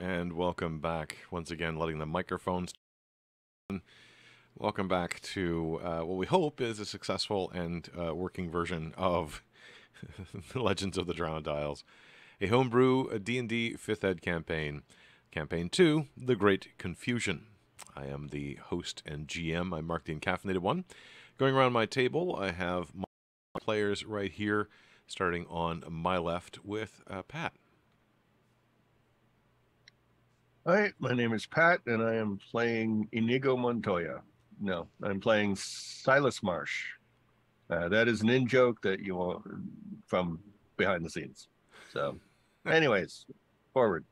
and welcome back once again, letting the microphones. Welcome back to uh, what we hope is a successful and uh, working version of the Legends of the Drowned a homebrew D&D 5th Ed campaign. Campaign 2, The Great Confusion. I am the host and GM. I'm Mark the Encaffeinated One. Going around my table, I have my players right here, starting on my left with uh, Pat. Hi, my name is Pat, and I am playing Inigo Montoya. No, I'm playing Silas Marsh. Uh, that is an in joke that you will from behind the scenes. So, anyways, forward.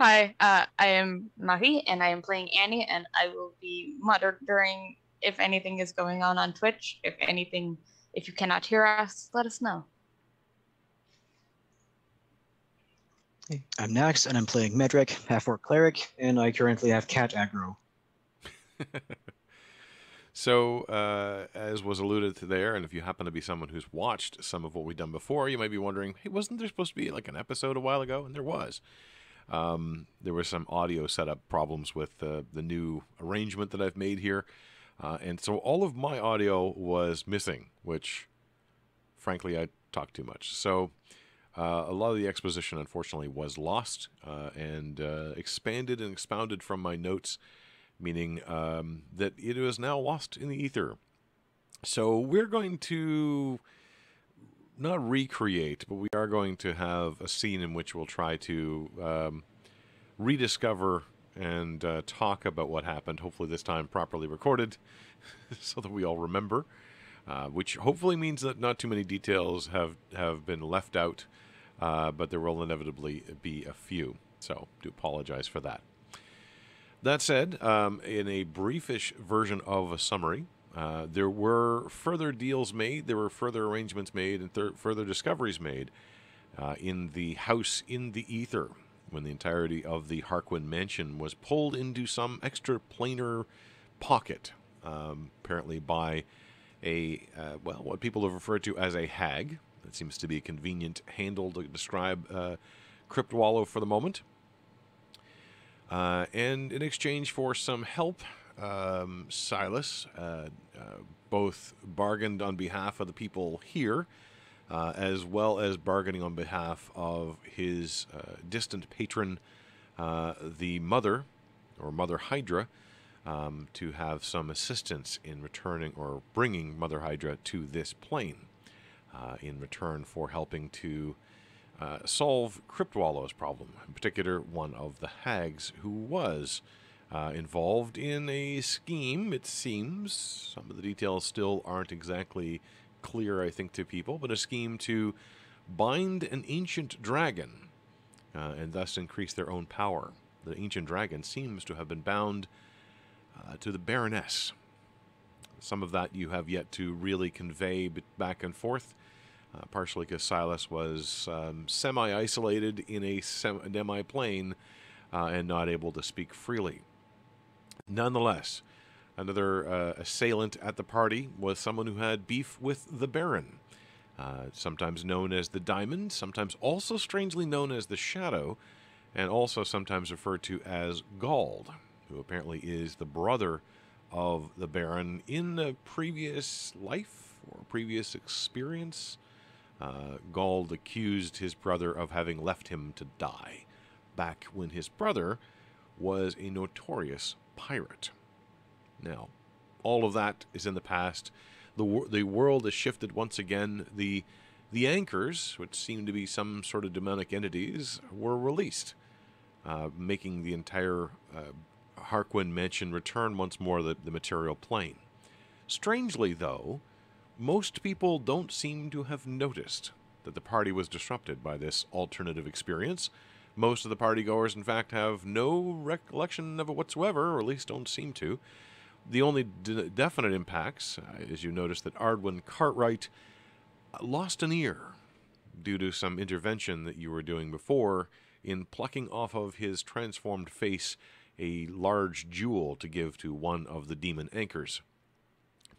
Hi, uh, I am Marie, and I am playing Annie, and I will be monitoring if anything is going on on Twitch. If anything, if you cannot hear us, let us know. I'm Nax, and I'm playing Medric, half-orc cleric, and I currently have cat aggro. so, uh, as was alluded to there, and if you happen to be someone who's watched some of what we've done before, you might be wondering, hey, wasn't there supposed to be like an episode a while ago? And there was. Um, there were some audio setup problems with uh, the new arrangement that I've made here. Uh, and so all of my audio was missing, which, frankly, I talked too much. So a lot of the exposition, unfortunately, was lost uh, and uh, expanded and expounded from my notes, meaning um, that it is now lost in the ether. So we're going to not recreate, but we are going to have a scene in which we'll try to um, rediscover and uh, talk about what happened. Hopefully, this time properly recorded, so that we all remember. Uh, which hopefully means that not too many details have have been left out, uh, but there will inevitably be a few. So, do apologize for that. That said, um, in a briefish version of a summary, uh, there were further deals made, there were further arrangements made, and th- further discoveries made uh, in the house in the ether when the entirety of the Harquin mansion was pulled into some extra planar pocket, um, apparently by a, uh, well, what people have referred to as a hag. That seems to be a convenient handle to describe uh, Crypt Wallow for the moment. Uh, and in exchange for some help, um, Silas uh, uh, both bargained on behalf of the people here, uh, as well as bargaining on behalf of his uh, distant patron, the Mother, or Mother Hydra, um, to have some assistance in returning or bringing Mother Hydra to this plane uh, in return for helping to uh, solve Cryptwallow's problem, in particular, one of the hags who was uh, involved in a scheme, it seems. Some of the details still aren't exactly clear, I think, to people, but a scheme to bind an ancient dragon uh, and thus increase their own power. The ancient dragon seems to have been bound uh, to the Baroness. Some of that you have yet to really convey back and forth, uh, partially because Silas was um, semi isolated in a semi plane uh, and not able to speak freely. Nonetheless, another uh, assailant at the party was someone who had beef with the Baron, uh, sometimes known as the Diamond, sometimes also strangely known as the Shadow, and also sometimes referred to as Gald, who apparently is the brother of the Baron in a previous life or previous experience. Uh, Gald accused his brother of having left him to die back when his brother was a notorious pirate. Now, all of that is in the past. The, the world has shifted once again. The, the anchors, which seemed to be some sort of demonic entities, were released, uh, making the entire uh, Harquin mansion return once more to the, the material plane. Strangely, though, most people don't seem to have noticed that the party was disrupted by this alternative experience. Most of the partygoers, in fact, have no recollection of it whatsoever, or at least don't seem to. The only definite impacts, uh, as you notice, that Ardwin Cartwright uh, lost an ear due to some intervention that you were doing before in plucking off of his transformed face a large jewel to give to one of the demon anchors.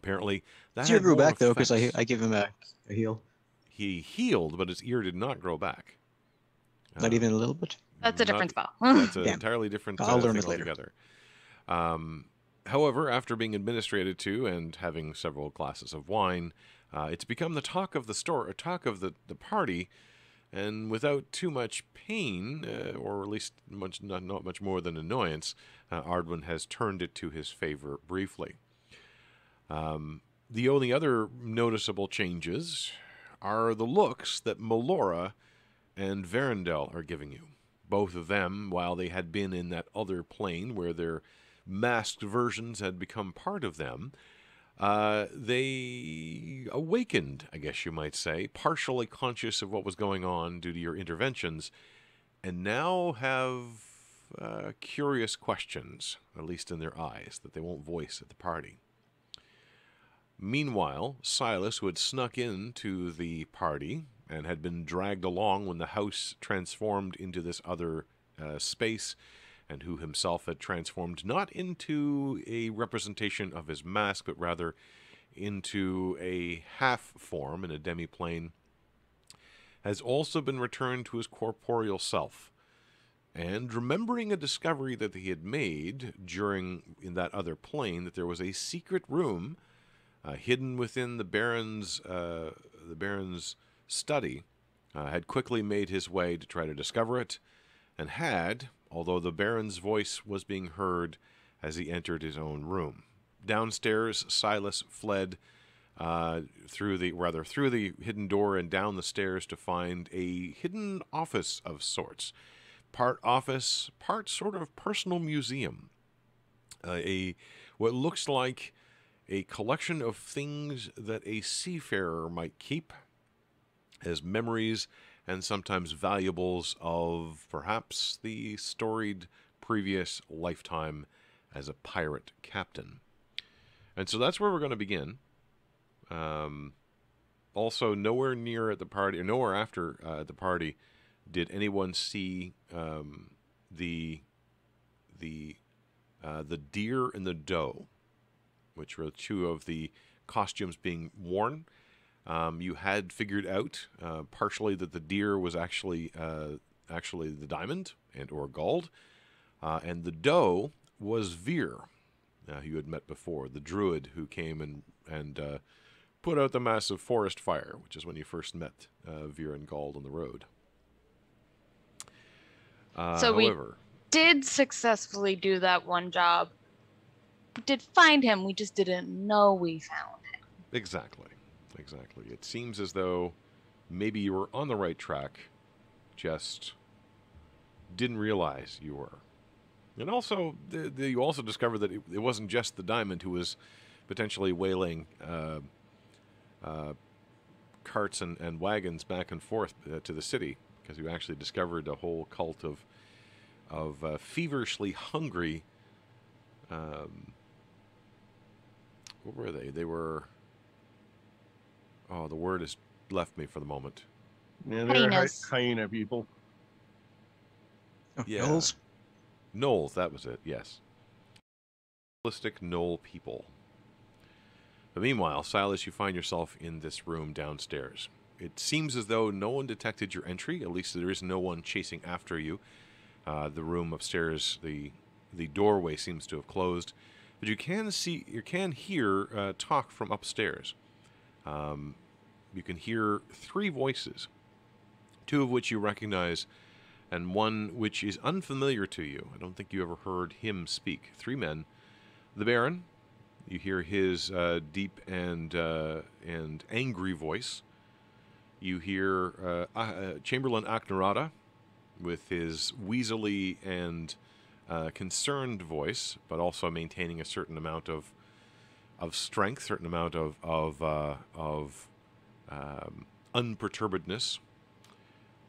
Apparently, that His ear grew more back though because I. I give him a, a heal. He healed, but his ear did not grow back. Not Uh, even a little bit. That's a not- different spell. That's an Yeah. entirely different I'll uh, learn it later. altogether. Um, however, after being administrated to and having several glasses of wine, uh, it's become the talk of the store, a talk of the, the party, and without too much pain, uh, or at least much not, not much more than annoyance, uh, Ardwin has turned it to his favor briefly. Um, the only other noticeable changes are the looks that Melora and Verendel are giving you. Both of them, while they had been in that other plane where their masked versions had become part of them, uh, they awakened, I guess you might say, partially conscious of what was going on due to your interventions, and now have uh, curious questions, at least in their eyes, that they won't voice at the party. Meanwhile, Silas, who had snuck into the party and had been dragged along when the house transformed into this other uh, space, and who himself had transformed not into a representation of his mask, but rather into a half form in a demiplane, has also been returned to his corporeal self. And remembering a discovery that he had made during in that other plane, that there was a secret room hidden within the Baron's uh, the Baron's study, uh, had quickly made his way to try to discover it, and had, although the Baron's voice was being heard as he entered his own room. Downstairs, Silas fled uh, through the rather through the hidden door and down the stairs to find a hidden office of sorts, part office, part sort of personal museum. Uh, a what looks like a collection of things that a seafarer might keep as memories and sometimes valuables of perhaps the storied previous lifetime as a pirate captain. And so that's where we're going to begin. Um, also, nowhere near at the party, or nowhere after uh, the party, did anyone see um, the the uh, the deer and the doe, which were two of the costumes being worn. Um, you had figured out uh, partially that the deer was actually uh, actually the diamond and or Gald, uh, and the doe was Veer, uh, who you had met before, the druid who came and and uh, put out the massive forest fire, which is when you first met uh, Veer and Gald on the road. Uh, So we- Did successfully do that one job. Did find him. We just didn't know we found him. Exactly. Exactly. It seems as though maybe you were on the right track, just didn't realize you were. And also, the, the, you also discovered that it, it wasn't just the diamond who was potentially whaling uh, uh, carts and, and wagons back and forth uh, to the city, because you actually discovered a whole cult of of uh, feverishly hungry. Um, what were they? They were. Oh, the word has left me for the moment. Yeah, they're hy- Hyenas. hyena people. Oh, Yeah. Gnolls? Gnolls, that was it, yes. Realistic gnoll people. But meanwhile, Silas, you find yourself in this room downstairs. It seems as though no one detected your entry, at least there is no one chasing after you. Uh, the room upstairs, the the doorway seems to have closed, but you can see, you can hear uh, talk from upstairs. Um, you can hear three voices, two of which you recognize and one which is unfamiliar to you. I don't think you ever heard him speak. Three men. The Baron, you hear his uh, deep and uh, and angry voice. You hear uh, uh, Chamberlain Aknarada with his weaselly and uh, concerned voice, but also maintaining a certain amount of of strength, certain amount of of uh, of um, unperturbedness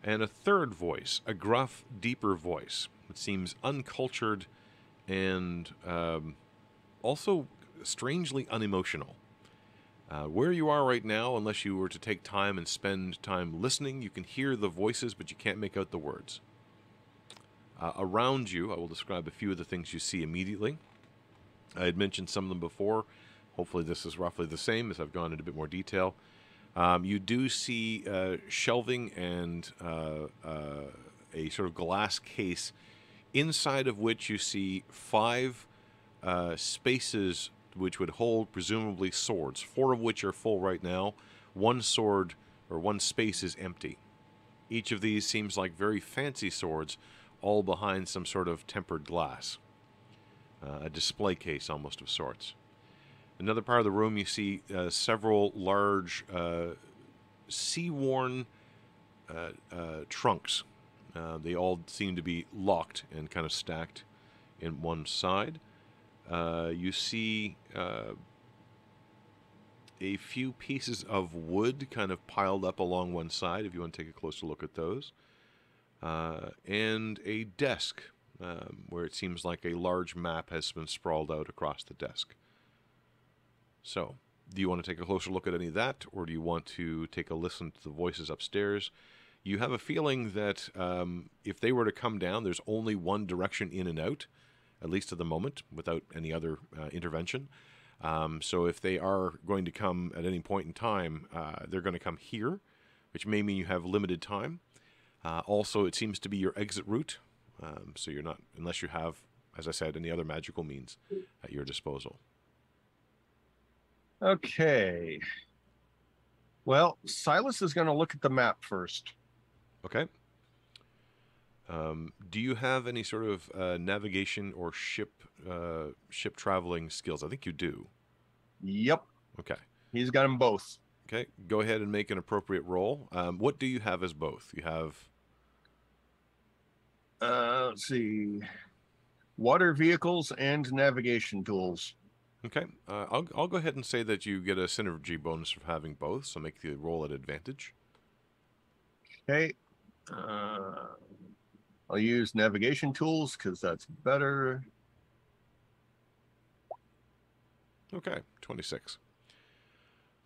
and a third voice, a gruff, deeper voice. It seems uncultured and um, also strangely unemotional. Uh, where you are right now, unless you were to take time and spend time listening, you can hear the voices, but you can't make out the words. Uh, around you, I will describe a few of the things you see immediately. I had mentioned some of them before. Hopefully, this is roughly the same as I've gone into a bit more detail. Um, you do see uh, shelving and uh, uh, a sort of glass case, inside of which you see five uh, spaces which would hold presumably swords. Four of which are full right now. One sword or one space is empty. Each of these seems like very fancy swords, all behind some sort of tempered glass. Uh, a display case almost of sorts. Another part of the room, you see uh, several large uh, sea worn uh, uh, trunks. They all seem to be locked and kind of stacked in one side. you see a few pieces of wood kind of piled up along one side, if you want to take a closer look at those, uh, and a desk um, where it seems like a large map has been sprawled out across the desk. So, do you want to take a closer look at any of that, or do you want to take a listen to the voices upstairs? You have a feeling that um, if they were to come down, there's only one direction in and out, at least at the moment, without any other uh, intervention. Um, so if they are going to come at any point in time, uh, they're going to come here, which may mean you have limited time. Uh, also, it seems to be your exit route, um, so you're not, unless you have, as I said, any other magical means at your disposal. Okay. Well, Silas is going to look at the map first. Okay. Um, do you have any sort of uh, navigation or ship uh, ship traveling skills? I think you do. Yep. Okay. He's got them both. Okay. Go ahead and make an appropriate roll. Um, what do you have as both? You have. Uh, let's see. Water vehicles and navigation tools. Okay. Uh, I'll, I'll go ahead and say that you get a synergy bonus for having both, so make the roll at advantage. Okay. Uh, I'll use navigation tools because that's better. Okay, 26.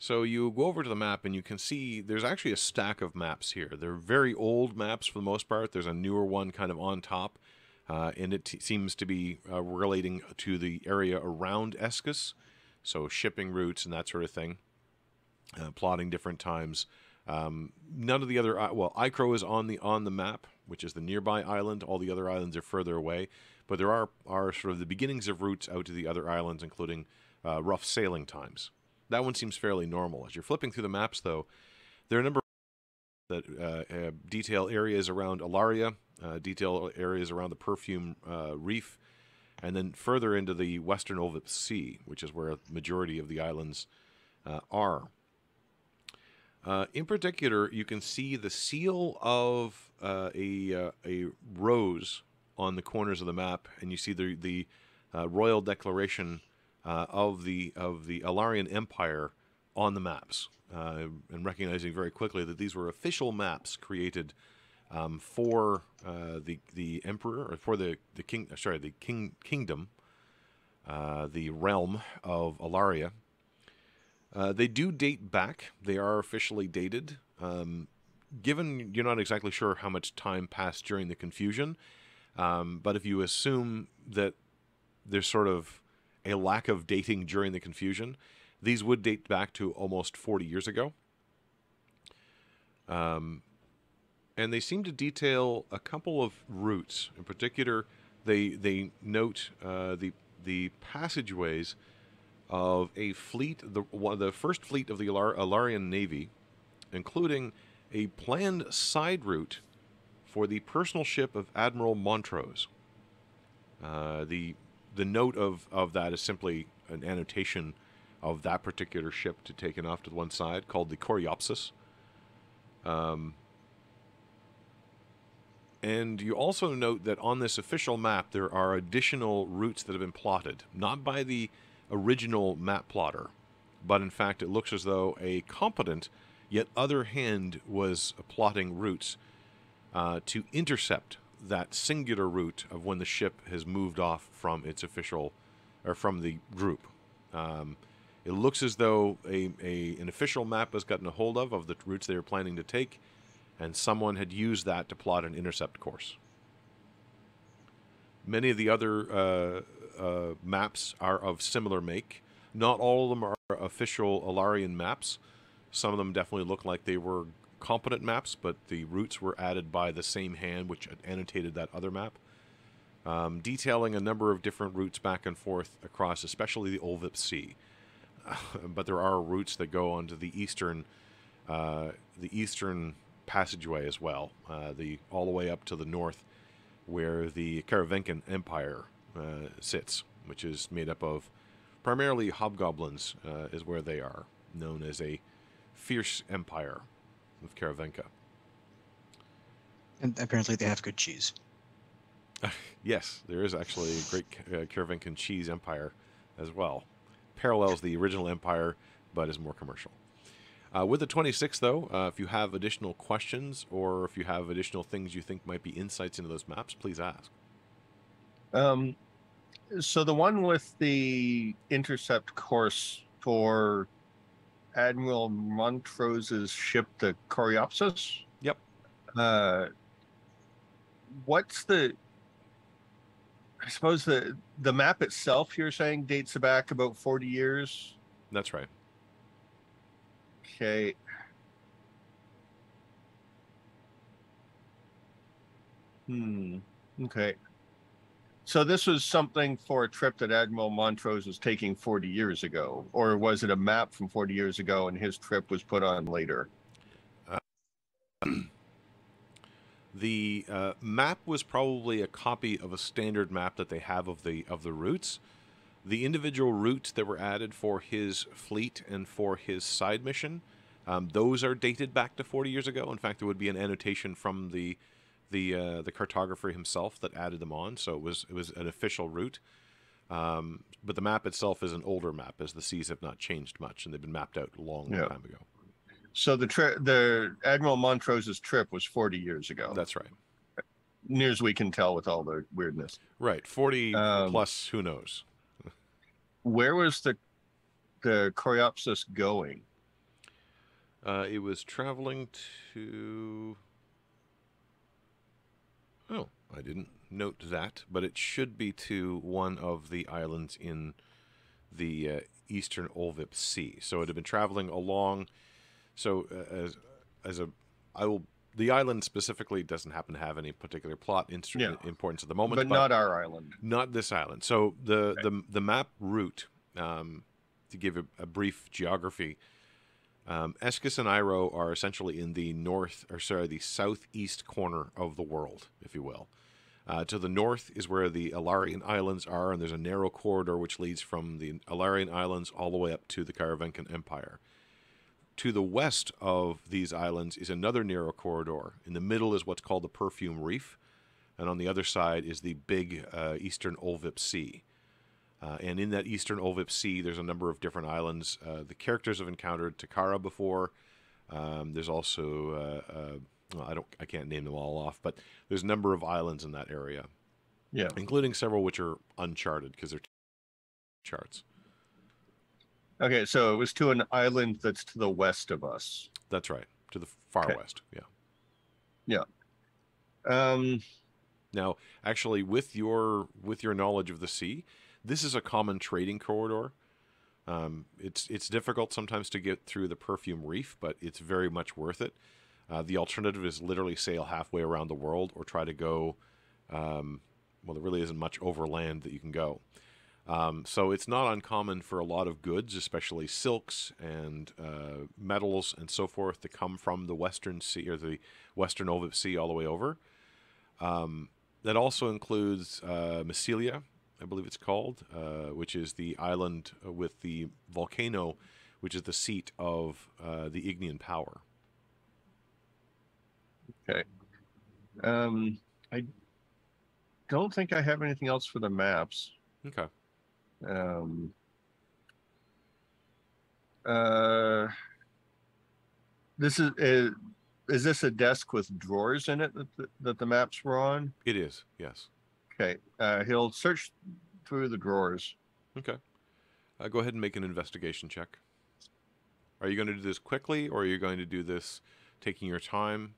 So you go over to the map and you can see there's actually a stack of maps here. They're very old maps for the most part. There's a newer one kind of on top, uh, and it seems to be uh, relating to the area around Escus, so shipping routes and that sort of thing, uh, plotting different times. Um, none of the other well, Icro is on the on the map, which is the nearby island. All the other islands are further away, but there are are sort of the beginnings of routes out to the other islands, including uh, rough sailing times. That one seems fairly normal. As you're flipping through the maps, though, there are a number that uh, detail areas around Alaria, uh, detail areas around the Perfume uh, Reef, and then further into the western Olvip Sea, which is where a majority of the islands uh, are. Uh, in particular, you can see the seal of uh, a a rose on the corners of the map, and you see the the royal declaration uh, of the of the Alarian Empire on the maps, uh, and recognizing very quickly that these were official maps created um, for the the emperor or for the the king sorry the king kingdom, the realm of Alaria uh, they do date back. They are officially dated. Um, given you're not exactly sure how much time passed during the confusion, um, but if you assume that there's sort of a lack of dating during the confusion, these would date back to almost 40 years ago. Um, and they seem to detail a couple of routes. In particular, they they note uh, the the passageways of a fleet, the, the first fleet of the Alar- Alarian Navy, including a planned side route for the personal ship of Admiral Montrose. Uh, the the note of, of that is simply an annotation of that particular ship to taken off to one side, called the Coreopsis. Um, and you also note that on this official map there are additional routes that have been plotted, not by the original map plotter, but in fact it looks as though a competent yet other hand was plotting routes uh, to intercept that singular route of when the ship has moved off from its official or from the group. Um, it looks as though a, a, an official map has gotten a hold of of the routes they were planning to take, and someone had used that to plot an intercept course. Many of the other uh, uh, maps are of similar make. Not all of them are official Alarian maps. Some of them definitely look like they were competent maps, but the routes were added by the same hand which annotated that other map, um, detailing a number of different routes back and forth across, especially the Olvip Sea. but there are routes that go onto the eastern, uh, the eastern passageway as well, uh, the all the way up to the north, where the Karavenkan Empire uh, sits, which is made up of primarily hobgoblins, uh, is where they are, known as a fierce empire of Karavenka. And apparently they have good cheese. Yes, there is actually a great uh, Karavenkan cheese empire as well. Parallels the original empire, but is more commercial. Uh, with the 26th, though, uh, if you have additional questions or if you have additional things you think might be insights into those maps, please ask. Um, so the one with the intercept course for Admiral Montrose's ship, the Coreopsis. Yep. Uh, what's the? I suppose the the map itself you're saying dates back about forty years. That's right. Okay. Hmm. Okay. So this was something for a trip that Admiral Montrose was taking 40 years ago, or was it a map from 40 years ago and his trip was put on later? The uh, map was probably a copy of a standard map that they have of the of the routes. The individual routes that were added for his fleet and for his side mission, um, those are dated back to 40 years ago. In fact, there would be an annotation from the the uh, the cartographer himself that added them on, so it was it was an official route. Um, but the map itself is an older map, as the seas have not changed much, and they've been mapped out a long, long Yeah. time ago. So the tri- the Admiral Montrose's trip was 40 years ago, That's right. near as we can tell with all the weirdness. Right, 40 Um, plus, who knows? Where was the the Coreopsis going? Uh, it was traveling to. Oh, I didn't note that, but it should be to one of the islands in the uh, eastern Olvip Sea. So it had been traveling along. So uh, as as a, I will. The island specifically doesn't happen to have any particular plot instru- Yeah. importance at the moment, but not our island. not this island. So the the the map route, um, to give a, a brief geography, um, Eskis and Iro are essentially in the north, or sorry, the southeast corner of the world, if you will. Uh, to the north is where the Alarian Islands are, and there's a narrow corridor which leads from the Alarian Islands all the way up to the Karavenkan Empire. To the west of these islands is another narrow corridor. In the middle is what's called the Perfume Reef, and on the other side is the big uh, eastern Olvip Sea. Uh, and in that eastern Olvip Sea, there's a number of different islands. Uh, the characters have encountered Takara before. Um, there's also uh, uh, well, I don't I can't name them all off, but there's a number of islands in that area, Yeah. including several which are uncharted because they're charts. Okay, so it was to an island that's to the west of us. That's right, to the far Okay. west. Yeah. Um, Now, actually, with your with your knowledge of the sea, this is a common trading corridor. Um, it's it's difficult sometimes to get through the Perfume Reef, but it's very much worth it. Uh, the alternative is literally sail halfway around the world or try to go. Um, well, there really isn't much overland that you can go. Um, so it's not uncommon for a lot of goods, especially silks and uh, metals and so forth, to come from the Western Sea or the Western Olvip Sea all the way over. Um, that also includes uh, Massilia, I believe it's called, uh, which is the island with the volcano, which is the seat of uh, the Ignean power. um, I don't think I have anything else for the maps. Okay. Um, uh, this is is, is this a desk with drawers in it that the, that the maps were on? It is, yes. Okay, uh, he'll search through the drawers. Okay. Uh, go ahead and make an investigation check. Are you going to do this quickly or are you going to do this taking your time?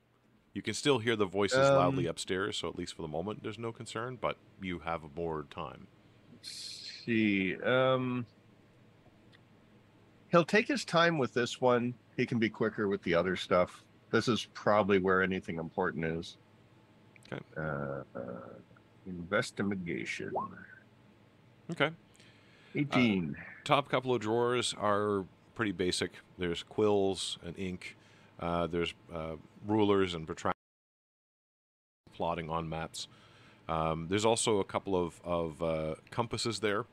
You can still hear the voices loudly Um, upstairs, so at least for the moment, there's no concern, but you have more time. See, um, he'll take his time with this one. He can be quicker with the other stuff. This is probably where anything important is. Okay. Uh, uh, investigation. Okay. 18. top couple of drawers are pretty basic. There's quills and ink. Uh, there's uh, rulers and protractors plotting on mats. Um, there's also a couple of, of uh, compasses there.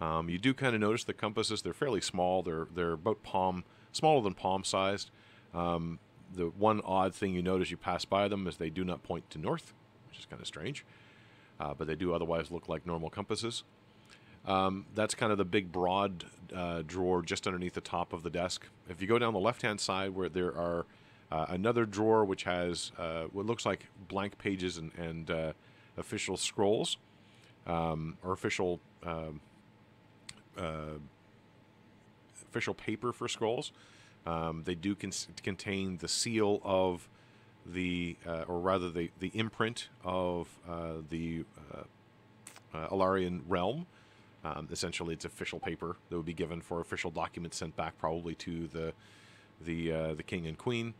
Um, you do kind of notice the compasses. They're fairly small. They're they're about palm, smaller than palm sized. Um, the one odd thing you notice you pass by them is they do not point to north, which is kind of strange. Uh, but they do otherwise look like normal compasses. Um, that's kind of the big broad uh, drawer just underneath the top of the desk. If you go down the left hand side where there are uh, another drawer which has uh, what looks like blank pages and, and uh, official scrolls um, or official um, uh, official paper for scrolls. Um, they do con- contain the seal of the, uh, or rather the, the imprint of uh, the uh, uh, Alarian realm. Um, essentially, it's official paper that would be given for official documents sent back, probably to the the uh, the king and queen,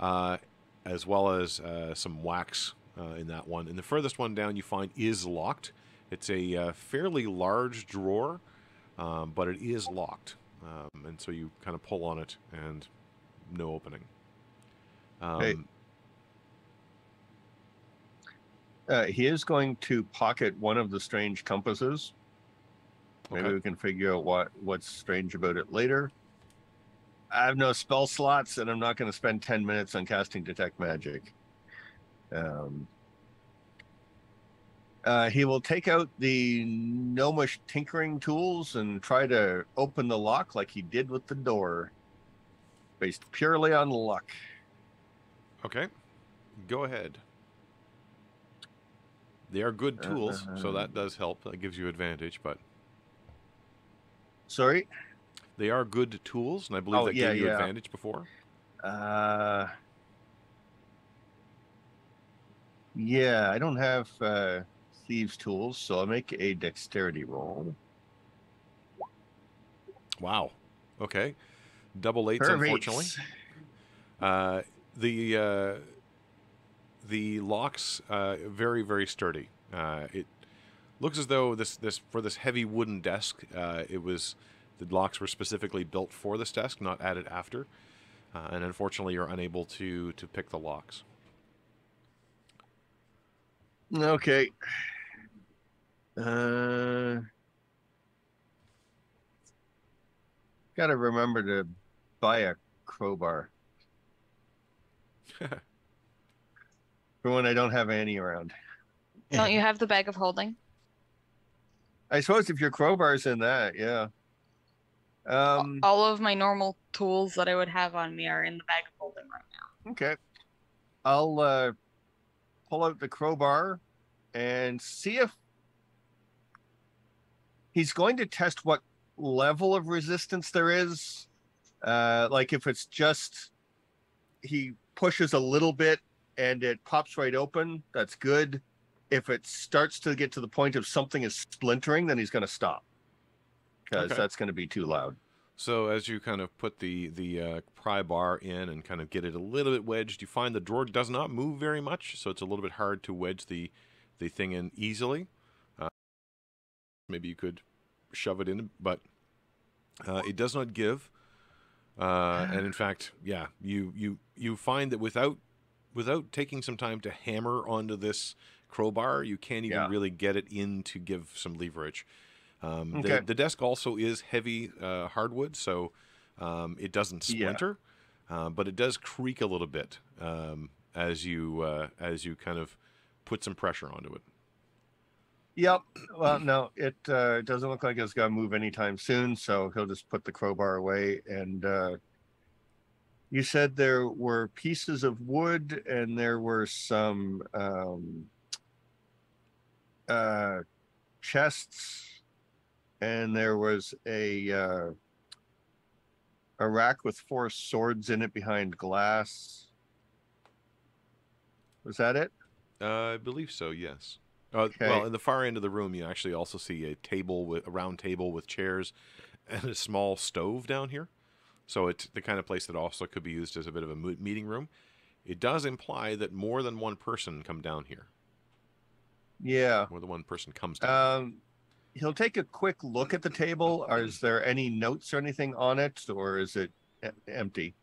as well as some wax uh, in that one. And the furthest one down you find is locked. It's a uh, fairly large drawer, um, but it is locked, um, and so you kind of pull on it and no opening. Um, Hey. Uh, he is going to pocket one of the strange compasses. Maybe Okay. we can figure out what what's strange about it later. I have no spell slots, and I'm not going to spend ten minutes on casting detect magic. Um, uh, he will take out the gnomish tinkering tools and try to open the lock like he did with the door, based purely on luck. Okay, go ahead. They are good tools, so that does help. That gives you advantage, but Sorry. they are good tools, and I believe Oh, that yeah, gave you yeah. advantage before. Uh, yeah, I don't have uh, thieves' tools, so I'll make a dexterity roll. Wow. Okay. Double eights, Perfect. unfortunately. Uh, the uh, the locks uh, very very sturdy. Uh, it looks as though this this for this heavy wooden desk, uh, it was the locks were specifically built for this desk, not added after. Uh, and unfortunately, you're unable to to pick the locks. Okay. Uh, gotta remember to buy a crowbar for when I don't have any around. Don't you have the bag of holding? I suppose if your crowbar's in that, yeah. Um. All of my normal tools that I would have on me are in the bag of holding right now. Okay. I'll uh, pull out the crowbar and see if he's going to test what level of resistance there is. Uh, like if it's just he pushes a little bit and it pops right open, that's good. If it starts to get to the point of something is splintering, then he's going to stop because Okay. that's going to be too loud. So as you kind of put the the uh, pry bar in and kind of get it a little bit wedged, you find the drawer does not move very much, so it's a little bit hard to wedge the the thing in easily. Uh, maybe you could shove it in, but uh, it does not give. Uh, and in fact, yeah, you you you find that without without taking some time to hammer onto this crowbar, you can't even Yeah. really get it in to give some leverage. Um, Okay. the, the desk also is heavy uh, hardwood, so um, it doesn't Yeah. splinter, uh, but it does creak a little bit um, as you uh, as you kind of put some pressure onto it. Yep. Well, no, it uh, doesn't look like it's going to move anytime soon. So he'll just put the crowbar away. And uh, you said there were pieces of wood and there were some um, uh, chests, and there was a uh, a rack with four swords in it behind glass. Was that it? Uh, I believe so. Yes. Uh, Okay. Well, in the far end of the room, you actually also see a table with a round table with chairs and a small stove down here. So it's the kind of place that also could be used as a bit of a meeting room. it does imply that more than one person come down here. Yeah. More than one person comes down. Um, he'll take a quick look at the table. Are, is there any notes or anything on it, or is it empty?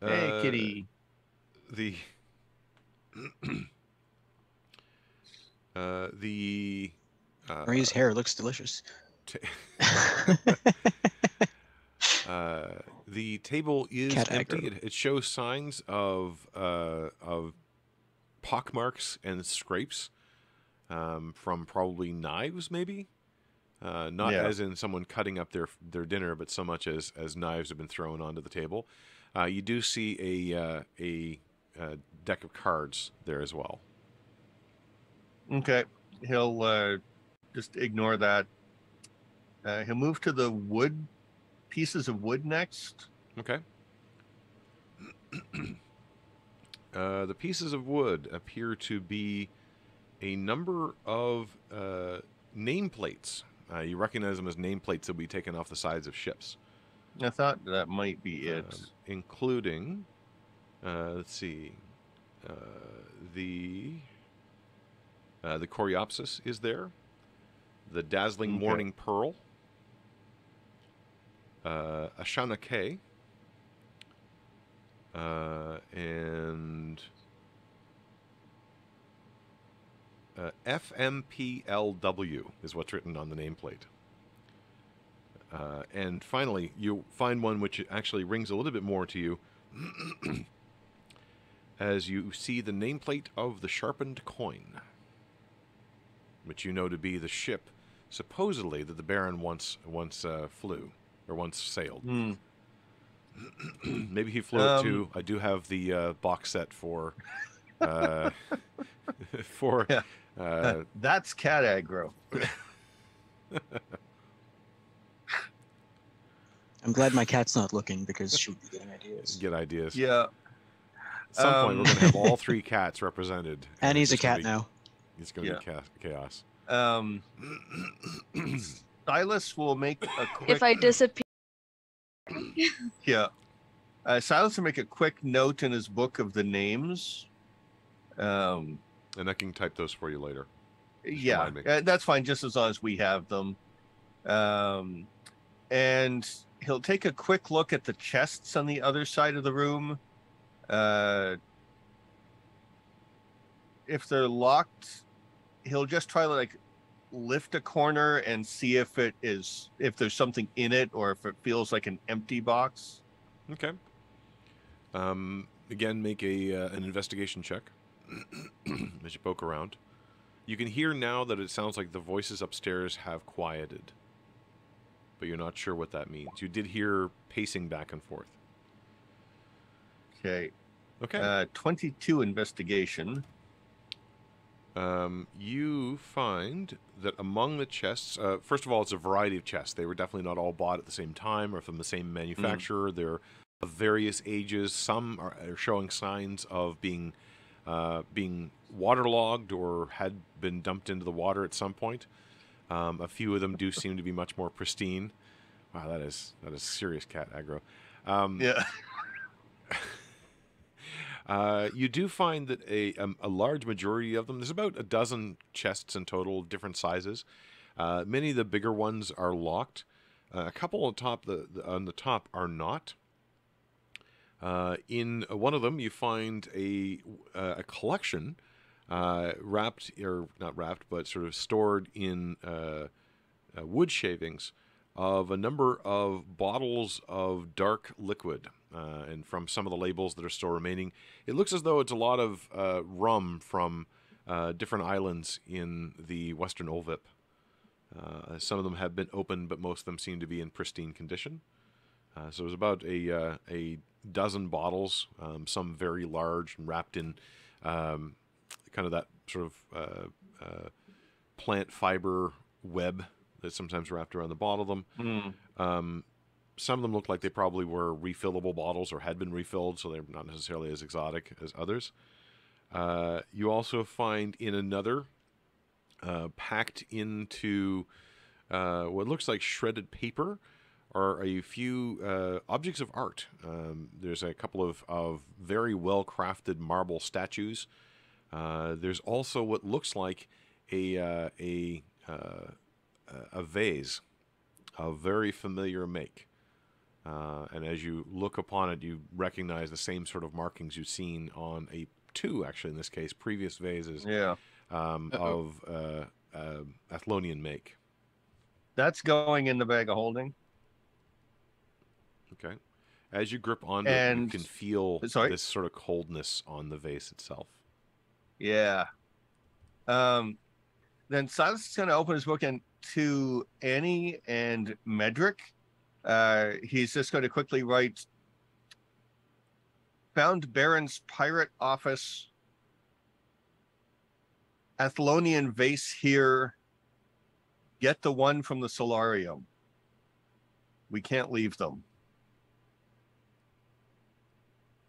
Hey, Uh, kitty. The uh, the uh, Marie's hair looks delicious. ta- uh, the table is Cat empty. It, it shows signs of uh, of pockmarks and scrapes um, from probably knives, maybe. Uh, not Yeah. as in someone cutting up their their dinner, but so much as as knives have been thrown onto the table. Uh, you do see a uh, a uh, deck of cards there as well. Okay. He'll uh, just ignore that. Uh, he'll move to the wood pieces of wood next. Okay. uh, the pieces of wood appear to be a number of uh, nameplates. Uh, you recognize them as nameplates that will be taken off the sides of ships, I thought that might be it. um, including, uh, let's see, uh, the uh, the Coreopsis is there, the Dazzling Okay. Morning Pearl, uh, Ashana K, uh, and uh, FMPLW is what's written on the nameplate. Uh, and finally, you find one which actually rings a little bit more to you as you see the nameplate of the sharpened coin, which you know to be the ship supposedly that the Baron once once uh, flew or once sailed. Hmm. Maybe he flew it too. I do have the uh, box set for uh, for Yeah. Uh, That's cat aggro. I'm glad my cat's not looking because she would be getting ideas. get ideas. Yeah. At some point, we're Um, going to have all three cats represented. And he's a cat be- now. It's going to Yeah. be chaos. Um, Silas will make a quick. If I disappear, Yeah. Uh, Silas will make a quick note in his book of the names. Um, And I can type those for you later. yeah, remind me. uh, that's fine, just as long as we have them. Um, and he'll take a quick look at the chests on the other side of the room. Uh, if they're locked, he'll just try to like lift a corner and see if it is if there's something in it or if it feels like an empty box. Okay. Um, again, make a uh, an investigation check as you poke around. You can hear now that it sounds like the voices upstairs have quieted, but you're not sure what that means. You did hear pacing back and forth. Okay. Okay. Uh, 22 investigation. um, you find that among the chests, uh, first of all, it's a variety of chests. They were definitely not all bought at the same time or from the same manufacturer. They're of various ages. Some are, are showing signs of being uh, being waterlogged or had been dumped into the water at some point. Um, a few of them do seem to be much more pristine. Wow, that is that is serious cat aggro. Um, Yeah. uh, you do find that a, um, a large majority of them, there's about a dozen chests in total, different sizes. Uh, many of the bigger ones are locked. Uh, a couple on top, the, the on the top are not. Uh, in one of them, you find a uh, a collection uh, wrapped or not wrapped, but sort of stored in uh, uh, wood shavings of a number of bottles of dark liquid. Uh, and from some of the labels that are still remaining, it looks as though it's a lot of rum from different islands in the Western Olvip. Uh, some of them have been opened, but most of them seem to be in pristine condition. Uh, so there's about a uh, a dozen bottles, um, some very large and wrapped in um, kind of that sort of uh, uh, plant fiber web that's sometimes wrapped around the bottle of them. Hmm. Um, some of them look like they probably were refillable bottles or had been refilled, so they're not necessarily as exotic as others. Uh, you also find in another, uh, packed into uh, what looks like shredded paper, are a few uh, objects of art. Um, there's a couple of, of very well crafted marble statues. Uh, there's also what looks like a uh, a uh, a vase, a very familiar make. Uh, and as you look upon it, you recognize the same sort of markings you've seen on a two, actually in this case, previous vases Yeah. um, of uh, uh, Athlonian make. That's going in the bag of holding. Okay. As you grip onto it, you can feel sorry? this sort of coldness on the vase itself. Yeah. Um, then Silas is going to open his book and to Annie and Medric. Uh, he's just going to quickly write Found Baron's pirate office. Athlonian vase here. Get the one from the solarium. We can't leave them.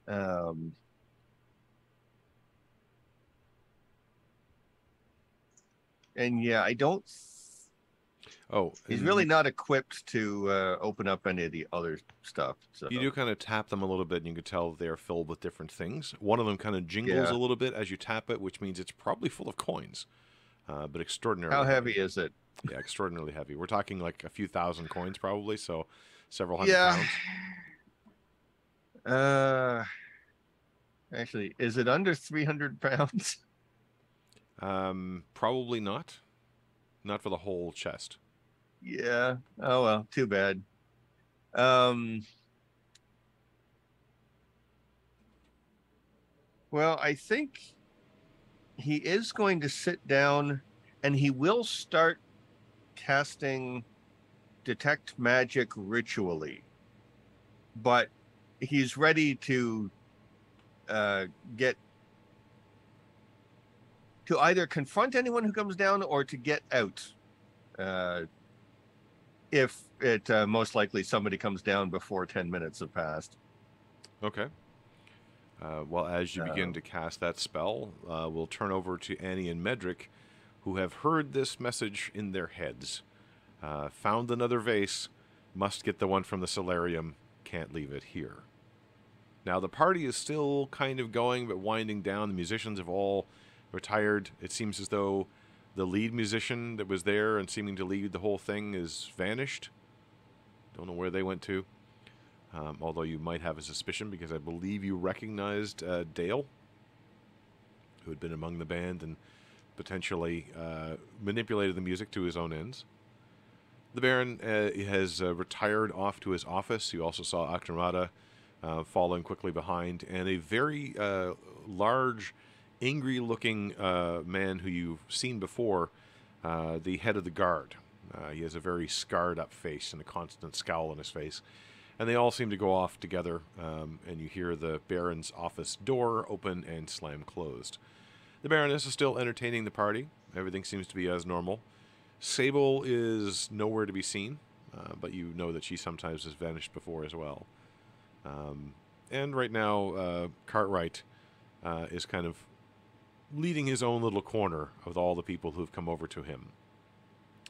Um, and yeah, I don't. Oh, He's really not equipped to uh, open up any of the other stuff. So You do kind of tap them a little bit, and you can tell they are filled with different things. One of them kind of jingles Yeah. a little bit as you tap it, which means it's probably full of coins, uh, but extraordinarily. how heavy is it? Yeah, extraordinarily heavy. We're talking like a few thousand coins, probably, so several hundred Yeah. pounds. Uh, actually, is it under three hundred pounds? Um, probably not. Not for the whole chest. yeah. Oh well, too bad. Um. Well, I think he is going to sit down, and he will start casting detect magic ritually, but he's ready to uh, get to either confront anyone who comes down or to get out. Uh, if it uh, most likely somebody comes down before 10 minutes have passed. Okay. Uh, well, as you begin Uh, to cast that spell, uh, we'll turn over to Annie and Medric, who have heard this message in their heads. Uh, found another vase, must get the one from the solarium, can't leave it here. Now, the party is still kind of going, but winding down. The musicians have all retired. It seems as though the lead musician that was there and seeming to lead the whole thing is vanished. Don't know where they went to. Um, although you might have a suspicion because I believe you recognized uh, Dale, who had been among the band and potentially uh, manipulated the music to his own ends. The Baron uh, has uh, retired off to his office. You also saw Aknarada uh, following quickly behind, and a very uh, large, angry looking uh, man who you've seen before, uh, the head of the guard. He has a very scarred up face and a constant scowl on his face and they all seem to go off together. Um, and you hear the Baron's office door open and slam closed. The Baroness is still entertaining the party. Everything seems to be as normal. Sable is nowhere to be seen, uh, but you know that she sometimes has vanished before as well. Um, and right now, uh, Cartwright uh, is kind of leading his own little corner of all the people who've come over to him.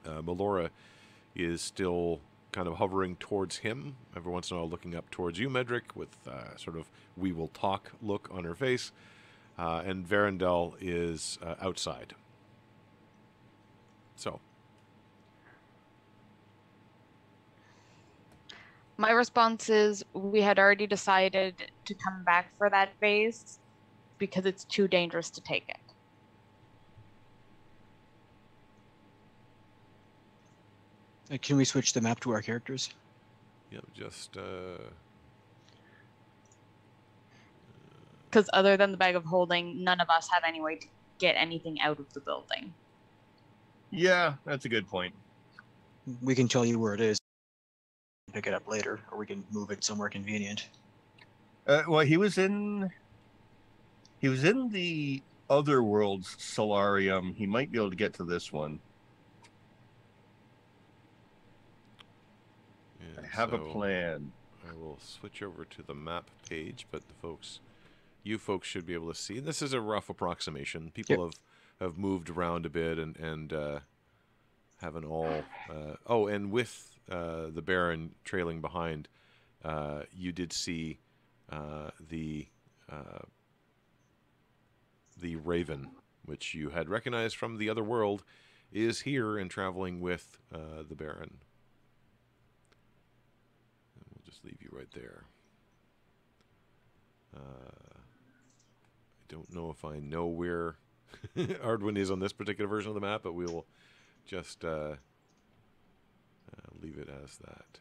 Uh, Melora is still kind of hovering towards him, every once in a while looking up towards you, Medric, with uh, sort of we will talk look on her face. Uh, and Varendell is uh, outside. So, My response is we had already decided to come back for that vase because it's too dangerous to take it. Uh, Can we switch the map to our characters? yeah, just uh, Because other than the bag of holding, none of us have any way to get anything out of the building. Yeah, that's a good point. We can tell you where it is. Pick it up later, or we can move it somewhere convenient. Uh, well, he was in. He was in the other world's solarium. He might be able to get to this one. I and have a plan. I will switch over to the map page, but the folks, you folks should be able to see. This is a rough approximation. People have have moved around a bit and and uh, having all. Uh, oh, and with the Baron trailing behind, uh, you did see uh, the uh, the Raven, which you had recognized from the other world, is here and traveling with uh, the Baron. And we'll just leave you right there. Uh, I don't know if I know where Ardwin is on this particular version of the map, but we'll just uh, uh, leave it as that.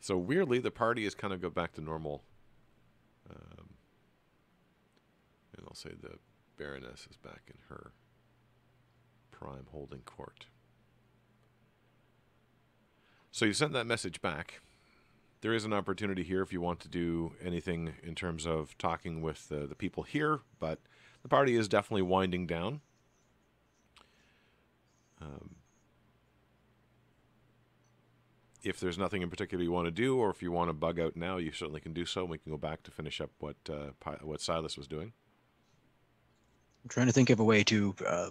So weirdly, the party has kind of go back to normal. Um, and I'll say the Baroness is back in her prime holding court. So you sent that message back. There is an opportunity here if you want to do anything in terms of talking with uh, the people here, but the party is definitely winding down. Um, if there's nothing in particular you want to do, or if you want to bug out now, you certainly can do so. We can go back to finish up what uh, Pi- what Silas was doing. I'm trying to think of a way to. Uh,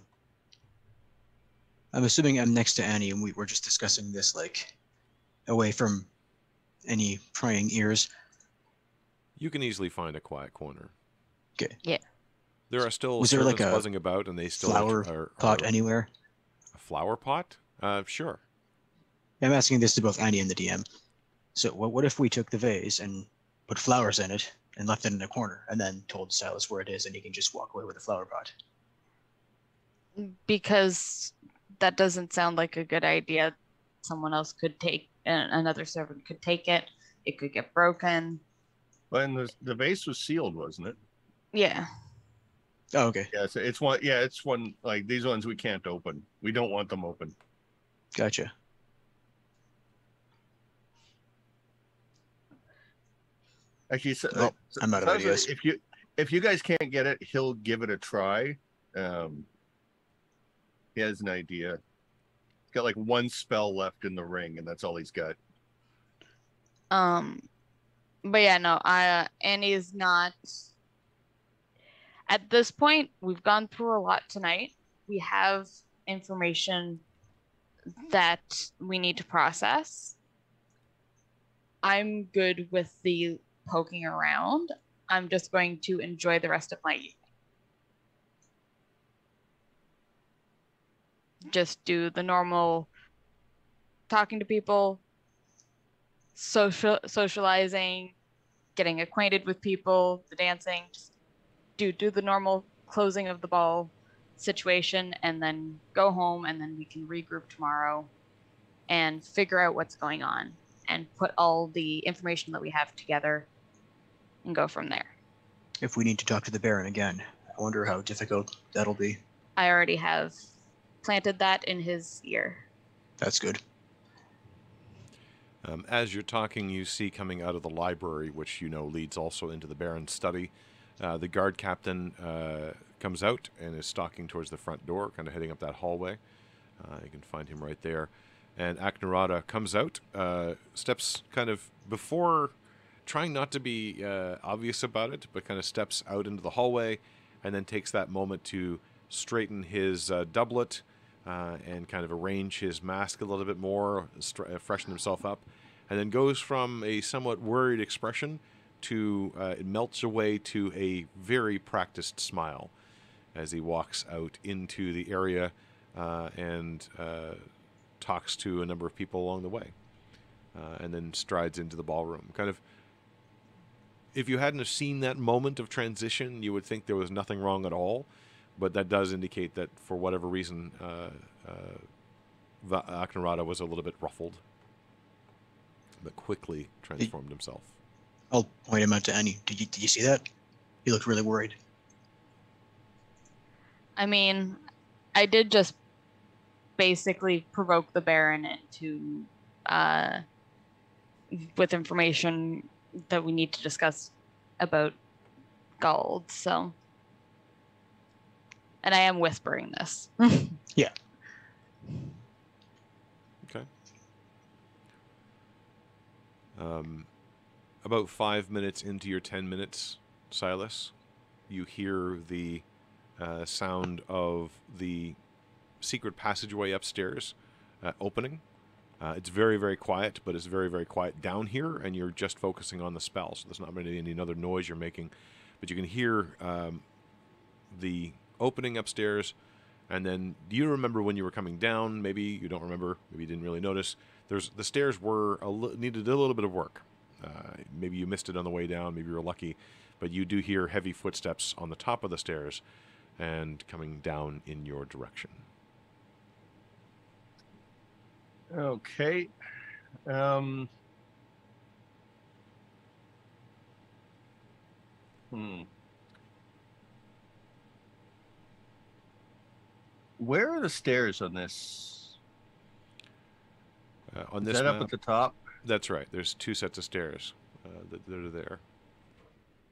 I'm assuming I'm next to Annie, and we were just discussing this like away from any prying ears. You can easily find a quiet corner. Okay. Yeah. There are still Was there, like, servants a buzzing about, and they still flower are, are, Pot are- anywhere. a flower pot. Uh, sure. I'm asking this to both Annie and the DM. So what what if we took the vase and put flowers in it and left it in a corner, and then told Silas where it is, and he can just walk away with the flower pot? because that doesn't sound like a good idea. Someone else could take an- another servant could take it. It could get broken. Well, And the the vase was sealed, wasn't it? Yeah. Oh, okay, Yeah, it's, it's one. Yeah, it's one. Like these ones we can't open. We don't want them open. gotcha. Actually, so, Well, I'm out of sounds like ideas. If you if you guys can't get it, he'll give it a try. Um, he has an idea. He's got like one spell left in the ring, and that's all he's got. Um, but yeah, no, I uh, Annie is not. At this point, we've gone through a lot tonight. We have information that we need to process. I'm good with the poking around. I'm just going to enjoy the rest of my evening. Just do the normal talking to people, social socializing, getting acquainted with people, the dancing, just do do the normal closing of the ball situation and then go home and then we can regroup tomorrow and figure out what's going on and put all the information that we have together and go from there. If we need to talk to the Baron again, I wonder how difficult that'll be. I already have planted that in his ear. That's good. Um, as you're talking, you see coming out of the library, which you know leads also into the Baron's study. Uh, the guard captain uh, comes out and is stalking towards the front door, kind of heading up that hallway. Uh, you can find him right there. And Aknarada comes out, uh, steps kind of before, trying not to be uh, obvious about it, but kind of steps out into the hallway and then takes that moment to straighten his uh, doublet uh, and kind of arrange his mask a little bit more, uh, freshen himself up, and then goes from a somewhat worried expression to uh, it melts away to a very practiced smile as he walks out into the area uh, and talks to a number of people along the way, and then strides into the ballroom. Kind of, if you hadn't have seen that moment of transition, you would think there was nothing wrong at all, but that does indicate that for whatever reason, uh, uh, Va- Aknarada was a little bit ruffled, but quickly transformed himself. I'll point him out to Annie. Did you did you see that? He looked really worried. I mean, I did just basically provoke the Baron into uh, with information that we need to discuss about gold. So, and I am whispering this. Yeah. Okay. Um, about five minutes into your ten minutes, Silas, you hear the uh, sound of the secret passageway upstairs uh, opening. Uh, it's very, very quiet, but it's very, very quiet down here, and you're just focusing on the spell, so there's not really any other noise you're making. But you can hear um, the opening upstairs, and then do you remember when you were coming down? Maybe you don't remember. Maybe you didn't really notice. There's the stairs were a li- needed a little bit of work. Uh, maybe you missed it on the way down. Maybe you were lucky, but you do hear heavy footsteps on the top of the stairs, and coming down in your direction. Okay. Um. Hmm. Where are the stairs on this? Uh, on Is this that up at the top? that's right. There's two sets of stairs uh, that, that are there.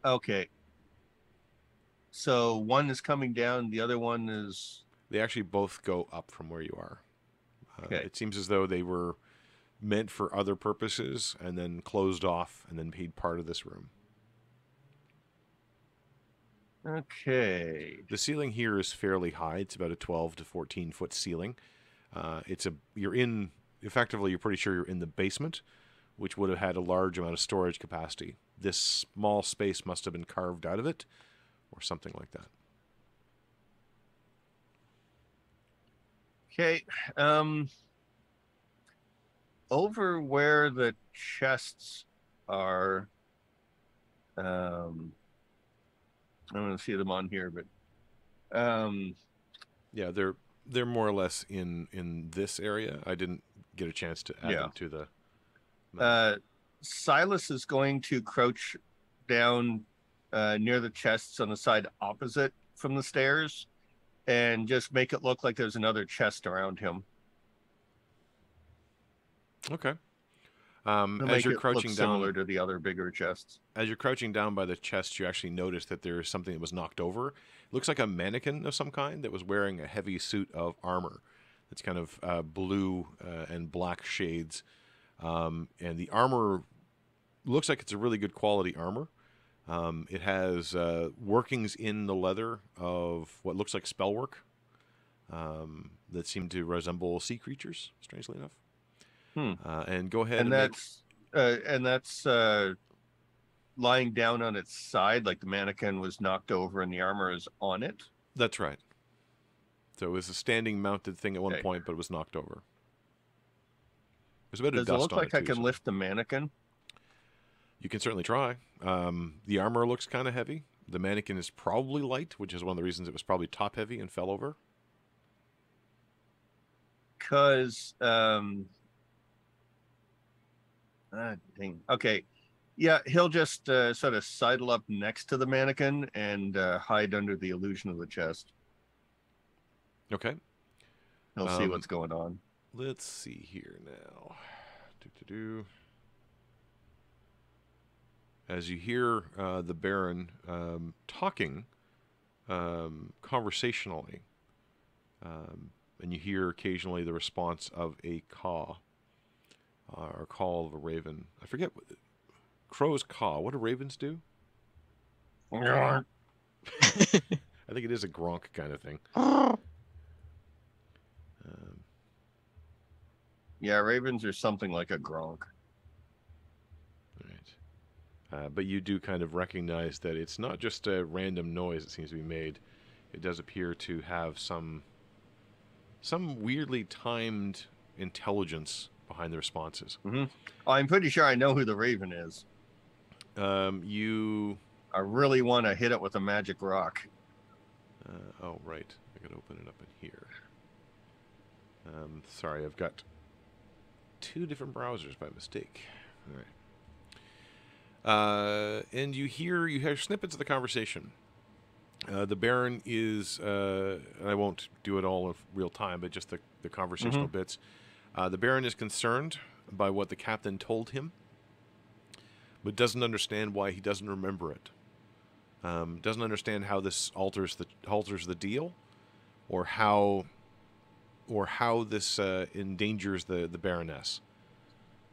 Okay. So one is coming down, the other one is They actually both go up from where you are. Uh, Okay. It seems as though they were meant for other purposes and then closed off and then made part of this room. okay. The ceiling here is fairly high. It's about a 12 to 14 foot ceiling. Uh, it's a you're in effectively you're pretty sure you're in the basement, which would have had a large amount of storage capacity. This small space must have been carved out of it, or something like that. Okay. Um over where the chests are um I don't see them on here, but um Yeah, they're they're more or less in in this area. I didn't get a chance to add Yeah. them to the. uh Silas is going to crouch down uh near the chests on the side opposite from the stairs and just make it look like there's another chest around him. okay. Um, as you're crouching down, similar to the other bigger chests. as you're crouching down by the chest, you actually notice that there is something that was knocked over. It looks like a mannequin of some kind that was wearing a heavy suit of armor. It's kind of uh, blue uh, and black shades, um, and the armor looks like it's a really good quality armor. Um, it has uh, workings in the leather of what looks like spellwork um, that seem to resemble sea creatures. Strangely enough. Hmm. Uh, and go ahead and make- that's uh, and that's uh, lying down on its side, like the mannequin was knocked over and the armor is on it. That's right. So it was a standing mounted thing at one Okay. point, but it was knocked over. There's a bit of Does it look on like it I too, can so lift the mannequin? You can certainly try. Um, the armor looks kind of heavy. The mannequin is probably light, which is one of the reasons it was probably top heavy and fell over. Because um, ah, dang. Okay, yeah, he'll just uh, sort of sidle up next to the mannequin and uh, hide under the illusion of the chest. Okay. He'll see Um, what's going on. Let's see here now. Do, do, do. As you hear uh, the Baron um, talking um, conversationally, um, and you hear occasionally the response of a caw uh, or call of a raven. I forget. What, crows caw. What do ravens do? I think it is a gronk kind of thing. Um, Yeah, ravens are something like a gronk. Uh, but you do kind of recognize that it's not just a random noise that seems to be made. It does appear to have some some weirdly timed intelligence behind the responses. I'm pretty sure I know who the raven is. Um, you I really want to hit it with a magic rock. uh, oh right, I could open it up in here. Um, sorry, I've got two different browsers by mistake. All right. Uh, and you hear you hear snippets of the conversation. Uh, the Baron is, uh, and I won't do it all in real time, but just the, the conversational bits. Uh, the Baron is concerned by what the captain told him, but doesn't understand why he doesn't remember it. Um, doesn't understand how this alters the alters the deal, or how, or how this uh, endangers the the Baroness.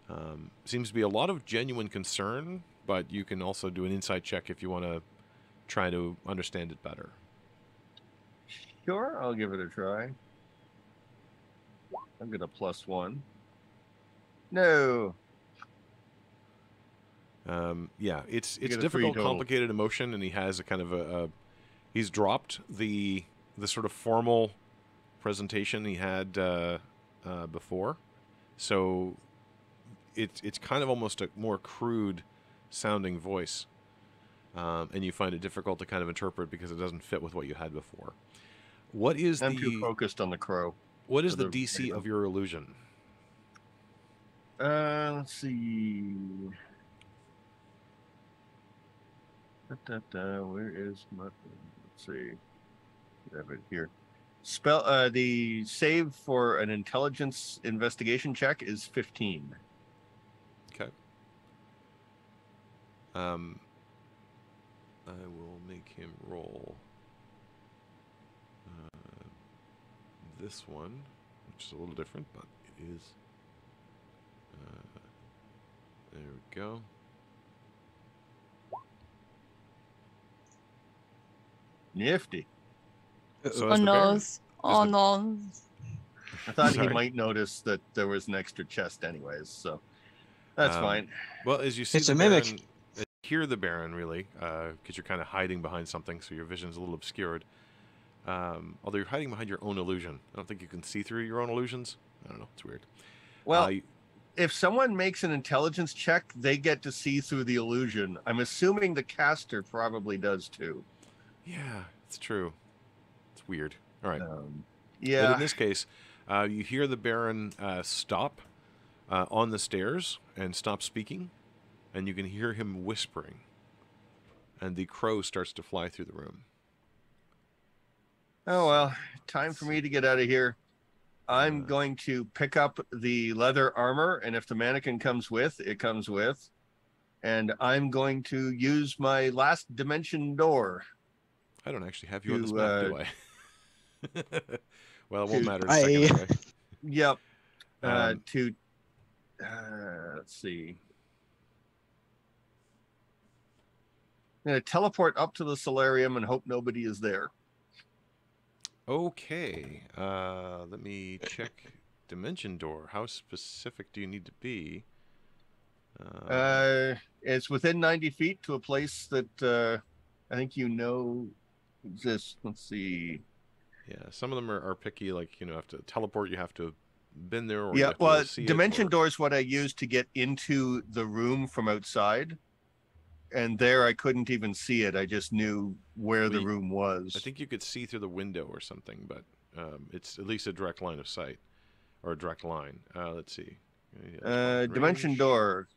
Um, seems to be a lot of genuine concern, but you can also do an insight check if you want to try to understand it better. Sure, I'll give it a try. I'm gonna plus one. No. Um, yeah, it's it's a difficult, complicated emotion, and he has a kind of a, a he's dropped the the sort of formal presentation he had uh, uh, before, so it's it's kind of almost a more crude sounding voice, um, and you find it difficult to kind of interpret because it doesn't fit with what you had before. What is I'm too the focused on the crow. what is the the DC of your illusion? Uh, let's see. Da, da, da, where is my? Let's see. I have it here. Spell. Uh, the save for an intelligence investigation check is 15. Okay. Um, I will make him roll uh, this one, which is a little different, but it is. Uh, there we go. Nifty. So Oh is no. Oh the- no. I thought he might notice that there was an extra chest, anyways. So that's Um, fine. Well, as you see It's a mimic. Baron, uh, hear the Baron really, because you're kind of hiding behind something, so your vision's a little obscured. Um, although you're hiding behind your own illusion, I don't think you can see through your own illusions. I don't know. It's weird. Well, Uh, if someone makes an intelligence check, they get to see through the illusion. I'm assuming the caster probably does too. yeah, it's true. It's weird. All right. Um, But yeah. in this case, uh, you hear the Baron uh, stop uh, on the stairs and stop speaking, and you can hear him whispering. And the crow starts to fly through the room. Oh well, time for me to get out of here. I'm Uh, going to pick up the leather armor, and if the mannequin comes with, it comes with. And I'm going to use my last dimension door. I don't actually have you on this To, map, do I? well, it won't to- matter in second. I- anyway. Yep. Uh, Um, to uh, let's see. I'm gonna teleport up to the solarium and hope nobody is there. Okay, uh, let me check dimension door. How specific do you need to be? Uh, Uh, it's within 90 feet to a place that uh, I think you know exists. Let's see. yeah, some of them are, are picky. Like you know, have to teleport. You have to have been there. Or Yeah, well, dimension or- door is what I use to get into the room from outside. And there I couldn't even see it. I just knew where the We- room was. I think you could see through the window or something, but um, it's at least a direct line of sight or a direct line. Uh, let's see. Uh, dimension door.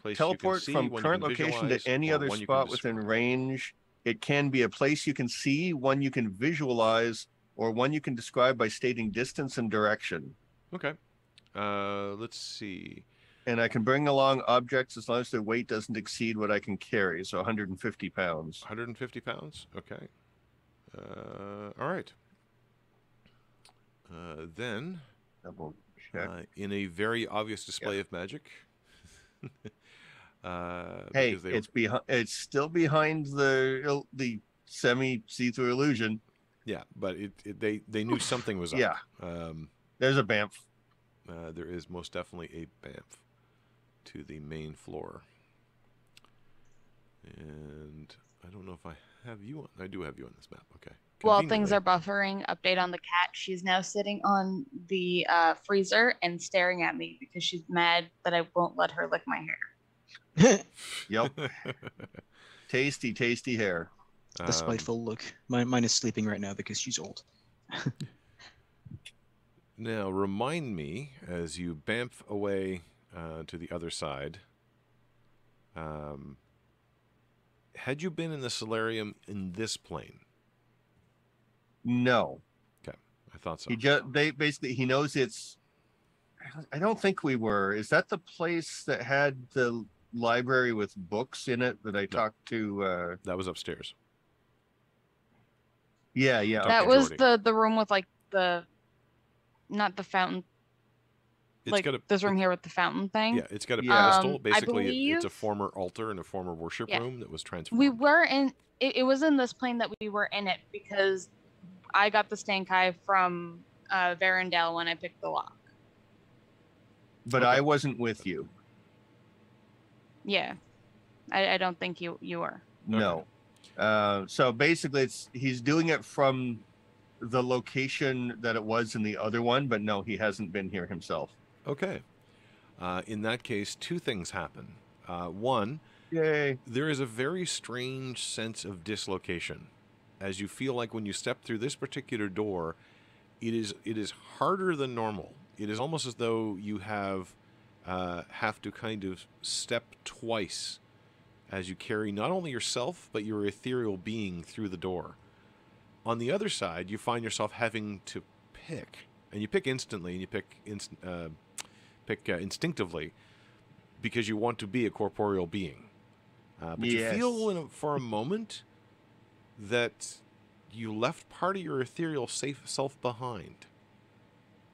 place Teleport see, from current location to any other you spot within range. It can be a place you can see, one you can visualize, or one you can describe by stating distance and direction. Okay. Uh, let's see. And I can bring along objects as long as their weight doesn't exceed what I can carry, so 150 pounds. 150 pounds. Okay. Uh, all right. Uh, then, Double check. uh, in a very obvious display of magic. uh, hey, they it's behind. It's still behind the the semi see-through illusion. yeah, but it, it they they knew something was up. Yeah. Um, There's a bamf. uh, there is most definitely a bamf to the main floor. And I don't know if I have you on. I do have you on this map. Okay. While things are buffering, update on the cat. She's now sitting on the uh, freezer and staring at me because she's mad that I won't let her lick my hair. Yep. tasty, tasty hair. the Um, spiteful look. Mine, mine is sleeping right now because she's old. Now, remind me as you bamf away uh, to the other side. Um, had you been in the solarium in this plane? No, Okay, I thought so. he just they basically he knows it's. I don't think we were. Is that the place that had the library with books in it that I talked to? uh that was upstairs. Yeah, yeah. Dr. that was Jordy. the the room with like the, not the fountain, It's like got a this room here with the fountain thing. Yeah, it's got a Yeah. pedestal. Um, I Basically, it- it's a former altar and a former worship Yeah. room that was transformed. We were in. It, it was in this plane that we were in it because I got the Stankai from uh, Varendell when I picked the lock. But Okay. I wasn't with you. Yeah, I, I don't think you you were. No. Uh, so basically, it's he's doing it from the location that it was in the other one, but no, he hasn't been here himself. Okay. Uh, in that case, two things happen. Uh, one, Yay! there is a very strange sense of dislocation as you feel like when you step through this particular door it is it is harder than normal it is almost as though you have uh, have to kind of step twice as you carry not only yourself but your ethereal being through the door on the other side you find yourself having to pick and you pick instantly and you pick inst- uh, pick uh, instinctively because you want to be a corporeal being uh, but Yes. you feel in a, for a moment that you left part of your ethereal safe self behind.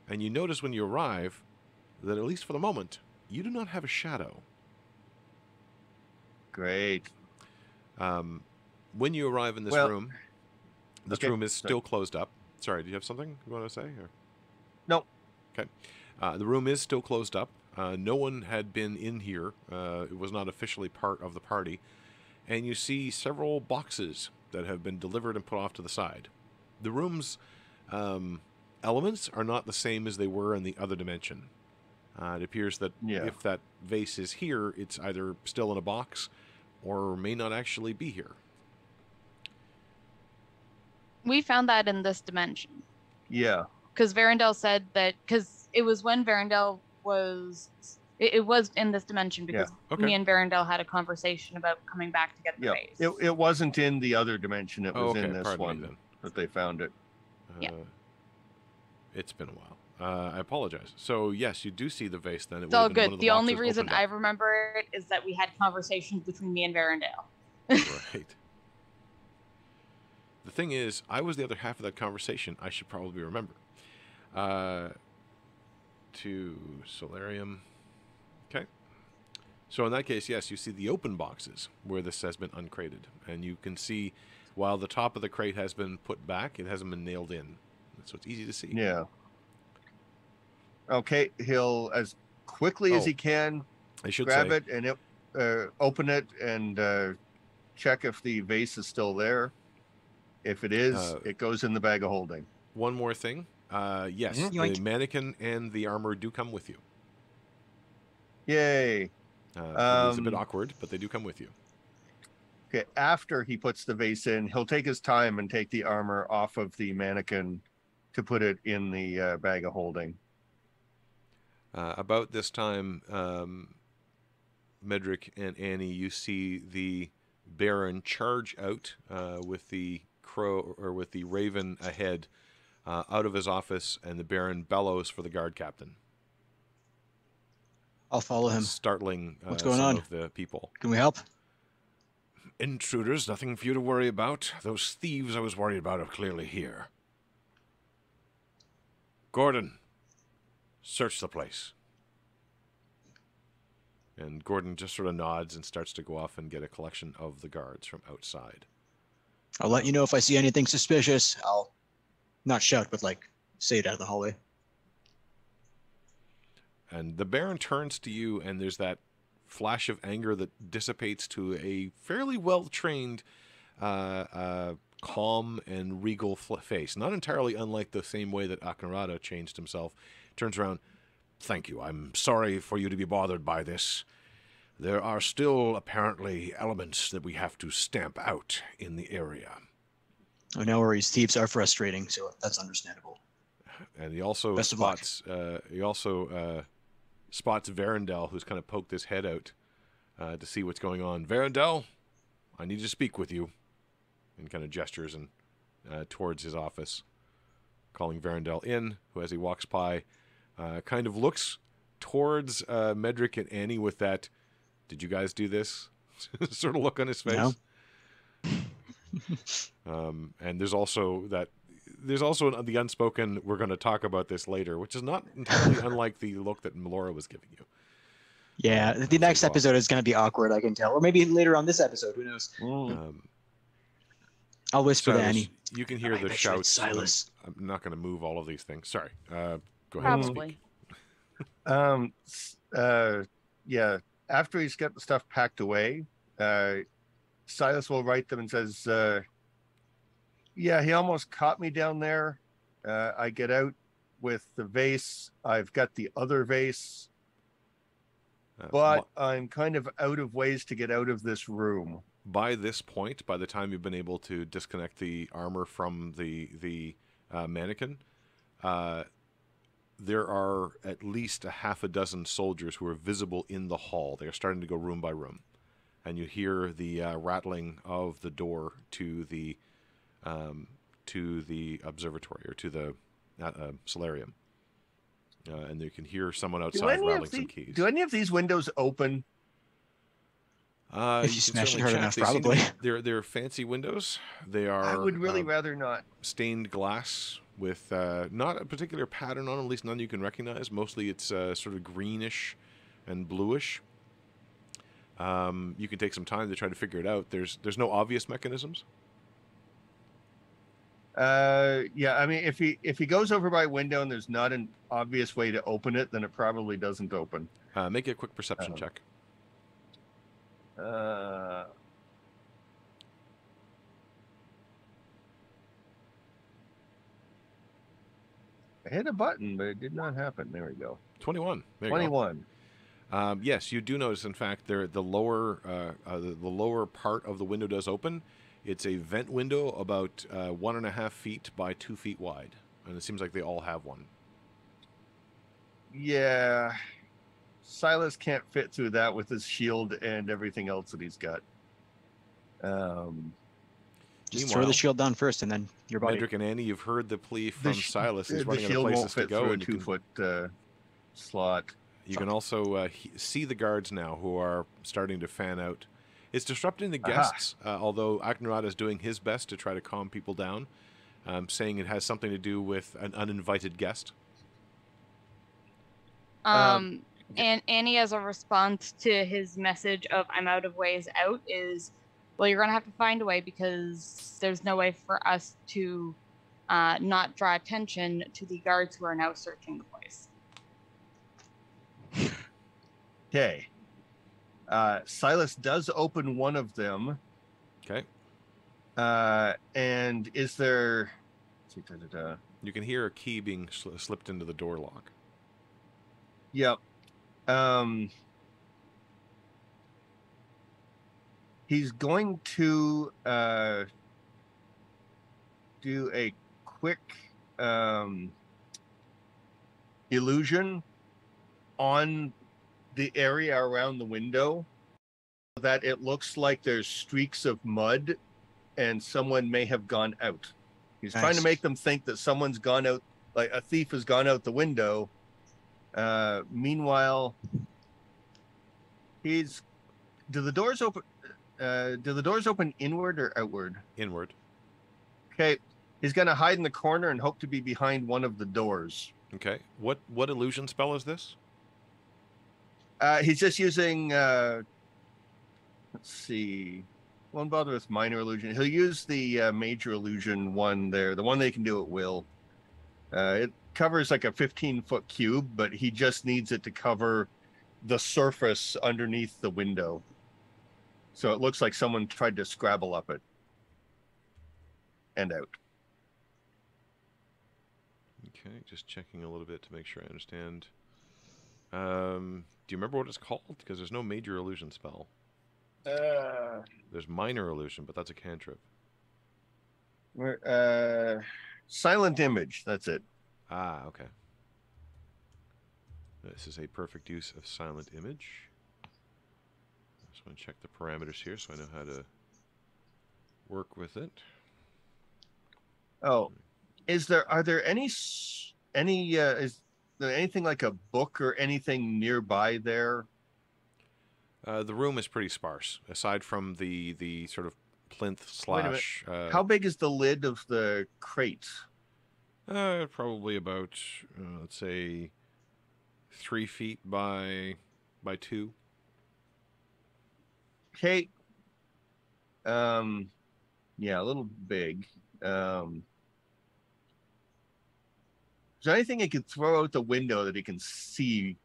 And you notice when you arrive that, at least for the moment, you do not have a shadow. Great. Um, when you arrive in this Well, room, this okay, room is sorry. still closed up. Sorry, do you have something you want to say? Or? No. Okay. Uh, the room is still closed up. Uh, no one had been in here. Uh, it was not officially part of the party. And you see several boxes that have been delivered and put off to the side. The room's um, elements are not the same as they were in the other dimension. Uh, it appears that Yeah. if that vase is here, it's either still in a box or may not actually be here. We found that in this dimension Yeah. because Varendell said that because it was when Varendell was it, it was in this dimension because Okay. me and Varendell had a conversation about coming back to get the Yeah. base. It, it wasn't in the other dimension. It was Oh, okay. in this Pardon one me that they found it. Yeah. Uh, it's been a while. Uh, I apologize. So yes, you do see the vase. Then it it's all would've one good. of The, only reason I remember it is that we had conversations between me and Varendell. right. The thing is, I was the other half of that conversation. I should probably remember. Uh, to Solarium. Okay. So in that case, yes, you see the open boxes where this has been uncrated, and you can see while the top of the crate has been put back, it hasn't been nailed in, so it's easy to see. Yeah. Okay. He'll as quickly as Oh, he can I should grab say, it and it, uh, open it and uh, check if the vase is still there. If it is, Uh, it goes in the bag of holding. One more thing. Uh, yes, Mhm. the Yoink. mannequin and the armor do come with you. Yay. Uh, it's a bit Um, awkward, but they do come with you. Okay. After he puts the vase in, he'll take his time and take the armor off of the mannequin to put it in the uh, bag of holding. Uh, about this time, um, Medric and Annie, you see the Baron charge out uh, with the crow or with the Raven ahead uh, out of his office, and the Baron bellows for the guard captain, I'll follow him. startling uh, What's going some on? of the people. Can we help? Intruders, nothing for you to worry about. Those thieves I was worried about are clearly here. Gordon, search the place. And Gordon just sort of nods and starts to go off and get a collection of the guards from outside. I'll let you know if I see anything suspicious. I'll not shout, but like say it out of the hallway. And the Baron turns to you, and there's that flash of anger that dissipates to a fairly well trained, uh, uh, calm and regal fl- face. Not entirely unlike the same way that Aknarada changed himself. Turns around. Thank you. I'm sorry for you to be bothered by this. There are still apparently elements that we have to stamp out in the area. Oh, no worries. Thieves are frustrating, so that's understandable. And he also Best spots uh, he also uh, spots Varendell, who's kind of poked his head out uh, to see what's going on. Varendell, I need to speak with you, and kind of gestures and uh, towards his office, calling Varendell in. Who, as he walks by, uh, kind of looks towards uh, Medric and Annie with that "Did you guys do this?" sort of look on his face. No. um, and there's also that there's also the unspoken we're going to talk about this later which is not entirely unlike the look that Melora was giving you Yeah, the next well. episode is going to be awkward, I can tell. Or maybe later on this episode, who knows? Mm. um, I'll whisper to Annie. you can hear I the bet you shouts. I'm- Silas. I'm not going to move all of these things. Sorry. Uh, go ahead. and speak. Probably. Um, uh, yeah. After he's got the stuff packed away, uh, Silas will write them and says, uh, "Yeah, he almost caught me down there. Uh, I get out with the vase. I've got the other vase, Uh, but I'm kind of out of ways to get out of this room." by this point, by the time you've been able to disconnect the armor from the the uh, mannequin, uh, there are at least a half a dozen soldiers who are visible in the hall. They are starting to go room by room, and you hear the uh, rattling of the door to the um, to the observatory or to the uh, uh, solarium, uh, and you can hear someone outside rattling of some the, keys. do any of these windows open? Uh, If you can smash it hard check. enough, They seem to be- probably. they're they're fancy windows. They are. I would really uh, rather not. stained glass with uh, not a particular pattern on, 'em, at least none you can recognize. Mostly it's uh, sort of greenish and bluish. Um, you can take some time to try to figure it out. There's there's no obvious mechanisms. Uh, yeah. I mean, if he if he goes over by a window and there's not an obvious way to open it, then it probably doesn't open. Uh, make a quick perception Oh. check. Uh, I hit a button, but it did not happen. There we go. Twenty-one. There you go. 21. Um, yes, you do notice. In fact, there the lower uh, uh, the, the lower part of the window does open. It's a vent window about uh, one and a half feet by two feet wide, and it seems like they all have one. Yeah. Silas can't fit through that with his shield and everything else that he's got. Um, Just throw the shield down first, and then your body. Medric and Annie, you've heard the plea the from sh- Silas. He's the running out of shield won't places to fit go, through a two can, foot uh, slot. You can also uh, he- see the guards now who are starting to fan out. It's disrupting the Aha. guests, uh, although Aknarad is doing his best to try to calm people down, um, saying it has something to do with an uninvited guest. Um, Um, and Annie, as a response to his message of "I'm out of ways out," is, "Well, you're gonna have to find a way because there's no way for us to uh, not draw attention to the guards who are now searching the place." Okay. Uh, Silas does open one of them. Okay, Uh, and is there. you can hear a key being sl- slipped into the door lock. Yep. Um, he's going to uh, do a quick um, illusion on the area around the window that it looks like there's streaks of mud and someone may have gone out. He's trying to make them think that someone's gone out, like a thief has gone out the window. Uh, meanwhile, he's. Do the doors open? Uh, do the doors open inward or outward? Inward. Okay, he's gonna hide in the corner and hope to be behind one of the doors. Okay, what what illusion spell is this? Uh, he's just using. Uh, let's see. Won't bother with minor illusion. He'll use the uh, major illusion one there, the one they can do at will. Uh, it covers like a 15 foot cube, but he just needs it to cover the surface underneath the window. So it looks like someone tried to scrabble up it and out. Okay, just checking a little bit to make sure I understand. Um, do you remember what it's called? Because there's no major illusion spell. Uh, There's minor illusion, but that's a cantrip. uh, silent image. That's it. Ah, okay. This is a perfect use of silent image. I just want to check the parameters here so I know how to work with it. Oh, is there are there any any uh, is anything like a book or anything nearby there? Uh, the room is pretty sparse, aside from the the sort of plinth Wait a minute. slash. Uh, How big is the lid of the crate? Uh, probably about uh, let's say three feet by by two. Okay. Um, Yeah, a little big. Um, is there anything he could throw out the window that he can see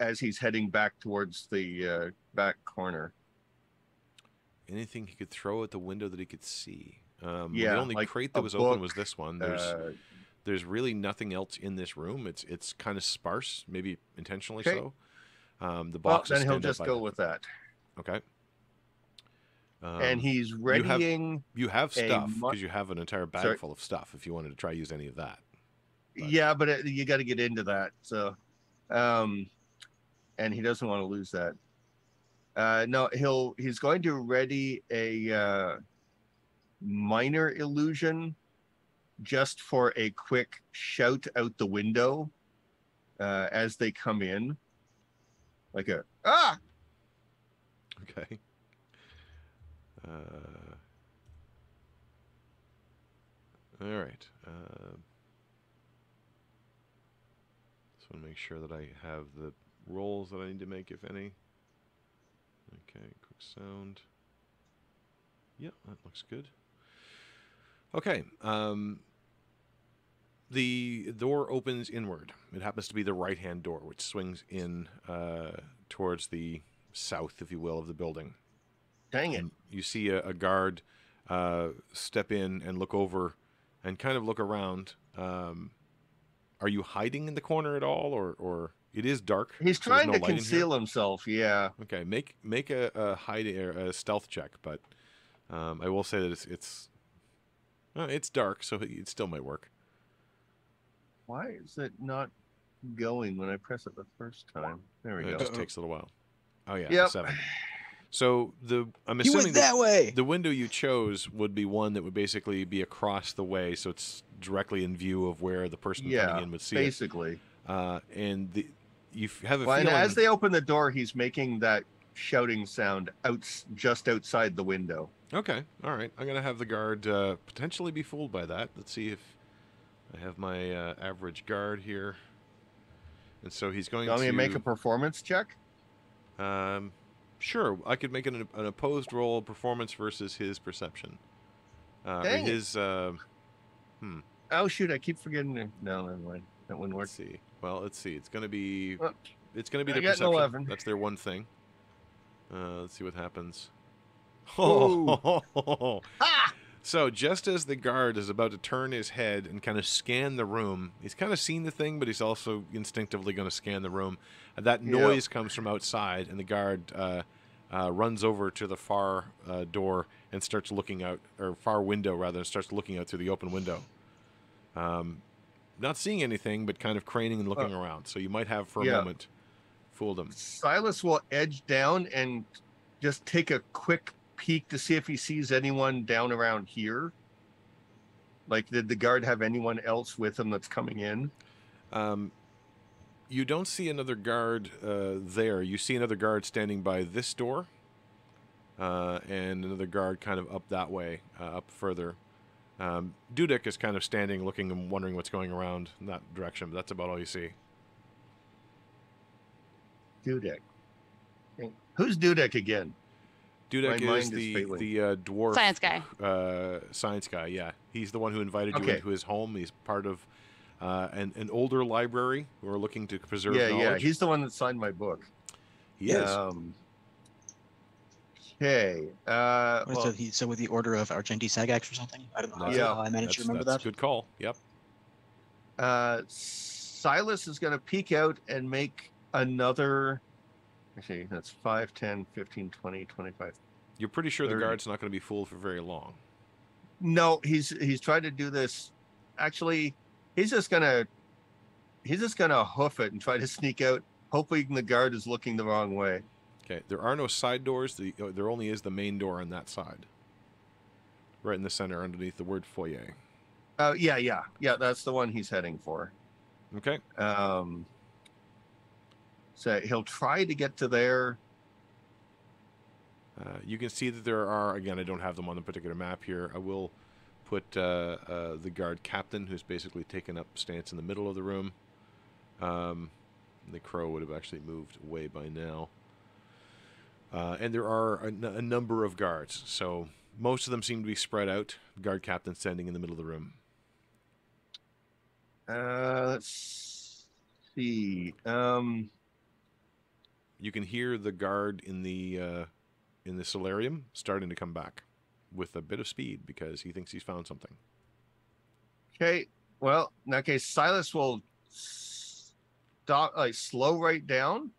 as he's heading back towards the uh, back corner? Anything he could throw at the window that he could see. Um, Yeah, the only like crate that was open was this one. There's Uh, there's really nothing else in this room. It's it's kind of sparse, maybe intentionally Okay. so. Um, the box. well, then he'll just go with that. Okay. Um, and he's have- readying. you have a stuff mu- because you have an entire bag Sorry. full of stuff. If you wanted to try use any of that. But- Yeah, but it, you got to get into that. So, um, and he doesn't want to lose that. Uh, no, he'll he's going to ready a uh, minor illusion just for a quick shout out the window uh, as they come in, like a ah. Okay. Uh, all right. Uh, just want to make sure that I have the rolls that I need to make, if any. Okay, quick sound. Yep, that looks good. Okay. Um, the door opens inward. It happens to be the right hand door, which swings in uh, towards the south, if you will, of the building. Dang it! And you see a, a guard uh, step in and look over and kind of look around. Um, are you hiding in the corner at all, or, or it is dark? He's so trying no to light in here? conceal himself. Yeah. Okay, make make a, a or a stealth check, but um, I will say that it's it's uh, it's dark, so it still might work. Why is it not going when I press it the first time? There we It go. It just takes a little while. Oh yeah, Yep. seven. So the I'm You assuming went that that way. the window you chose would be one that would basically be across the way, so it's directly in view of where the person Yeah, coming in would see it. Basically. Uh, and the, you have a Well, and feeling. as they open the door, he's making that shouting sound out just outside the window. Okay, all right. I'm gonna have the guard uh, potentially be fooled by that. Let's see if I have my uh, average guard here. And so he's going You want me to to make a performance check? Um, sure, I could make an, an opposed roll performance versus his perception. Uh, Dang his. Uh, Oh shoot! I keep forgetting. To... No, never mind. That wouldn't work. let's see. Well, let's see. It's going to be. Well, It's going to be their perception. 11. That's their one thing. Uh, let's see what happens. Ah! So just as the guard is about to turn his head and kind of scan the room, he's kind of seen the thing, but he's also instinctively going to scan the room. Uh, that noise comes from outside, and the guard uh, uh, runs over to the far uh, door and starts looking out, or far window rather, and starts looking out through the open window. Um, not seeing anything, but kind of craning and looking around. So you might have for a Yeah. moment fooled him. Silas will edge down and just take a quick peek to see if he sees anyone down around here. Like, did the guard have anyone else with him that's coming in? Um, you don't see another guard uh, there. You see another guard standing by this door, uh, and another guard kind of up that way, uh, up further. Um, Dudek is kind of standing, looking and wondering what's going around in that direction. But that's about all you see. Dudek. Who's Dudek again? Dudek My is mind is the the uh, dwarf Science guy. uh, science guy. Yeah, he's the one who invited you into his home. He's part of uh, an an older library who are looking to preserve yeah, yeah. He's the one that signed my book. he is. Um, okay. Uh, well, so, he, so with the order of Argenti Sagax or something? I don't know. Yeah, how I managed to remember that's that. a good call. Yep. uh, Silas is going to peek out and make another. Actually, that's 5, 10, 15, 20, 25. You're pretty sure the guard's not going to be fooled for very long. No, he's he's tried to do this. Actually, he's just gonna he's just gonna hoof it and try to sneak out, hoping the guard is looking the wrong way. Okay, there are no side doors. The, uh, there only is the main door on that side, right in the center, underneath the word foyer. Uh, yeah, yeah, yeah. That's the one he's heading for. Okay, Um, so he'll try to get to there. uh, you can see that there are. Again, I don't have them on the particular map here. I will put uh, uh, the guard captain, who's basically taken up stance in the middle of the room. Um, the crow would have actually moved away by now. Uh, and there are a, n- a number of guards. So most of them seem to be spread out. Guard captain standing in the middle of the room. Uh, let's see. Um, You can hear the guard in the uh, in the solarium starting to come back with a bit of speed because he thinks he's found something. okay. Well, in that case, Silas will stop, like slow right down,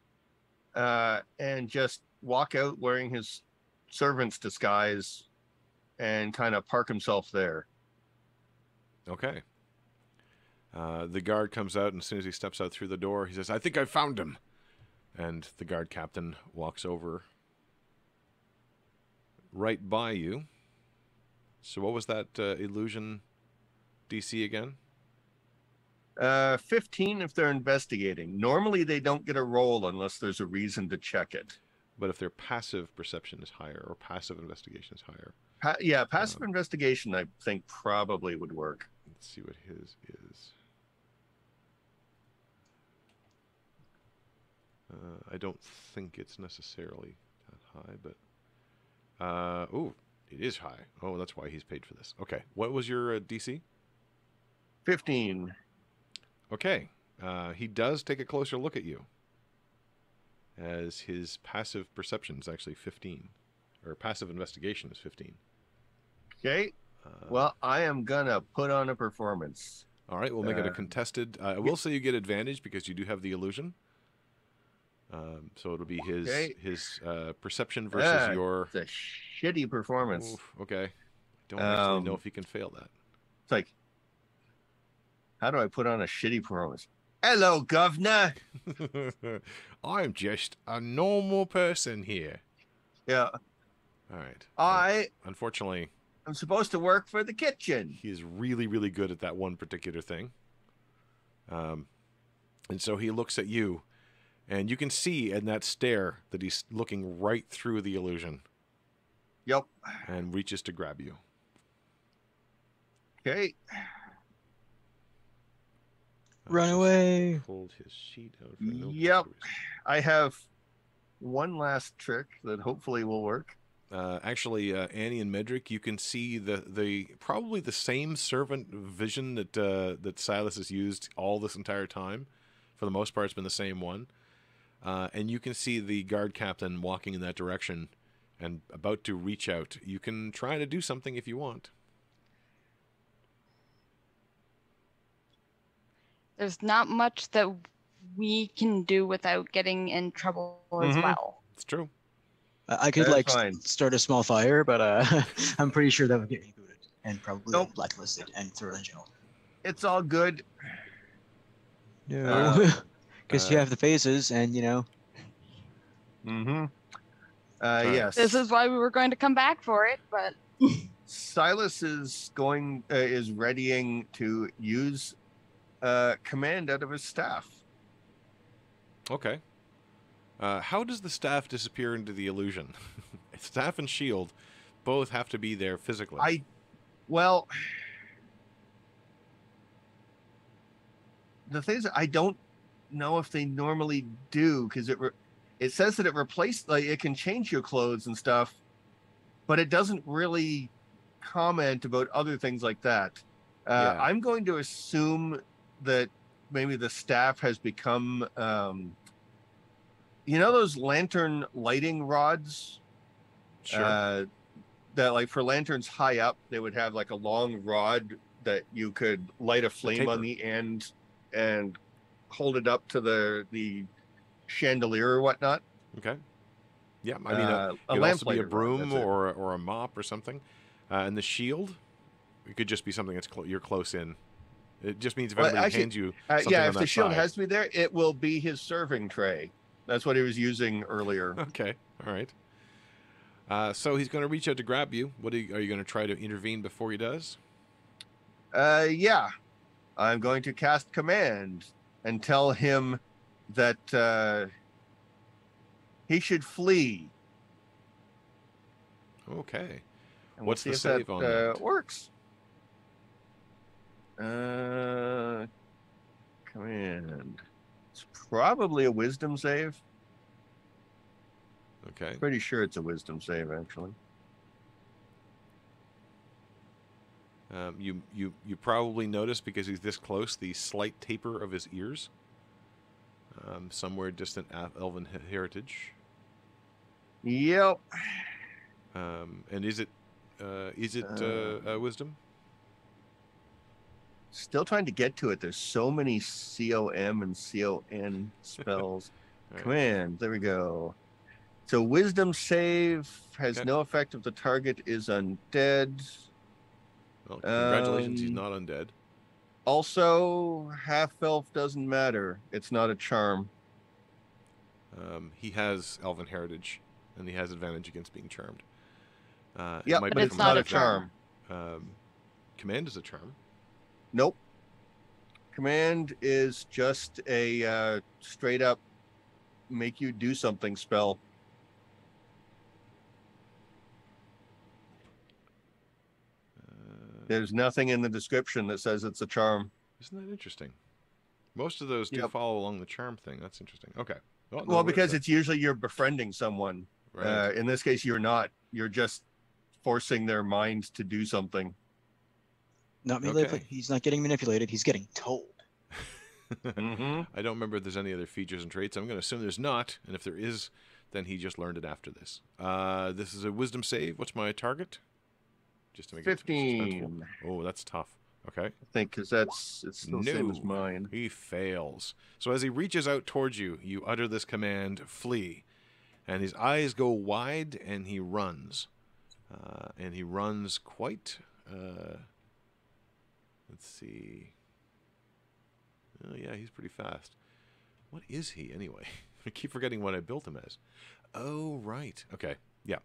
uh, and just walk out wearing his servant's disguise, and kind of park himself there. Okay. Uh, the guard comes out, and as soon as he steps out through the door, he says, "I think I found him." And the guard captain walks over right by you. So, what was that uh, illusion DC again? Uh, 15 if they're investigating. Normally, they don't get a roll unless there's a reason to check it. But if their passive perception is higher or passive investigation is higher, Pa- yeah, passive investigation, I think probably would work. let's see what his is. Uh, I don't think it's necessarily that high, but uh, oh, it is high. Oh, that's why he's paid for this. Okay, what was your uh, DC? 15. Okay, uh, he does take a closer look at you, as his passive perception is actually 15, or passive investigation is 15. Okay. Uh, Well, I am gonna put on a performance. All right, we'll make it a Uh, contested. Uh, I will say you get advantage because you do have the illusion. Um, so it'll be his Okay. his uh, perception versus Ah, your. It's a shitty performance. Oof, okay, don't actually know Um, if he can fail that. It's like, how do I put on a shitty performance? Hello, governor. I'm just a normal person here. Yeah, All right. I Unfortunately, I'm supposed to work for the kitchen. he is really, really good at that one particular thing. Um, and so he looks at you, and you can see in that stare that he's looking right through the illusion. Yep. and reaches to grab you. Okay. Run away. Pulled his sheet out for no Yep. particular I have one last trick that hopefully will work. Uh, actually, uh, Annie and Medric, you can see the, the probably the same servant vision that uh, that Silas has used all this entire time. For the most part, it's been the same one. Uh, and you can see the guard captain walking in that direction and about to reach out. You can try to do something if you want. There's not much that we can do without getting in trouble as Mhm. well. It's true. I I could That's like s- fine. start a small fire, but uh, I'm pretty sure that would get me booted and probably Nope. blacklisted and thrown in jail. It's all good. No, because you uh, have the phases, and you know, Mm-hmm. Uh, Right. yes. This is why we were going to come back for it, but Silas is going uh, is readying to use uh, command out of his staff. Okay. Uh, how does the staff disappear into the illusion? staff and shield both have to be there physically. I, well, the thing is, I don't know if they normally do because it re- it says that it replaced like it can change your clothes and stuff, but it doesn't really comment about other things like that. Uh, Yeah. I'm going to assume that maybe the staff has become, um, you know, those lantern lighting rods sure. uh, that like for lanterns high up, they would have like a long rod that you could light a flame on the end and hold it up to the the chandelier or whatnot. okay. Yeah, I mean, uh, uh, it could also be a broom or or a mop or something. Uh, and the shield, it could just be something that's clo- you're close in. It just means if Well, anybody actually, hands you Uh, yeah, if the shield side. has to be there, it will be his serving tray. That's what he was using earlier. Okay, all right. Uh, so he's going to reach out to grab you. What are you, are you going to try to intervene before he does? Uh, yeah, I'm going to cast command and tell him that uh, he should flee. Okay. And What's the save that, on uh, that? Works. Uh, command. It's probably a wisdom save. Okay. Pretty sure it's a wisdom save, actually. Um, you you you probably notice because he's this close the slight taper of his ears. Um, somewhere distant elven heritage. Yep. Um, and is it uh, is it Uh, uh, uh, wisdom? Still trying to get to it. There's so many COM and CON spells. Right. Command. There we go. So wisdom save has Okay. no effect if the target is undead. Well, congratulations, he's um, not undead. Also, half elf doesn't matter. It's not a charm. Um, he has elven heritage, and he has advantage against being charmed. Uh, it But it's not a charm. Um, command is a charm. Nope. Command is just a uh, straight up make you do something spell. There's nothing in the description that says it's a charm. isn't that interesting? Most of those do Yep. follow along the charm thing. That's interesting. Okay. No, Well, where- because it's usually you're befriending someone. right. Uh, in this case, you're not. You're just forcing their mind to do something. Not Okay. manipulated. He's not getting manipulated. He's getting told. hmm I don't remember if there's any other features and traits. I'm going to assume there's not, and if there is, then he just learned it after this. Uh, this is a wisdom save. What's my target? Just to make it suspenseful. Fifteen, Oh, that's tough. Okay. I think, because that's it's still the same as mine. He fails. So as he reaches out towards you, you utter this command, flee. And his eyes go wide and he runs. Uh, and he runs quite. Uh, let's see. Oh, yeah, he's pretty fast. What is he anyway? I keep forgetting what I built him as. Oh, right. Okay. Yeah.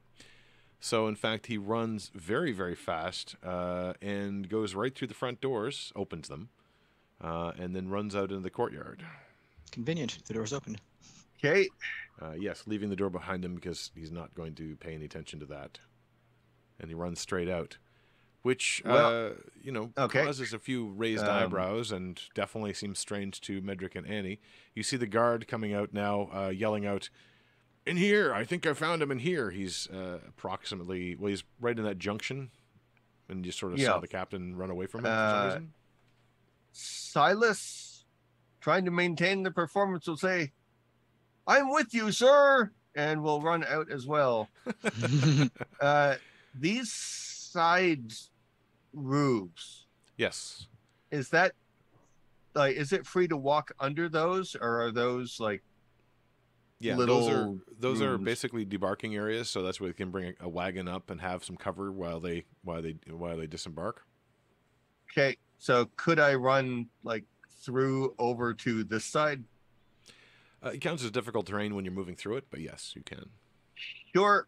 So, in fact, he runs very, very fast uh, and goes right through the front doors, opens them, uh, and then runs out into the courtyard. Convenient. The door's open. Okay, Uh, yes, leaving the door behind him because he's not going to pay any attention to that. And he runs straight out, which, Well, uh, you know, okay. causes a few raised Um, eyebrows and definitely seems strange to Medric and Annie. You see the guard coming out now, uh, yelling out, In here! I think I found him in here! He's uh, approximately, well, he's right in that junction. And you sort of saw the captain run away from him for Uh, some reason. Silas, trying to maintain the performance, will say, "I'm with you, sir," and will run out as well. Uh, these side roofs Yes. is that like is it free to walk under those or are those like Yeah, those are those are basically debarking areas, so that's where they can bring a, a wagon up and have some cover while they while they while they disembark. okay so could i run like through over to this side Uh, it counts as difficult terrain when you're moving through it, but yes, you can. sure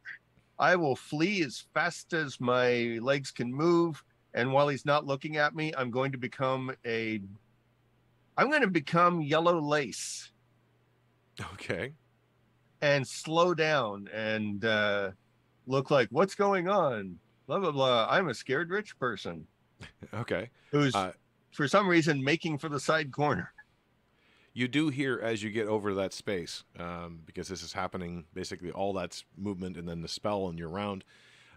i will flee as fast as my legs can move and while he's not looking at me i'm going to become a i'm going to become yellow lace Okay. And slow down and uh look like what's going on blah blah blah i'm a scared rich person Okay. who's Uh, for some reason making for the side corner. You do hear as you get over that space, um, because this is happening. Basically, all that's movement, and then the spell in your round.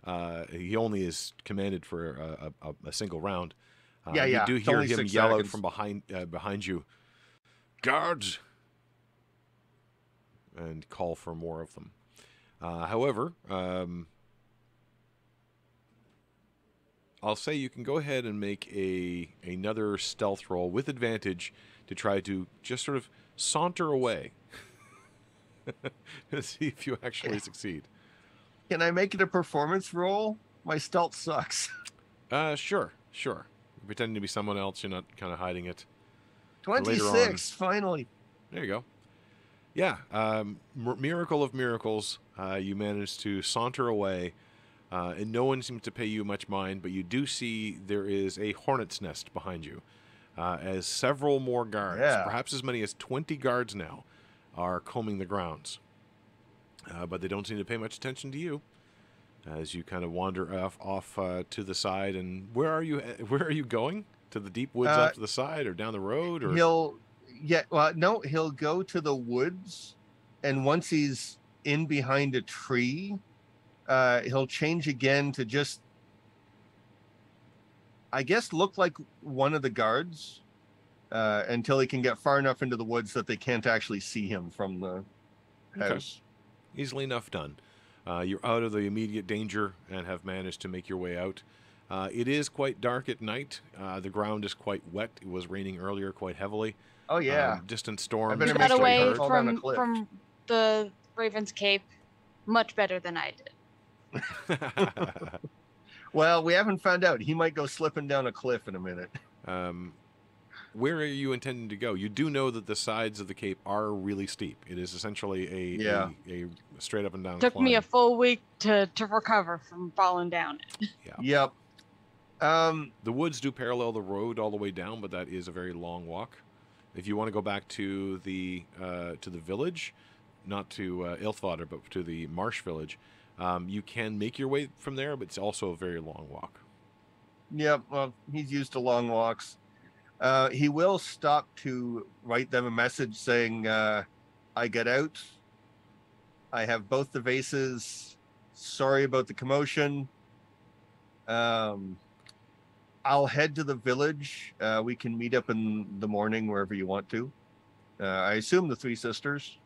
Uh, he only is commanded for a, a, a single round. Uh, Yeah, yeah, You do hear him yell out from behind uh, behind you, guards, and call for more of them. Uh, however, um, I'll say you can go ahead and make a another stealth roll with advantage to try to just sort of saunter away. to see if you actually succeed. Can I make it a performance roll? My stealth sucks. Uh, sure, sure. You're pretending to be someone else. You're not kind of hiding it. On. 26, finally. There you go. Yeah, um, miracle of miracles. Uh, you managed to saunter away, uh, and no one seems to pay you much mind. But you do see there is a hornet's nest behind you, uh, as several more guards, Yeah. perhaps as many as twenty guards now, are combing the grounds. Uh, but they don't seem to pay much attention to you, as you kind of wander off off uh, to the side. And where are you? Where are you going? To the deep woods Uh, off to the side, or down the road, or He'll, yeah, well, no, he'll go to the woods, and once he's in behind a tree, uh, he'll change again to just I guess, look like one of the guards uh, until he can get far enough into the woods that they can't actually see him from the Okay. Easily enough done. Uh, you're out of the immediate danger and have managed to make your way out. Uh, it is quite dark at night. Uh, the ground is quite wet. It was raining earlier quite heavily. Oh yeah, Um, distant storms. better You make got away don't fall down a from from the Raven's Cape much better than I did. well, we haven't found out. He might go slipping down a cliff in a minute. um, where are you intending to go? You do know that the sides of the cape are really steep. It is essentially a Yeah. a, a straight up and down. Took me a full week to to recover from falling down it. Yep. Um, The woods do parallel the road all the way down, but that is a very long walk. If you want to go back to the uh, to the village, not to uh, but to the marsh village, um, you can make your way from there, but it's also a very long walk. Yeah, Well, he's used to long walks. Uh, he will stop to write them a message saying, uh, "I get out. I have both the vases. Sorry about the commotion. Um, I'll head to the village. Uh, we can meet up in the morning wherever you want to. Uh, I assume the three sisters.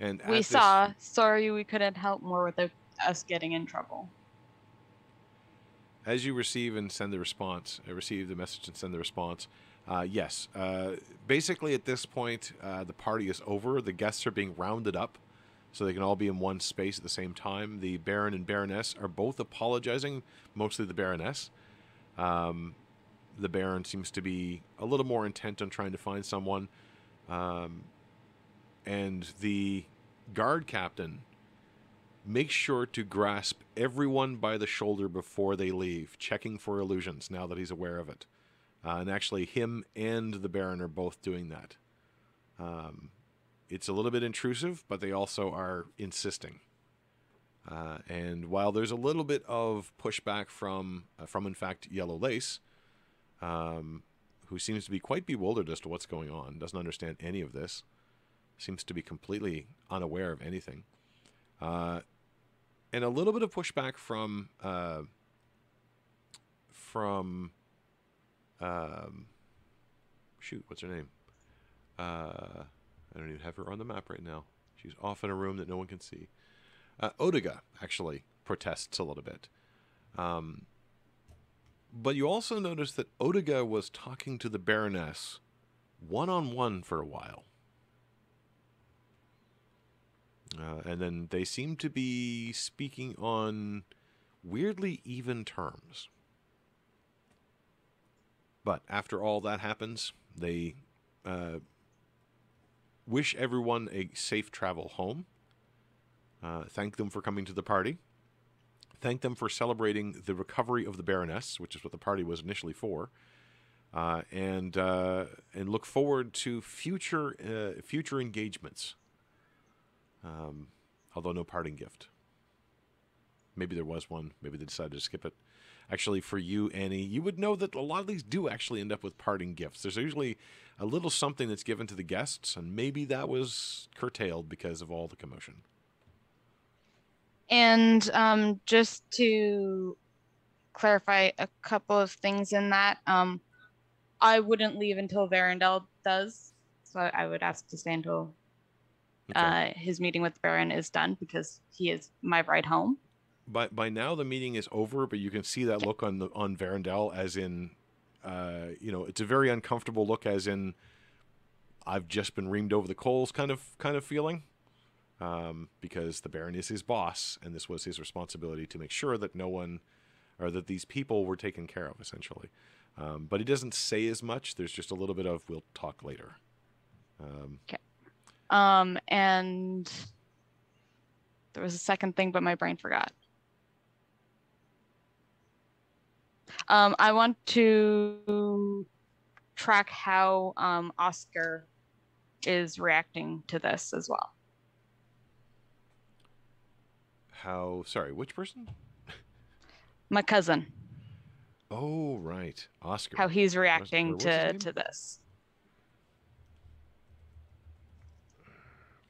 And We this- saw. Sorry, we couldn't help more without us getting in trouble. as you receive and send the response, uh, receive the message and send the response. Uh, yes, uh, basically at this point, uh, the party is over. The guests are being rounded up, so they can all be in one space at the same time. The Baron and Baroness are both apologizing, mostly the Baroness. Um, the Baron seems to be a little more intent on trying to find someone, um, and the guard captain make sure to grasp everyone by the shoulder before they leave, checking for illusions now that he's aware of it. Uh, and actually, him and the Baron are both doing that. Um, it's a little bit intrusive, but they also are insisting. Uh, and while there's a little bit of pushback from, uh, from in fact, Yellow Lace, um, who seems to be quite bewildered as to what's going on, doesn't understand any of this, seems to be completely unaware of anything. Uh, and a little bit of pushback from uh, from um, shoot, what's her name? I don't even have her on the map right now. She's off in a room that no one can see. Uh, Odiga actually protests a little bit. Um, but you also notice that Odiga was talking to the Baroness one on one for a while. Uh, and then they seem to be speaking on weirdly even terms. But after all that happens, they uh, wish everyone a safe travel home. Uh, thank them for coming to the party. Thank them for celebrating the recovery of the Baroness, which is what the party was initially for. Uh, and uh, and look forward to future uh, future engagements. Um, although no parting gift. Maybe there was one. Maybe they decided to skip it. Actually, for you, Annie, you would know that a lot of these do actually end up with parting gifts. There's usually a little something that's given to the guests, and maybe that was curtailed because of all the commotion. And um, just to clarify a couple of things in that, um, I wouldn't leave until Varendell does. So I would ask to stay until Okay. uh, his meeting with the Baron is done because he is my ride home. By by now the meeting is over, but you can see that look on the on Varendell as in, uh, you know, it's a very uncomfortable look, as in, I've just been reamed over the coals kind of kind of feeling, um, because the Baron is his boss, and this was his responsibility to make sure that no one, or that these people were taken care of, essentially. Um, but he doesn't say as much. There's just a little bit of "we'll talk later." Um, Um, and there was a second thing, but my brain forgot. Um, I want to track how um, Oscar is reacting to this as well. how? Sorry, which person? My cousin, Oh, right, Oscar. how he's reacting to to this.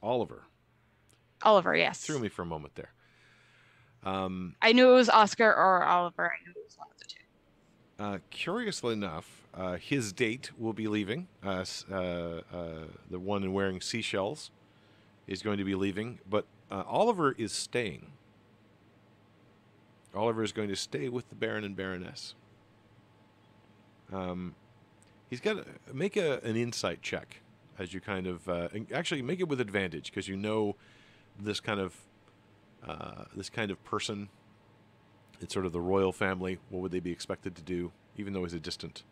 Oliver Oliver, yes. threw me for a moment there. Um, I knew it was Oscar or Oliver. I knew it was one of the two. Uh, curiously enough, uh, his date will be leaving. Uh, uh, uh, the one in wearing seashells is going to be leaving, but uh, Oliver is staying. Oliver is going to stay with the Baron and Baroness. Um, he's got to make a, an insight check as you kind of actually make it with advantage because you know this kind of this kind of person. It's sort of the royal family. What would they be expected to do, even though he's a distant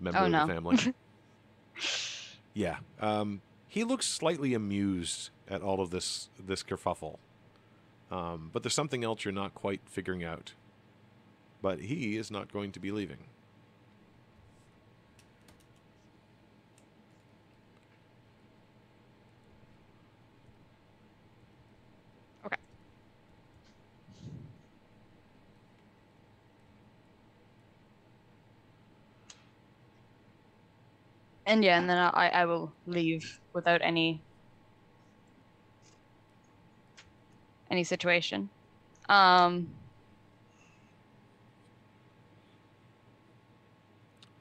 member Oh, of no. the family? yeah, um, he looks slightly amused at all of this this kerfuffle, um, but there's something else you're not quite figuring out. But he is not going to be leaving. Okay. And yeah, and then I, I will leave without any any situation. Um,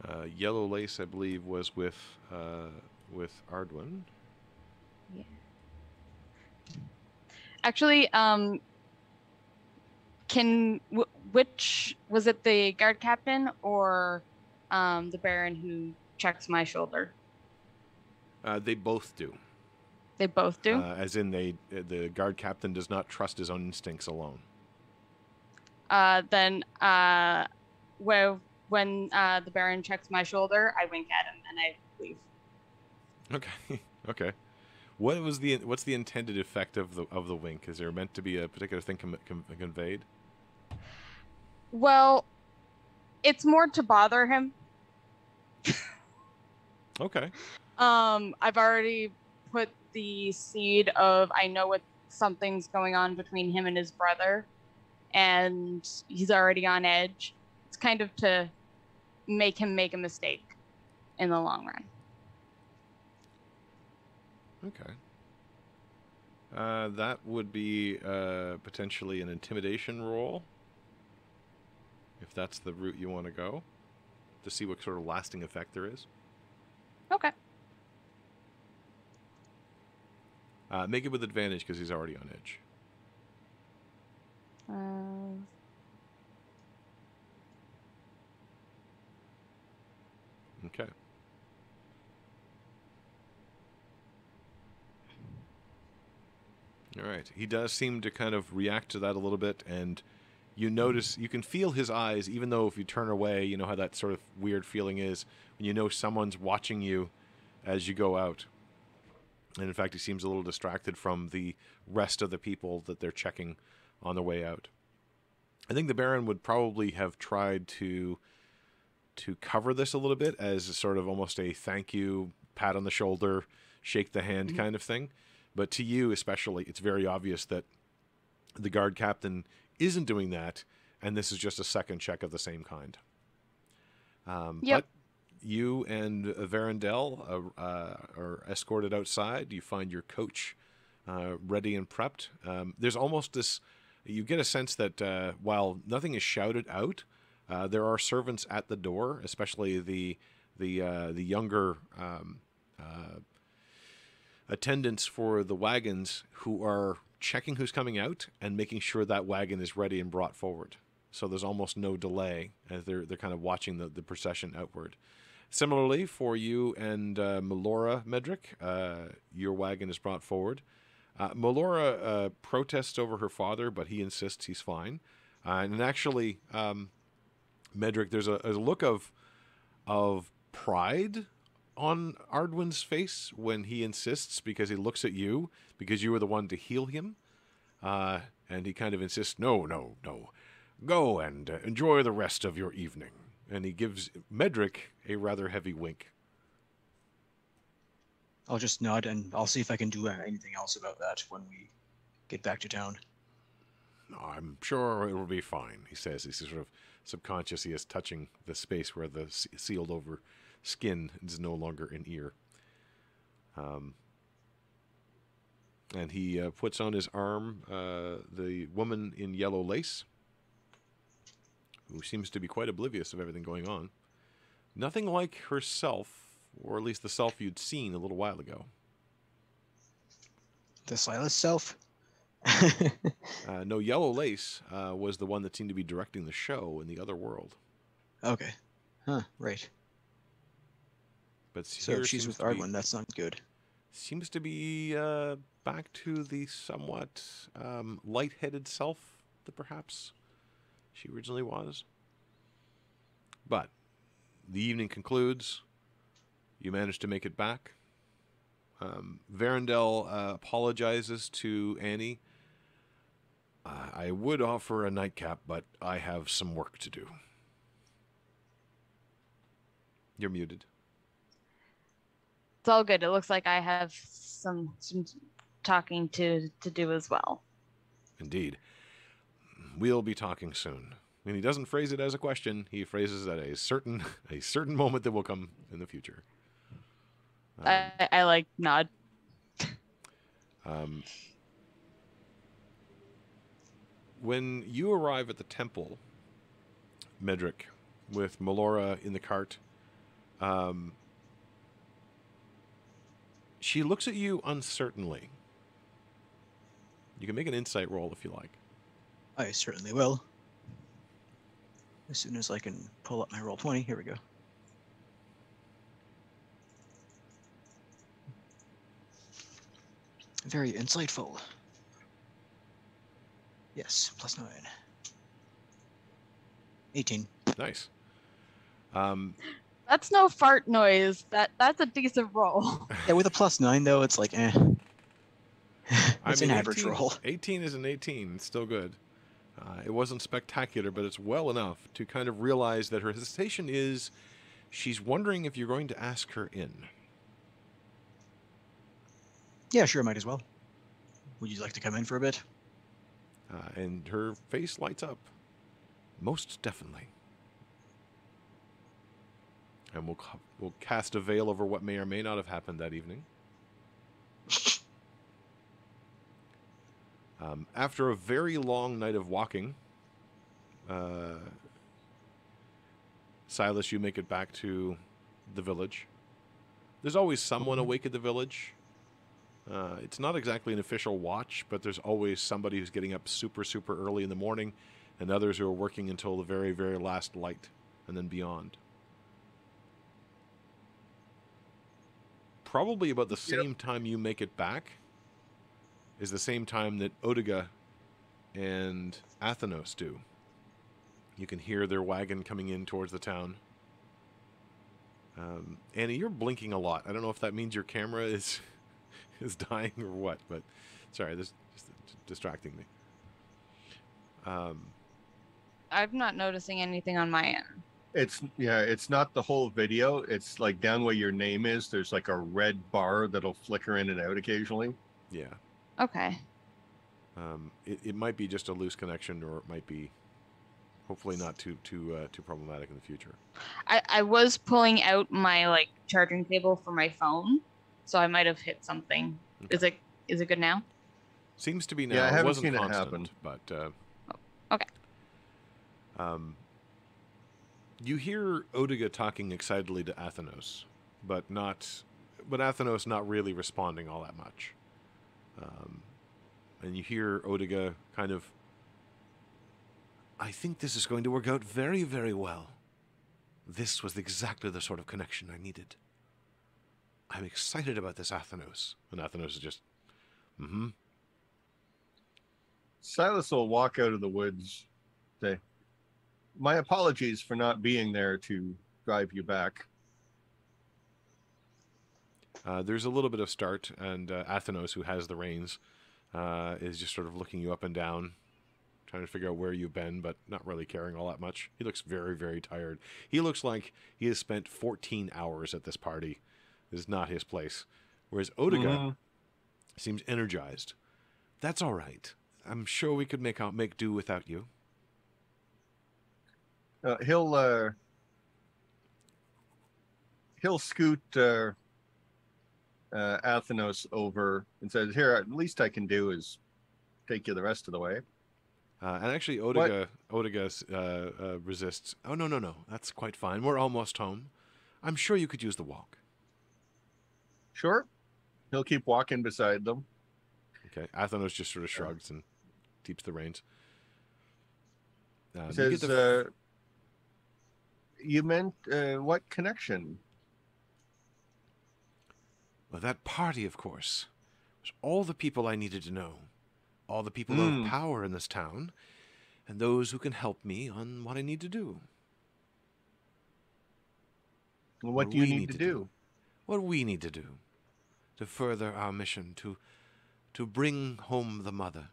Uh, Yellow Lace, I believe, was with uh, with Ardwin. Yeah. Actually, um, can w- which was it the guard captain or um, the baron who checks my shoulder? Uh, they both do. They both do. Uh, as in, they the guard captain does not trust his own instincts alone. uh, then uh, where when uh, the Baron checks my shoulder, I wink at him and I leave. Okay. okay. What was the what's the intended effect of the of the wink? Is there meant to be a particular thing com- com- conveyed? Well, it's more to bother him. Okay. Um, I've already put the seed of I know what something's going on between him and his brother, and he's already on edge. It's kind of to make him make a mistake in the long run. Okay. Uh, that would be uh, potentially an intimidation roll, if that's the route you want to go, to see what sort of lasting effect there is. Okay. Uh, make it with advantage because he's already on edge. Uh, Okay. All right. He does seem to kind of react to that a little bit, and you notice you can feel his eyes, even though if you turn away, you know how that sort of weird feeling is when you know someone's watching you as you go out. And in fact, he seems a little distracted from the rest of the people that they're checking on their way out. I think the Baron would probably have tried to to cover this a little bit as a sort of almost a thank you, pat on the shoulder, shake the hand Mhm. kind of thing. But to you especially, it's very obvious that the guard captain isn't doing that, and this is just a second check of the same kind. Um, Yep. But you and uh, Varendell uh, uh, are escorted outside. You find your coach ready and prepped. Um, there's almost this. You get a sense that while nothing is shouted out, there are servants at the door, especially the the the younger um, attendants for the wagons who are checking who's coming out and making sure that wagon is ready and brought forward. So there's almost no delay as they're they're kind of watching the, the procession outward. Similarly, for you and uh, Melora Medrick, uh, your wagon is brought forward. Uh, Melora uh, protests over her father, but he insists he's fine. Uh, and actually, um, Medrick, there's a, a look of of pride on Ardwin's face when he insists because he looks at you because you were the one to heal him, uh, and he kind of insists, "No, no, no, go and enjoy the rest of your evening." And he gives Medric a rather heavy wink. I'll just nod and I'll see if I can do anything else about that when we get back to town. I'm sure it will be fine, he says. He's sort of subconscious. He is touching the space where the sealed over skin is no longer an ear. Um, and he uh, puts on his arm uh, the woman in yellow lace, who seems to be quite oblivious of everything going on. Nothing like herself, or at least the self you'd seen a little while ago. The Silas self. Uh, no, Yellow Lace uh, was the one that seemed to be directing the show in the other world. okay. Huh. Right. But So if she's with Ardwin, that's not good. seems to be uh, back to the somewhat um, light-headed self that perhaps she originally was. But the evening concludes. You manage to make it back. Um, Varendell uh, apologizes to Annie. Uh, I would offer a nightcap, but I have some work to do. You're muted. It's all good. It looks like I have some some talking to to do as well. Indeed. We'll be talking soon. And he doesn't phrase it as a question. He phrases it at a certain a certain moment that will come in the future. Um, I, I like nod. um, when you arrive at the temple, Medric, with Melora in the cart, um, she looks at you uncertainly. You can make an insight roll if you like. I certainly will. As soon as I can pull up my roll 20. Here we go. Very insightful. Yes, plus 9. 18. Nice. Um, That's no fart noise. That that's a decent roll. Yeah, with a plus 9, though, it's like, eh. I it's mean, an average 18 roll. 18 is an 18. It's still good. Uh, it wasn't spectacular, but it's well enough to kind of realize that her hesitation is she's wondering if you're going to ask her in. Yeah, sure, might as well. Would you like to come in for a bit? Uh, and her face lights up. Most definitely. And we'll, we'll cast a veil over what may or may not have happened that evening. Um, after a very long night of walking, uh, Silas, you make it back to the village. There's always someone Mhm. awake at the village. Uh, it's not exactly an official watch, but there's always somebody who's getting up super, super early in the morning, and others who are working until the very, very last light and then beyond. Probably about the Yep. same time you make it back is the same time that Odiga and Athanos do. You can hear their wagon coming in towards the town. Um, Annie, you're blinking a lot. I don't know if that means your camera is is dying or what, but sorry, this is just distracting me. Um, I'm not noticing anything on my end. It's yeah, it's not the whole video. It's like down where your name is. There's like a red bar that'll flicker in and out occasionally. yeah, Okay. um, it, it might be just a loose connection, or it might be, hopefully, not too too uh, too problematic in the future. I, I was pulling out my like charging cable for my phone, so I might have hit something. Okay. Is it is it good now? Seems to be now. Yeah, I it haven't wasn't seen it happen. but uh, okay. Um, you hear Odiga talking excitedly to Athenos, but not, but Athenos not really responding all that much. Um, and you hear Odiga kind of, I think this is going to work out very, very well. This was exactly the sort of connection I needed. I'm excited about this Athenos. And Athenos is just, mm-hmm. Silas will walk out of the woods. Say, "My apologies for not being there to drive you back." Uh, there's a little bit of start, and uh, Athenos, who has the reins, uh, is just sort of looking you up and down, trying to figure out where you've been, but not really caring all that much. He looks very, very tired. He looks like he has spent 14 hours at this party. This is not his place. Whereas Odiga Mhm. seems energized. That's all right. I'm sure we could make out make do without you. Uh, he'll uh, he'll scoot uh, uh, Athenos over and says, "Here, at least I can do is take you the rest of the way." Uh, and actually, Odiga, Odiga uh, uh, resists. Oh, no, no, no. That's quite fine. We're almost home. I'm sure you could use the walk. Sure. He'll keep walking beside them. Okay. Athanos just sort of shrugs and keeps the reins. Um, you says, the- uh, "You meant uh, what connection?" Well, that party, of course, was all the people I needed to know. All the people Hmm. of power in this town, and those who can help me on what I need to do. What What do you we need, need to to do? do. What we need to do to further our mission to to bring home the mother.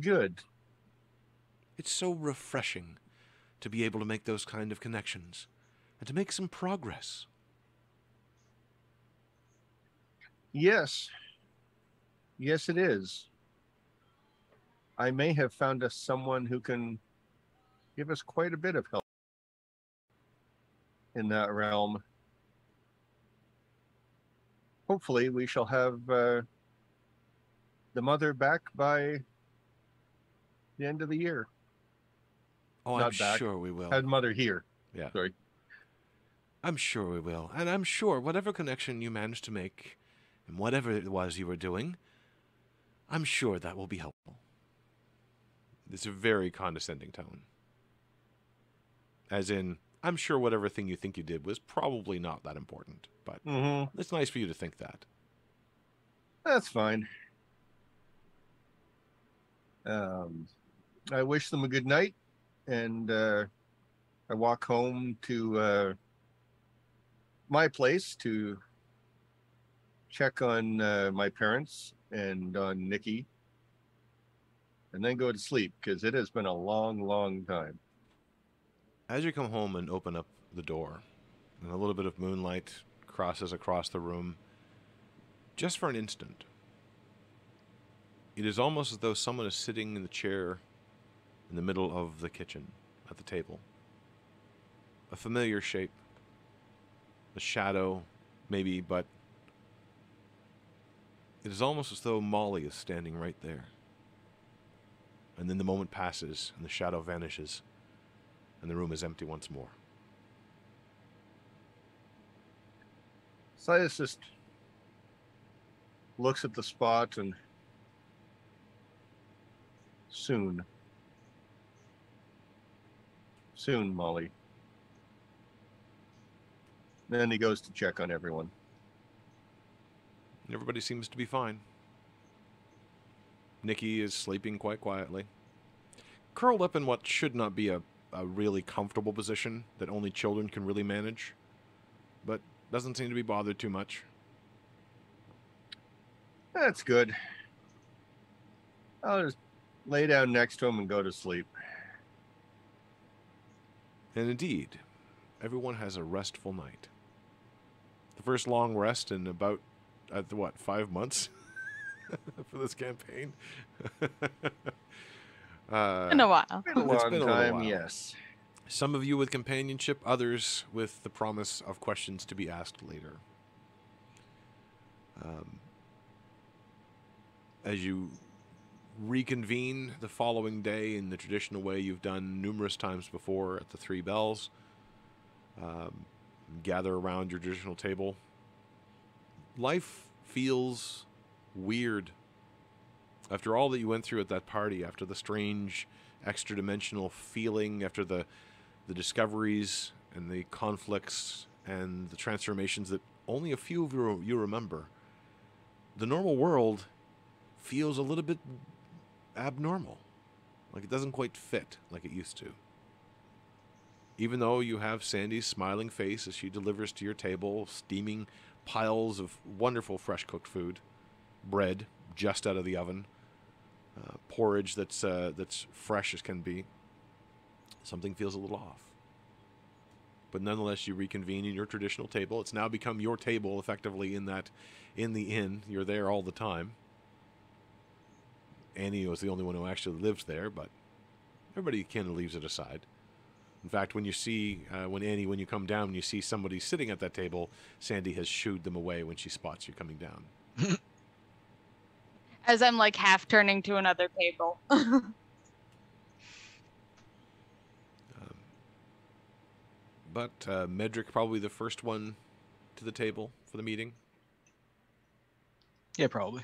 Good. It's so refreshing to be able to make those kind of connections and to make some progress. Yes. Yes, it is. I may have found us someone who can give us quite a bit of help in that realm. Hopefully, we shall have uh, the mother back by the end of the year. Oh, I'm back. sure we will. Had mother here. Yeah. Sorry. I'm sure we will. And I'm sure whatever connection you managed to make and whatever it was you were doing, I'm sure that will be helpful. It's a very condescending tone. As in, I'm sure whatever thing you think you did was probably not that important, but Mm-hmm. it's nice for you to think that. That's fine. Um, I wish them a good night, and uh, I walk home to uh, my place to check on uh, my parents and on Nikki, and then go to sleep because it has been a long, long time. As you come home and open up the door, and a little bit of moonlight crosses across the room, just for an instant, it is almost as though someone is sitting in the chair in the middle of the kitchen at the table. A familiar shape, a shadow, maybe, but it is almost as though Molly is standing right there. And then the moment passes and the shadow vanishes and the room is empty once more. Silas just looks at the spot and soon. Soon, Molly. Then he goes to check on everyone. Everybody seems to be fine. Nikki is sleeping quite quietly, curled up in what should not be a, a really comfortable position that only children can really manage, but doesn't seem to be bothered too much. That's good. I'll just lay down next to him and go to sleep. And indeed, everyone has a restful night. The first long rest in about, uh, what, five months for this campaign? uh, In a while. Been a It's long been a little time, while. yes. Some of you with companionship, others with the promise of questions to be asked later. Um, as you reconvene the following day in the traditional way you've done numerous times before at the Three Bells, um, gather around your traditional table, life feels weird. After all that you went through at that party, after the strange extra dimensional feeling, after the the discoveries and the conflicts and the transformations that only a few of you, you remember, the normal world feels a little bit abnormal. Like it doesn't quite fit like it used to. Even though you have Sandy's smiling face as she delivers to your table steaming piles of wonderful fresh cooked food, bread just out of the oven, uh, porridge that's uh, that's fresh as can be, something feels a little off. But nonetheless, you reconvene in your traditional table. It's now become your table, effectively in that, in the inn. You're there all the time. Annie was the only one who actually lives there, but everybody kind of leaves it aside. In fact, when you see, uh, when Annie, when you come down, you see somebody sitting at that table, Sandy has shooed them away when she spots you coming down. As I'm like half turning to another table. Um, but uh, Medric probably the first one to the table for the meeting. Yeah, probably.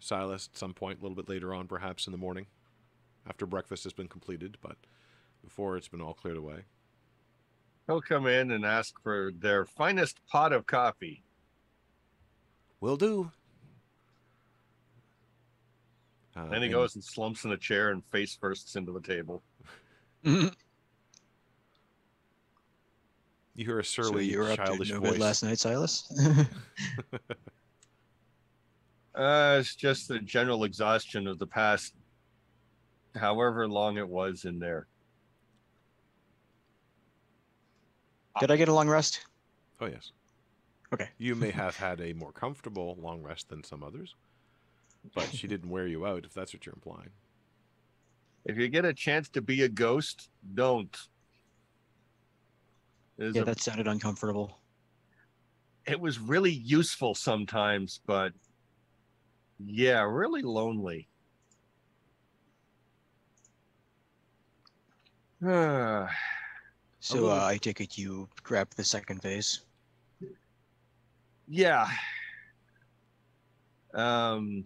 Silas at some point, a little bit later on, perhaps in the morning, after breakfast has been completed, but before it's been all cleared away. He'll come in and ask for their finest pot of coffee. Will do. Uh, Then he and goes and slumps in a chair and face firsts into the table. You hear a so surly, you were up to childish no voice. good last night, Silas? Uh, it's just the general exhaustion of the past, however long it was in there. Did I get a long rest? Oh yes. Okay. You may have had a more comfortable long rest than some others, but she didn't wear you out. If that's what you're implying. If you get a chance to be a ghost, don't. It, is Yeah, a- that sounded uncomfortable. it was really useful sometimes, but yeah, really lonely. So uh, I take it you grabbed the second phase. yeah. Um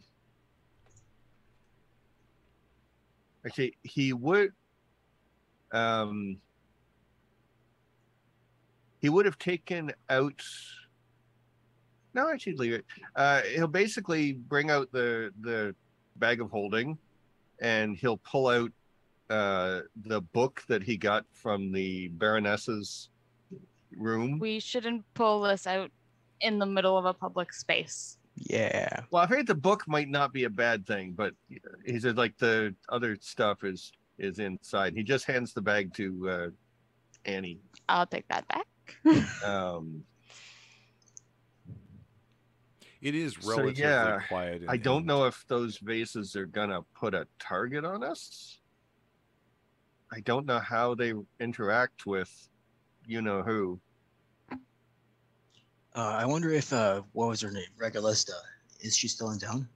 actually he would um he would have taken out no actually leave it uh he'll basically bring out the the bag of holding and he'll pull out uh the book that he got from the baroness's room we shouldn't pull this out in the middle of a public space. Yeah. Well, I think the book might not be a bad thing, but he said like the other stuff is is inside. He just hands the bag to uh, Annie. I'll take that back. Um, It is So, relatively yeah, quiet. I don't and know if those vases are gonna put a target on us. I don't know how they interact with, you know who. Uh, I wonder if uh, what was her name? Regalista. Is she still in town?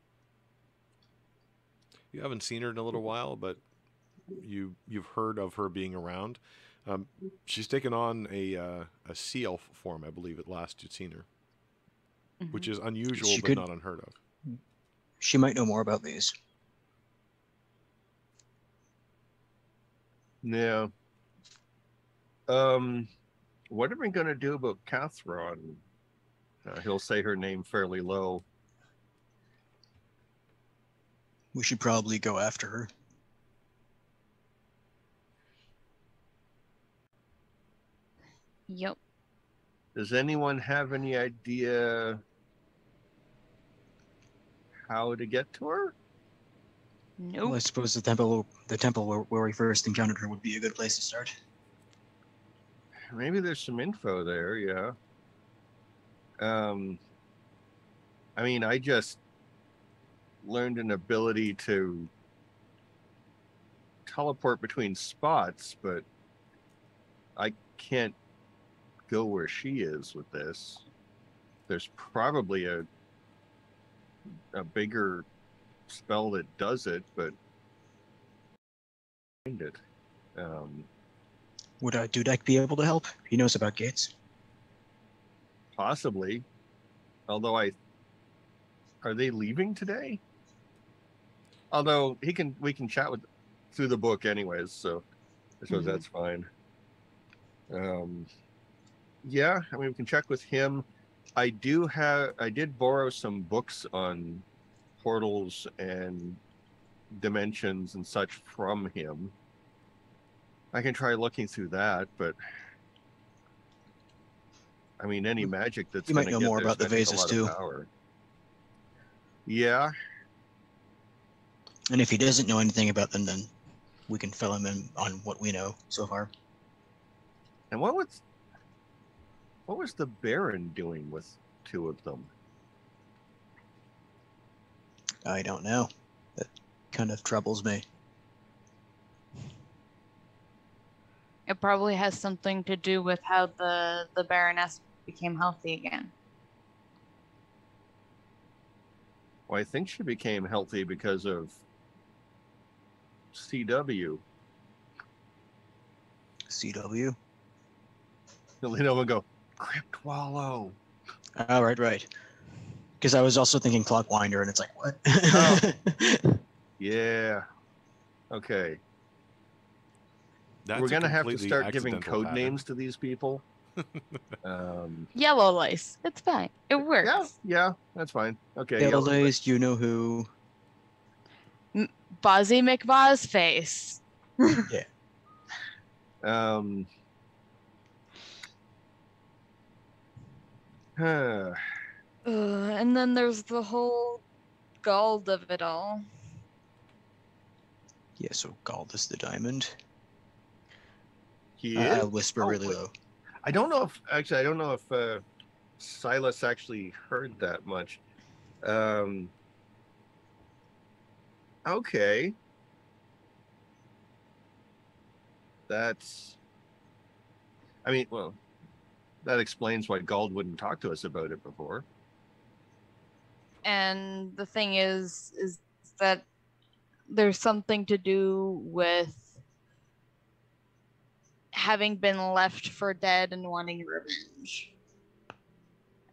You haven't seen her in a little while, but you you've heard of her being around. Um, she's taken on a uh, a sea elf form, I believe, at last you'd seen her, which is unusual She but could- not unheard of. She might know more about these. Yeah. Um, what are we gonna do about Cathron? Uh, he'll say her name fairly low. We should probably go after her. Yep. Does anyone have any idea how to get to her? Nope. Well, I suppose the temple, the temple where, where we first encountered her, would be a good place to start. Maybe there's some info there, yeah. Um I mean, I just learned an ability to teleport between spots, but I can't go where she is with this. There's probably a a bigger spell that does it, but find it. Um Would uh, Dudek be able to help? He knows about gates. Possibly. Although I are they leaving today? Although he can we can chat with through the book anyways, so I suppose Mhm. that's fine. Um yeah, I mean we can check with him. I do have I did borrow some books on portals and dimensions and such from him. I can try looking through that, but I mean, any magic that's You might know more about the gonna take a vases, too. power. Yeah, And if he doesn't know anything about them, then we can fill him in on what we know so far. and what was what was the Baron doing with two of them? I don't know. That kind of troubles me. It probably has something to do with how the the Baroness became healthy again. well, I think she became healthy because of CW. CW. They'll lean over and go, Crypt Wallow. Oh, right, right. Because I was also thinking Clockwinder, and it's like, what? Oh. Yeah. Okay. That's We're gonna have to start giving code pattern. names to these people. um, Yellow lice. It's fine. It works. yeah, yeah, that's fine. Okay. Yellow yellow- Days, you know who. Bozzy McVoz face. Yeah. Um, huh, Uh, and then there's the whole gold of it all. Yeah, so gold is the Diamond. he I- is. I'll whisper Oh, really wait. low. I don't know if actually I don't know if uh, Silas actually heard that much. Um, okay, that's. I mean, well, that explains why Gald wouldn't talk to us about it before. And the thing is, is that there's something to do with having been left for dead and wanting revenge.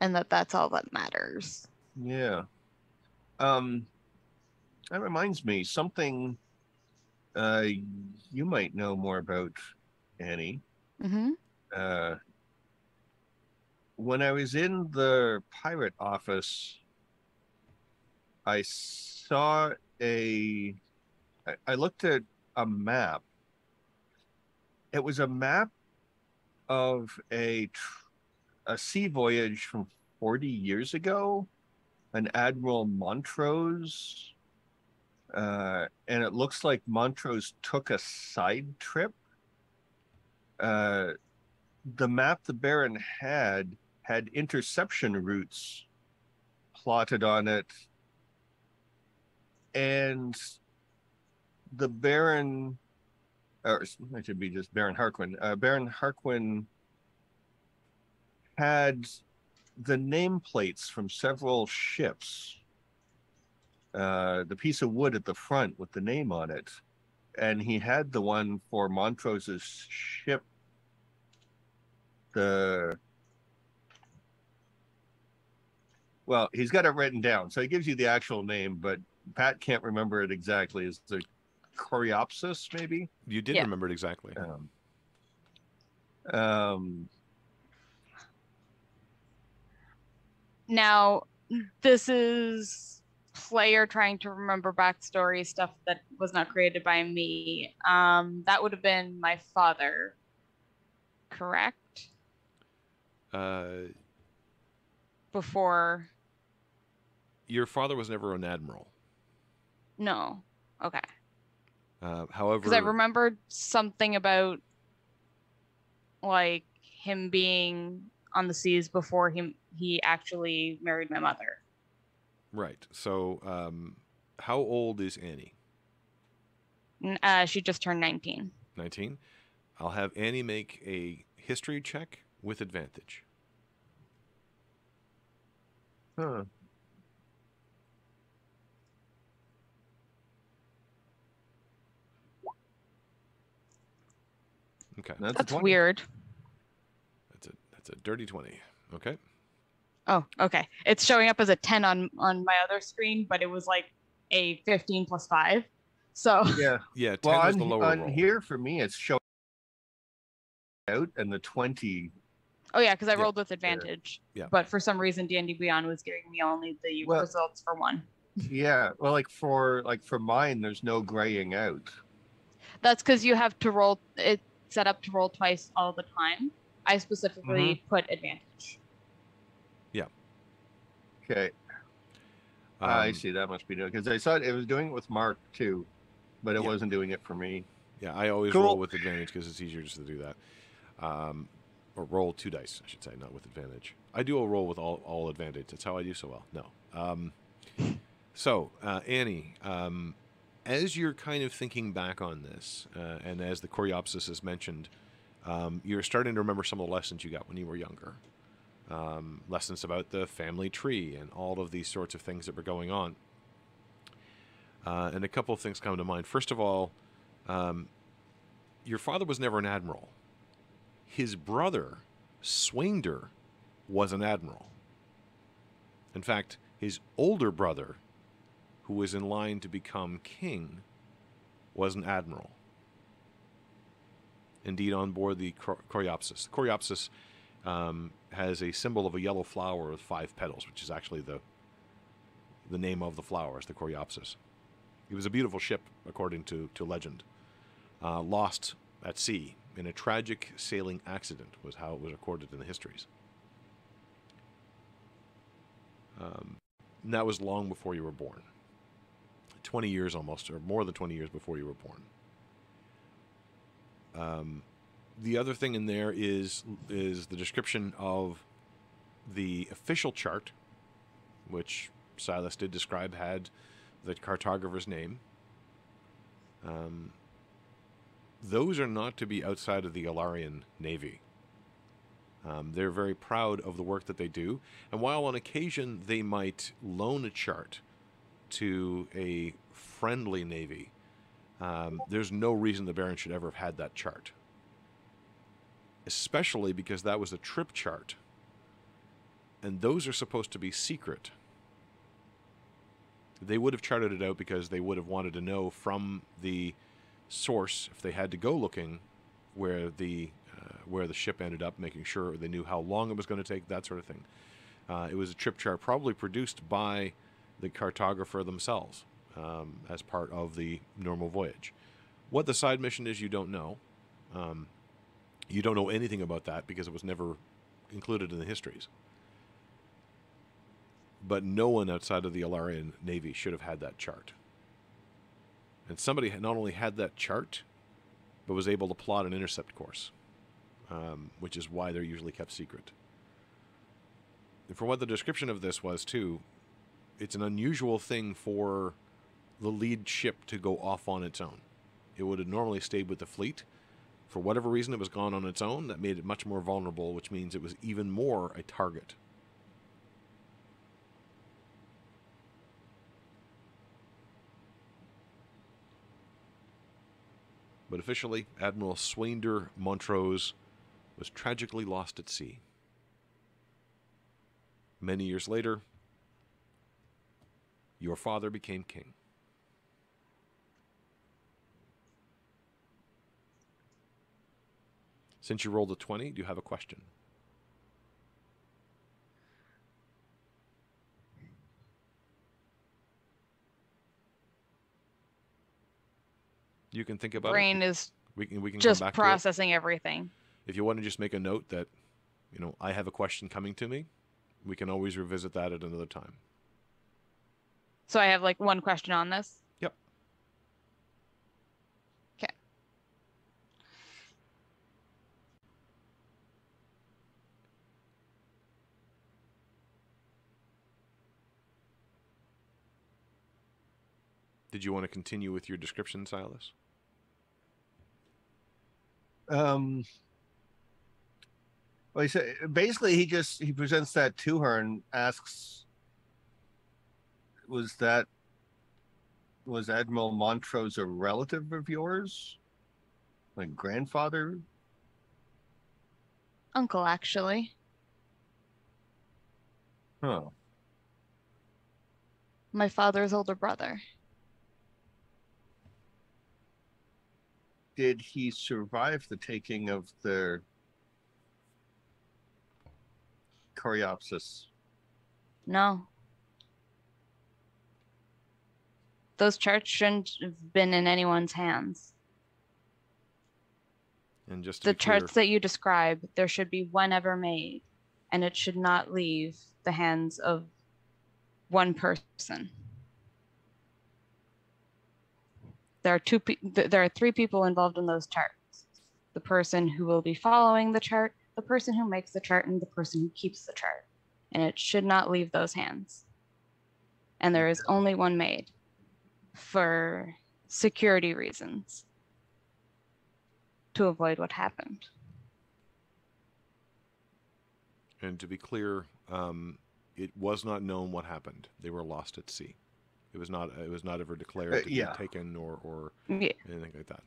And that that's all that matters. Yeah. Um, that reminds me something. Uh, you might know more about Annie. Mm-hmm. uh, when I was in the pirate office, I saw a. I, looked at a map. It was a map of a a sea voyage from 40 years ago, an Admiral Montrose. Uh, and it looks like Montrose took a side trip. Uh, the map the Baron had had interception routes plotted on it. And the Baron, or it should be just Baron Harquin, uh, Baron Harquin had the nameplates from several ships. Uh, the piece of wood at the front with the name on it. And he had the one for Montrose's ship the well he's got it written down so he gives you the actual name but pat can't remember it exactly is the coreopsis maybe You did Yeah. remember it exactly. um, um Now, this is player trying to remember backstory stuff that was not created by me. Um, that would have been my father, correct? Uh, Before, your father was never an admiral. No, okay. Uh, however, Because I remembered something about like him being on the seas before he he actually married my mother. right. So, um, how old is Annie? Uh, she just turned 19. 19. I'll have Annie make a history check with advantage. huh. Okay. that's, That's 20. weird. That's a that's a dirty 20. Okay. Oh, okay. It's showing up as a 10 on on my other screen, but it was like a 15 plus 5. So, yeah Yeah, 10 well is on, the lower on roll. here for me it's showing out and the 20 oh yeah, because I Yeah. rolled with advantage. Yeah. But for some reason, D&D Beyond was giving me only the Well- results for one. yeah well like for like for mine there's no graying out That's because you have to roll it set up to roll twice all the time. I specifically Mm-hmm. put advantage. Yeah. Okay I Um, see that must be doing because I saw it, it was doing it with Mark too, but it Yeah. wasn't doing it for me. Yeah, I always Cool. roll with advantage because it's easier just to do that. Um, or roll two dice, I should say, not with advantage. I do a roll with all, all advantage. That's how I do so well. No. Um, so, uh, Annie, um, as you're kind of thinking back on this, uh, and as the coreopsis has mentioned, um, you're starting to remember some of the lessons you got when you were younger. Um, lessons about the family tree and all of these sorts of things that were going on. Uh, and a couple of things come to mind. First of all, um, your father was never an admiral. His brother, Swainder, was an admiral. In fact, his older brother, who was in line to become king, was an admiral. Indeed, on board the Cor- Coreopsis. The Coreopsis um, has a symbol of a yellow flower with five petals, which is actually the the name of the flowers, the Coreopsis. It was a beautiful ship, according to, to legend. Uh, lost at sea in a tragic sailing accident, was how it was recorded in the histories. Um, that was long before you were born. 20 years almost, or more than 20 years before you were born. Um, the other thing in there is is the description of the official chart, which Silas did describe had the cartographer's name. Um, those are not to be outside of the Alarian Navy. Um, they're very proud of the work that they do, and while on occasion they might loan a chart to a friendly navy, um, there's no reason the Baron should ever have had that chart. Especially because that was a trip chart, and those are supposed to be secret. They would have charted it out because they would have wanted to know from the source if they had to go looking where the uh, where the ship ended up, making sure they knew how long it was going to take, that sort of thing. Uh, it was a trip chart probably produced by the cartographer themselves um, as part of the normal voyage. What the side mission is, you don't know. Um, you don't know anything about that because it was never included in the histories. But no one outside of the Alarian Navy should have had that chart. And somebody not only had that chart, but was able to plot an intercept course, um, which is why they're usually kept secret. And from what the description of this was, too, it's an unusual thing for the lead ship to go off on its own. It would have normally stayed with the fleet. For whatever reason, it was gone on its own. That made it much more vulnerable, which means it was even more a target. But officially, Admiral Swainder Montrose was tragically lost at sea. Many years later, your father became king. Since you rolled a 20, do you have a question? You can think about Brain it. is We can we can just come back to it. processing everything. If you want to just make a note that, you know, I have a question coming to me, we can always revisit that at another time. So I have like one question on this. Yep. Okay. Did you want to continue with your description, Silas? Um, well, he said basically he just he presents that to her and asks, "Was that was Admiral Montrose a relative of yours, like grandfather?" Uncle, actually. Huh. My father's older brother. Did he survive the taking of the Coreopsis? No. Those charts shouldn't have been in anyone's hands. And just The be clear, charts that you describe, there should be one ever made, and it should not leave the hands of one person. There are two. Pe- there are three people involved in those charts: the person who will be following the chart, the person who makes the chart, and the person who keeps the chart. And it should not leave those hands. And there is only one made, for security reasons, to avoid what happened. and to be clear, um, it was not known what happened. They were lost at sea. It was not. It was not ever declared Uh, to be yeah. taken or or Yeah, anything like that.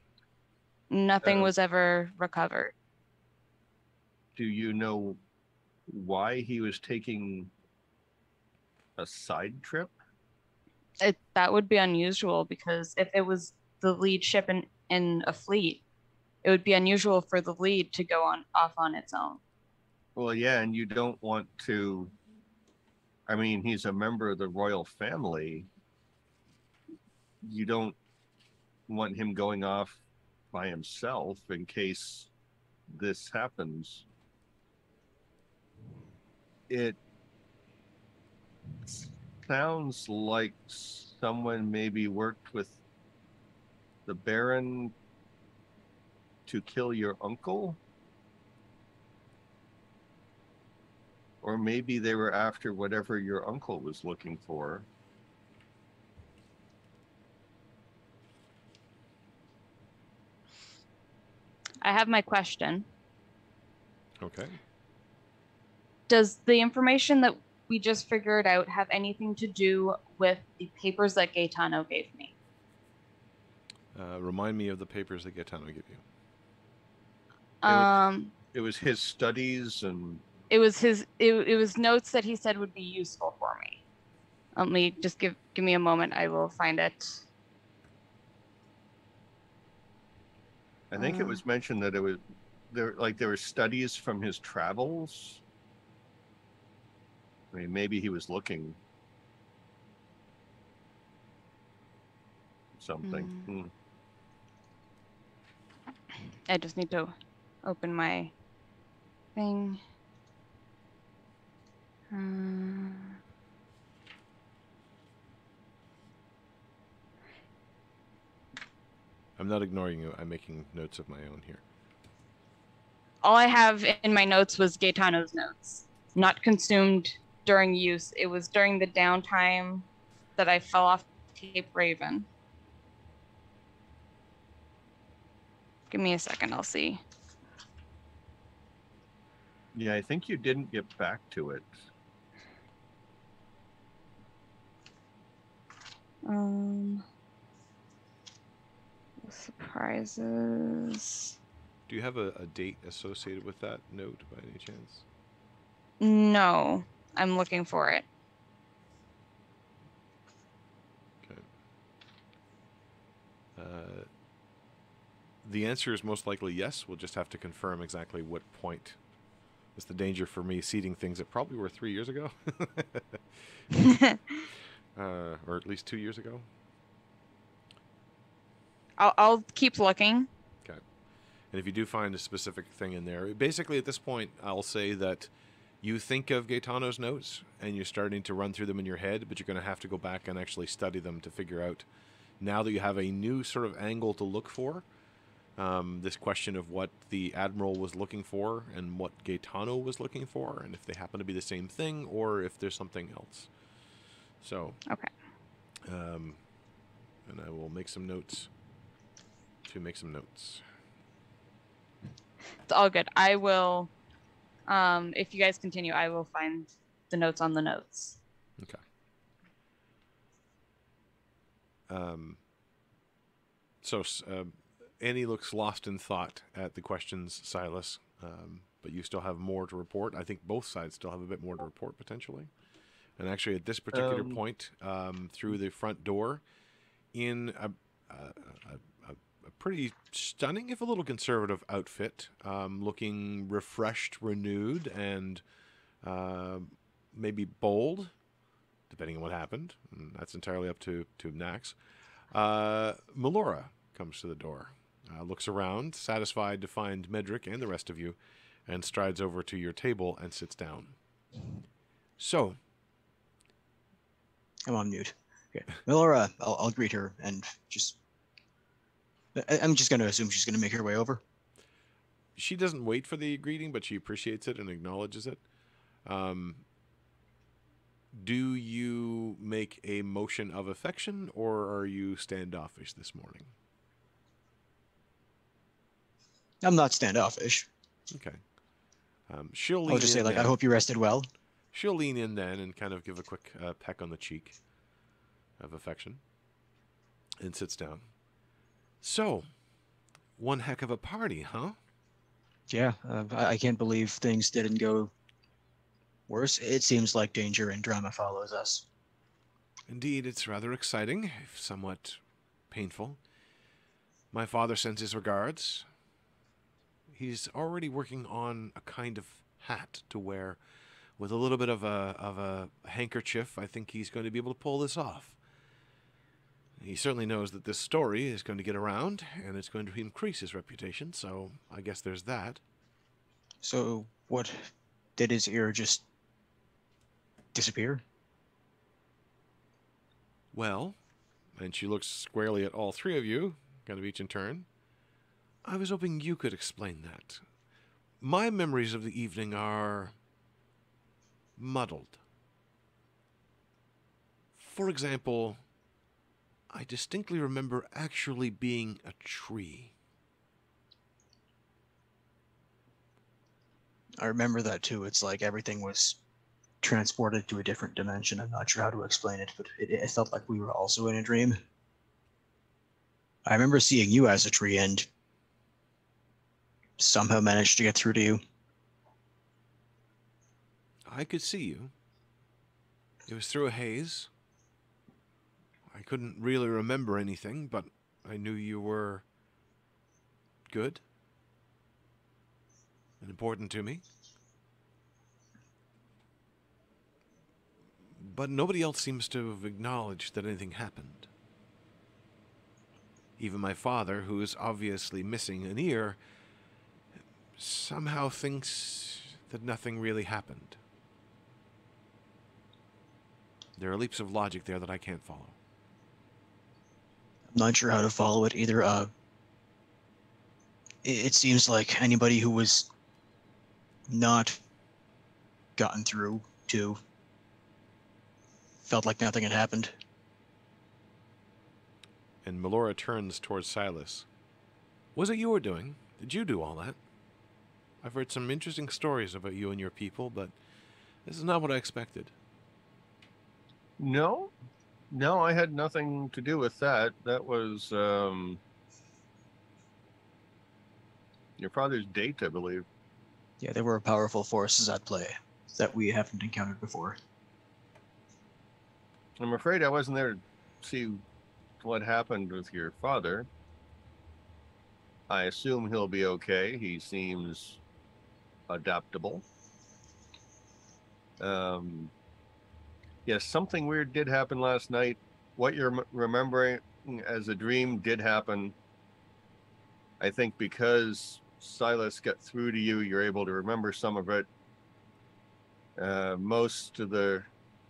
nothing Uh, was ever recovered. Do you know why he was taking a side trip? It that would be unusual because if it was the lead ship in, in a fleet, it would be unusual for the lead to go on off on its own. Well, yeah, and you don't want to. I mean, he's a member of the royal family. You don't want him going off by himself in case this happens. It sounds like someone maybe worked with the Baron to kill your uncle. Or maybe they were after whatever your uncle was looking for. I have my question. Okay. Does the information that we just figured out have anything to do with the papers that Gaetano gave me? Uh, remind me of the papers that Gaetano gave you. It was- Um, It was his studies and it was his. It, it was notes that he said would be useful for me. Let me just give give me a moment. I will find it. I think it Uh. was mentioned that it was there like there were studies from his travels. I mean, maybe he was looking something. Mm. Hmm. I just need to open my thing. Uh, I'm not ignoring you. I'm making notes of my own here. all I have in my notes was Gaetano's notes. Not consumed during use. It was during the downtime that I fell off Cape Raven. Give me a second, I'll see. Yeah, I think you didn't get back to it. Um, surprises. Do you have a, a date associated with that note by any chance? No, I'm looking for it. Okay. Uh, the answer is most likely yes. We'll just have to confirm exactly what point. It's the danger for me seeding things that probably were three years ago, uh, or at least two years ago. I'll, I'll keep looking. Okay. And if you do find a specific thing in there, basically at this point, I'll say that you think of Gaetano's notes and you're starting to run through them in your head, but you're going to have to go back and actually study them to figure out. Now that you have a new sort of angle to look for, um, this question of what the admiral was looking for and what Gaetano was looking for, and if they happen to be the same thing or if there's something else. So, Okay. um, and I will make some notes to make some notes. It's all good. I will, um, if you guys continue, I will find the notes on the notes. Okay. Um, so s- um, Annie looks lost in thought at the questions, Silas, um, but you still have more to report. I think both sides still have a bit more to report potentially. And actually, at this particular Um, point, um, through the front door, in a, a, a, a, a pretty stunning, if a little conservative outfit, um, looking refreshed, renewed, and uh, maybe bold, depending on what happened. And that's entirely up to to Nax. Uh, Melora comes to the door, uh, looks around, satisfied to find Medric and the rest of you, and strides over to your table and sits down. So, I'm on mute. Okay. Melora, I'll, I'll greet her and just. I, I'm just going to assume she's going to make her way over. she doesn't wait for the greeting, but she appreciates it and acknowledges it. Um, do you make a motion of affection, or are you standoffish this morning? I'm not standoffish. Okay. Um, she'll lean I'll just say, in like, I then. hope you rested well. She'll lean in then and kind of give a quick uh, peck on the cheek. of affection and sits down. So, one heck of a party, huh? Yeah, uh, I, I can't believe things didn't go worse. It seems like danger and drama follows us. Indeed, it's rather exciting, if somewhat painful. My father sends his regards. He's already working on a kind of hat to wear with a little bit of a of a handkerchief. I think he's going to be able to pull this off. He certainly knows that this story is going to get around and it's going to increase his reputation, so I guess there's that. So, what did his ear just disappear? Well, and she looks squarely at all three of you, kind of each in turn. I was hoping you could explain that. My memories of the evening are muddled. For example, I distinctly remember actually being a tree. I remember that too. It's like everything was transported to a different dimension. I'm not sure how to explain it, but it, it felt like we were also in a dream. I remember seeing you as a tree and somehow managed to get through to you. I could see you. It was through a haze. I couldn't really remember anything, but I knew you were good and important to me. But nobody else seems to have acknowledged that anything happened. Even my father, who is obviously missing an ear, somehow thinks that nothing really happened. There are leaps of logic there that I can't follow. I'm not sure how to follow it either. Uh, it, it seems like anybody who was not gotten through to felt like nothing had happened. And Melora turns towards Silas. Was it you were doing? Did you do all that? I've heard some interesting stories about you and your people, but this is not what I expected. No, no, I had nothing to do with that. That was um, your father's date, I believe. Yeah, there were powerful forces at play that we haven't encountered before. I'm afraid I wasn't there to see what happened with your father. I assume he'll be okay. He seems adaptable. Um, yes, something weird did happen last night. What you're m- remembering as a dream did happen. I think because Silas got through to you, you're able to remember some of it. Uh, most of the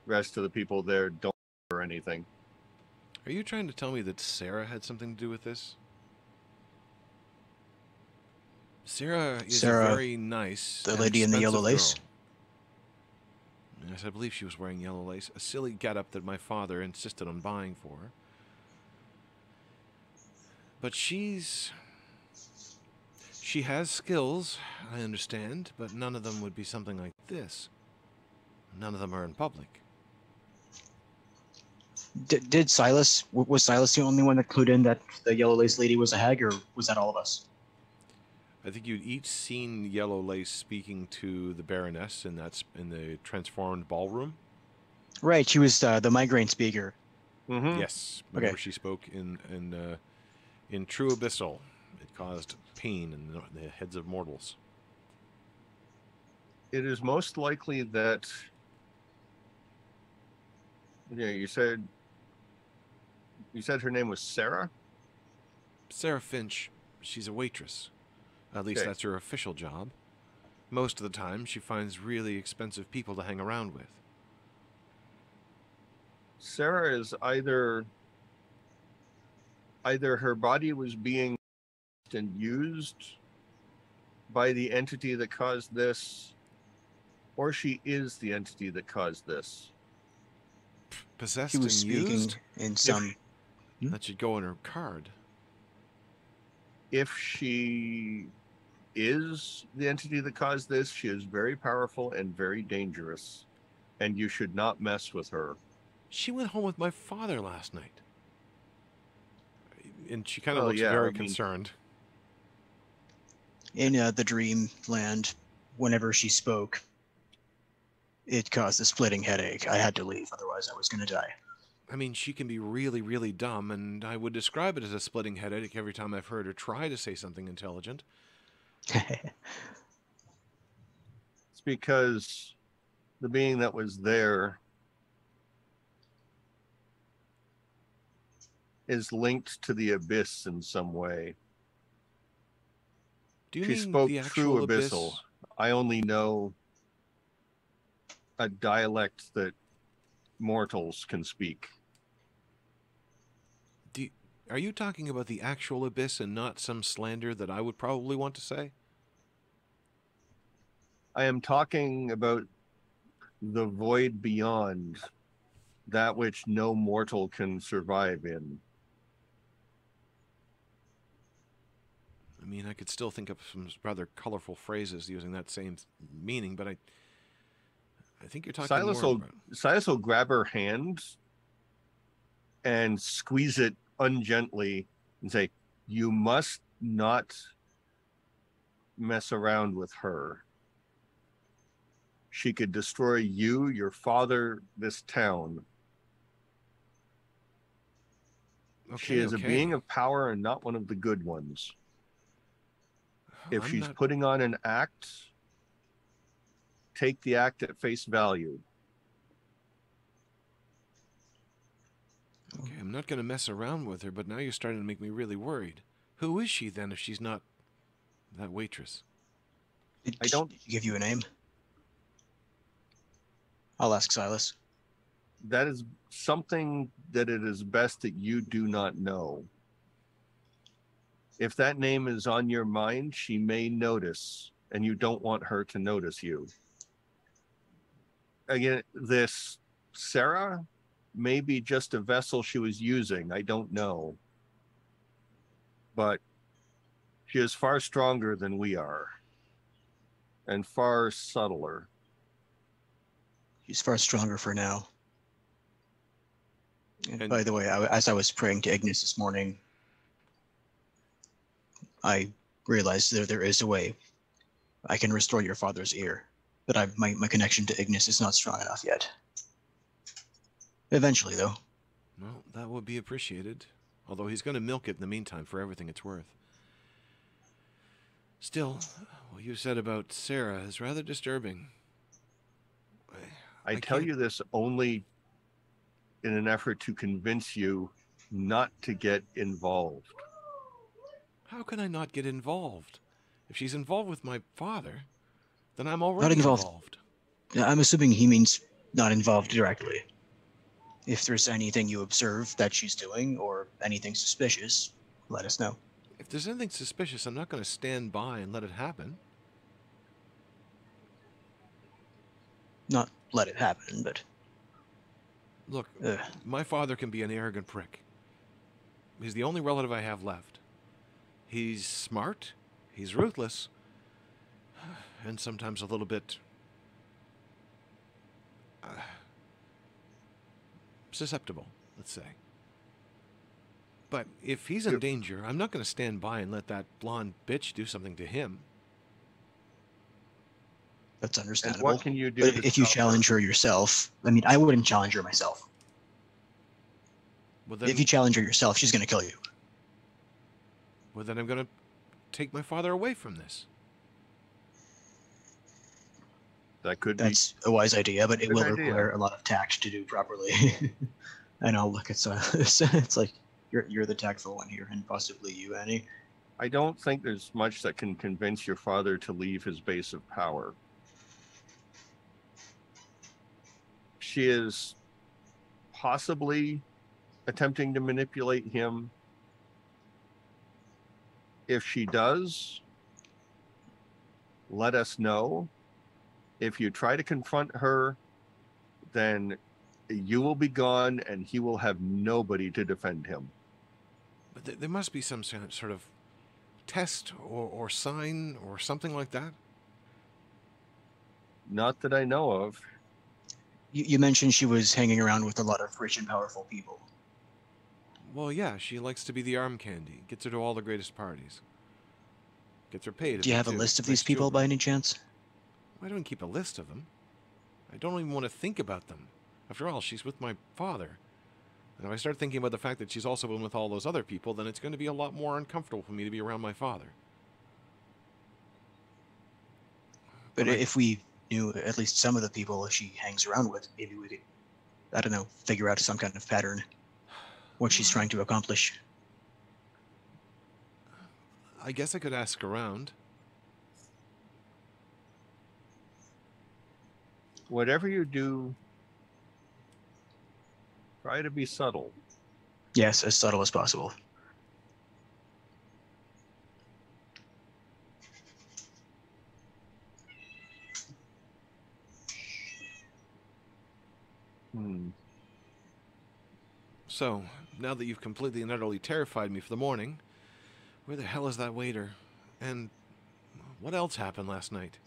rest of the people there don't remember anything. Are you trying to tell me that Sarah had something to do with this? Sarah is Sarah, very nice. the lady in the yellow lace? girl. Yes, I believe she was wearing yellow lace. A silly getup that my father insisted on buying for her. But she's. She has skills, I understand, but none of them would be something like this. None of them are in public. Did, did Silas was Silas the only one that clued in that the yellow lace lady was a hag, or was that all of us? I think you'd each seen Yellow Lace speaking to the Baroness in that sp- in the transformed ballroom. Right, she was uh, the migraine speaker. Mm-hmm. Yes, Okay. she spoke in in uh, in True Abyssal, it caused pain in the, the heads of mortals. it is most likely that yeah you said you said her name was sarah Sarah Finch, she's a waitress. At least Okay. that's her official job. Most of the time, she finds really expensive people to hang around with. sarah is either either her body was being and used by the entity that caused this or she is the entity that caused this Possessed He was and speaking used. in some. Hmm? That should go in her card. if she is the entity that caused this she is very powerful and very dangerous and you should not mess with her She went home with my father last night. And she kind of Well, looks yeah, I very mean- concerned. In uh, the dream land, whenever she spoke, it caused a splitting headache. I had to leave, otherwise I was going to die. I mean, she can be really, really dumb, and I would describe it as a splitting headache every time I've heard her try to say something intelligent. It's because the being that was there is linked to the abyss in some way. Do you She mean spoke the true actual abyss? abyssal. I only know a dialect that mortals can speak. Are you talking about the actual abyss and not some slander that I would probably want to say? I am talking about the void beyond that which no mortal can survive in. I mean, I could still think of some rather colorful phrases using that same meaning, but I, I think you're talking Silas will about. Silas will grab her hand and squeeze it ungently and say, You must not mess around with her. She could destroy you, your father, this town. she is okay. a being of power and not one of the good ones. If I'm she's not- putting on an act, take the act at face value. Okay, I'm not going to mess around with her, but now you're starting to make me really worried. Who is she then if she's not that waitress? Did I don't- give you a name. I'll ask Silas. that is something that it is best that you do not know. If that name is on your mind, she may notice, and you don't want her to notice you. Again, this Sarah may be just a vessel she was using. I don't know. But she is far stronger than we are, and far subtler. She's far stronger for now. And And- by the way, I, as I was praying to Ignis this morning, I realized that there is a way I can restore your father's ear. But I, my, my connection to Ignis is not strong enough yet. Eventually, though. Well, that would be appreciated. Although he's going to milk it in the meantime for everything it's worth. Still, what you said about Sarah is rather disturbing. I, I tell can't- you this only in an effort to convince you not to get involved. How can I not get involved? If she's involved with my father, then I'm already involved. involved. Yeah, I'm assuming he means not involved directly. If there's anything you observe that she's doing or anything suspicious, let us know. If there's anything suspicious, I'm not going to stand by and let it happen. Not let it happen, but Look, uh, my father can be an arrogant prick. He's the only relative I have left. He's smart, he's ruthless, and sometimes a little bit uh, susceptible, let's say. But if he's in Yep. danger, I'm not going to stand by and let that blonde bitch do something to him. that's understandable. And understandable. what can you do? But if you challenge her yourself, I mean, I wouldn't challenge her myself. Well, then, if you challenge her yourself, she's going to kill you. well, then I'm going to take my father away from this. That could be That's a wise idea, but it will idea. require a lot of tact to do properly. and I'll look at Silas. it's like you're you're the tactful one here, and possibly you, Annie. I don't think there's much that can convince your father to leave his base of power. She is possibly attempting to manipulate him. If she does, let us know. If you try to confront her, then you will be gone and he will have nobody to defend him. But th- there must be some sort of- test or, or sign or something like that. Not that I know of. You, you mentioned she was hanging around with a lot of rich and powerful people. Well, yeah, she likes to be the arm candy. Gets her to all the greatest parties. Gets her paid. Do you have a list of these people by any chance? I don't keep a list of them. I don't even want to think about them. After all, she's with my father. And if I start thinking about the fact that she's also been with all those other people, then it's going to be a lot more uncomfortable for me to be around my father. But I- if we knew at least some of the people she hangs around with, maybe we could, I don't know, figure out some kind of pattern, what she's trying to accomplish. I guess I could ask around. Whatever you do, try to be subtle. Yes, as subtle as possible. Hmm. So, now that you've completely and utterly terrified me for the morning, where the hell is that waiter? And what else happened last night?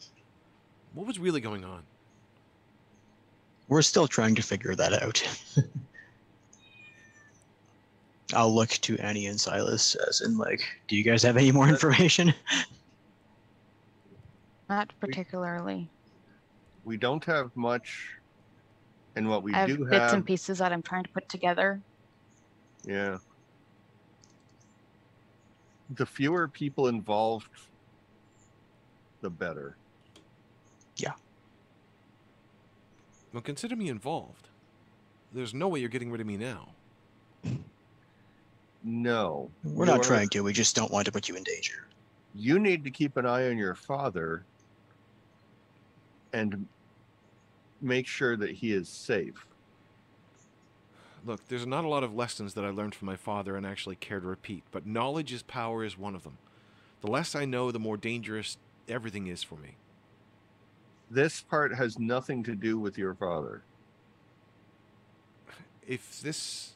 What was really going on? We're still trying to figure that out. I'll look to Annie and Silas as in like, do you guys have any more information? Not particularly. We don't have much, and what we I have do bits have, and pieces that I'm trying to put together. yeah. The fewer people involved, the better. Well, consider me involved. There's no way you're getting rid of me now. No, We're not you're- trying to. We just don't want to put you in danger. You need to keep an eye on your father and make sure that he is safe. Look, there's not a lot of lessons that I learned from my father and actually care to repeat, but knowledge is power is one of them. The less I know, the more dangerous everything is for me. This part has nothing to do with your father. If this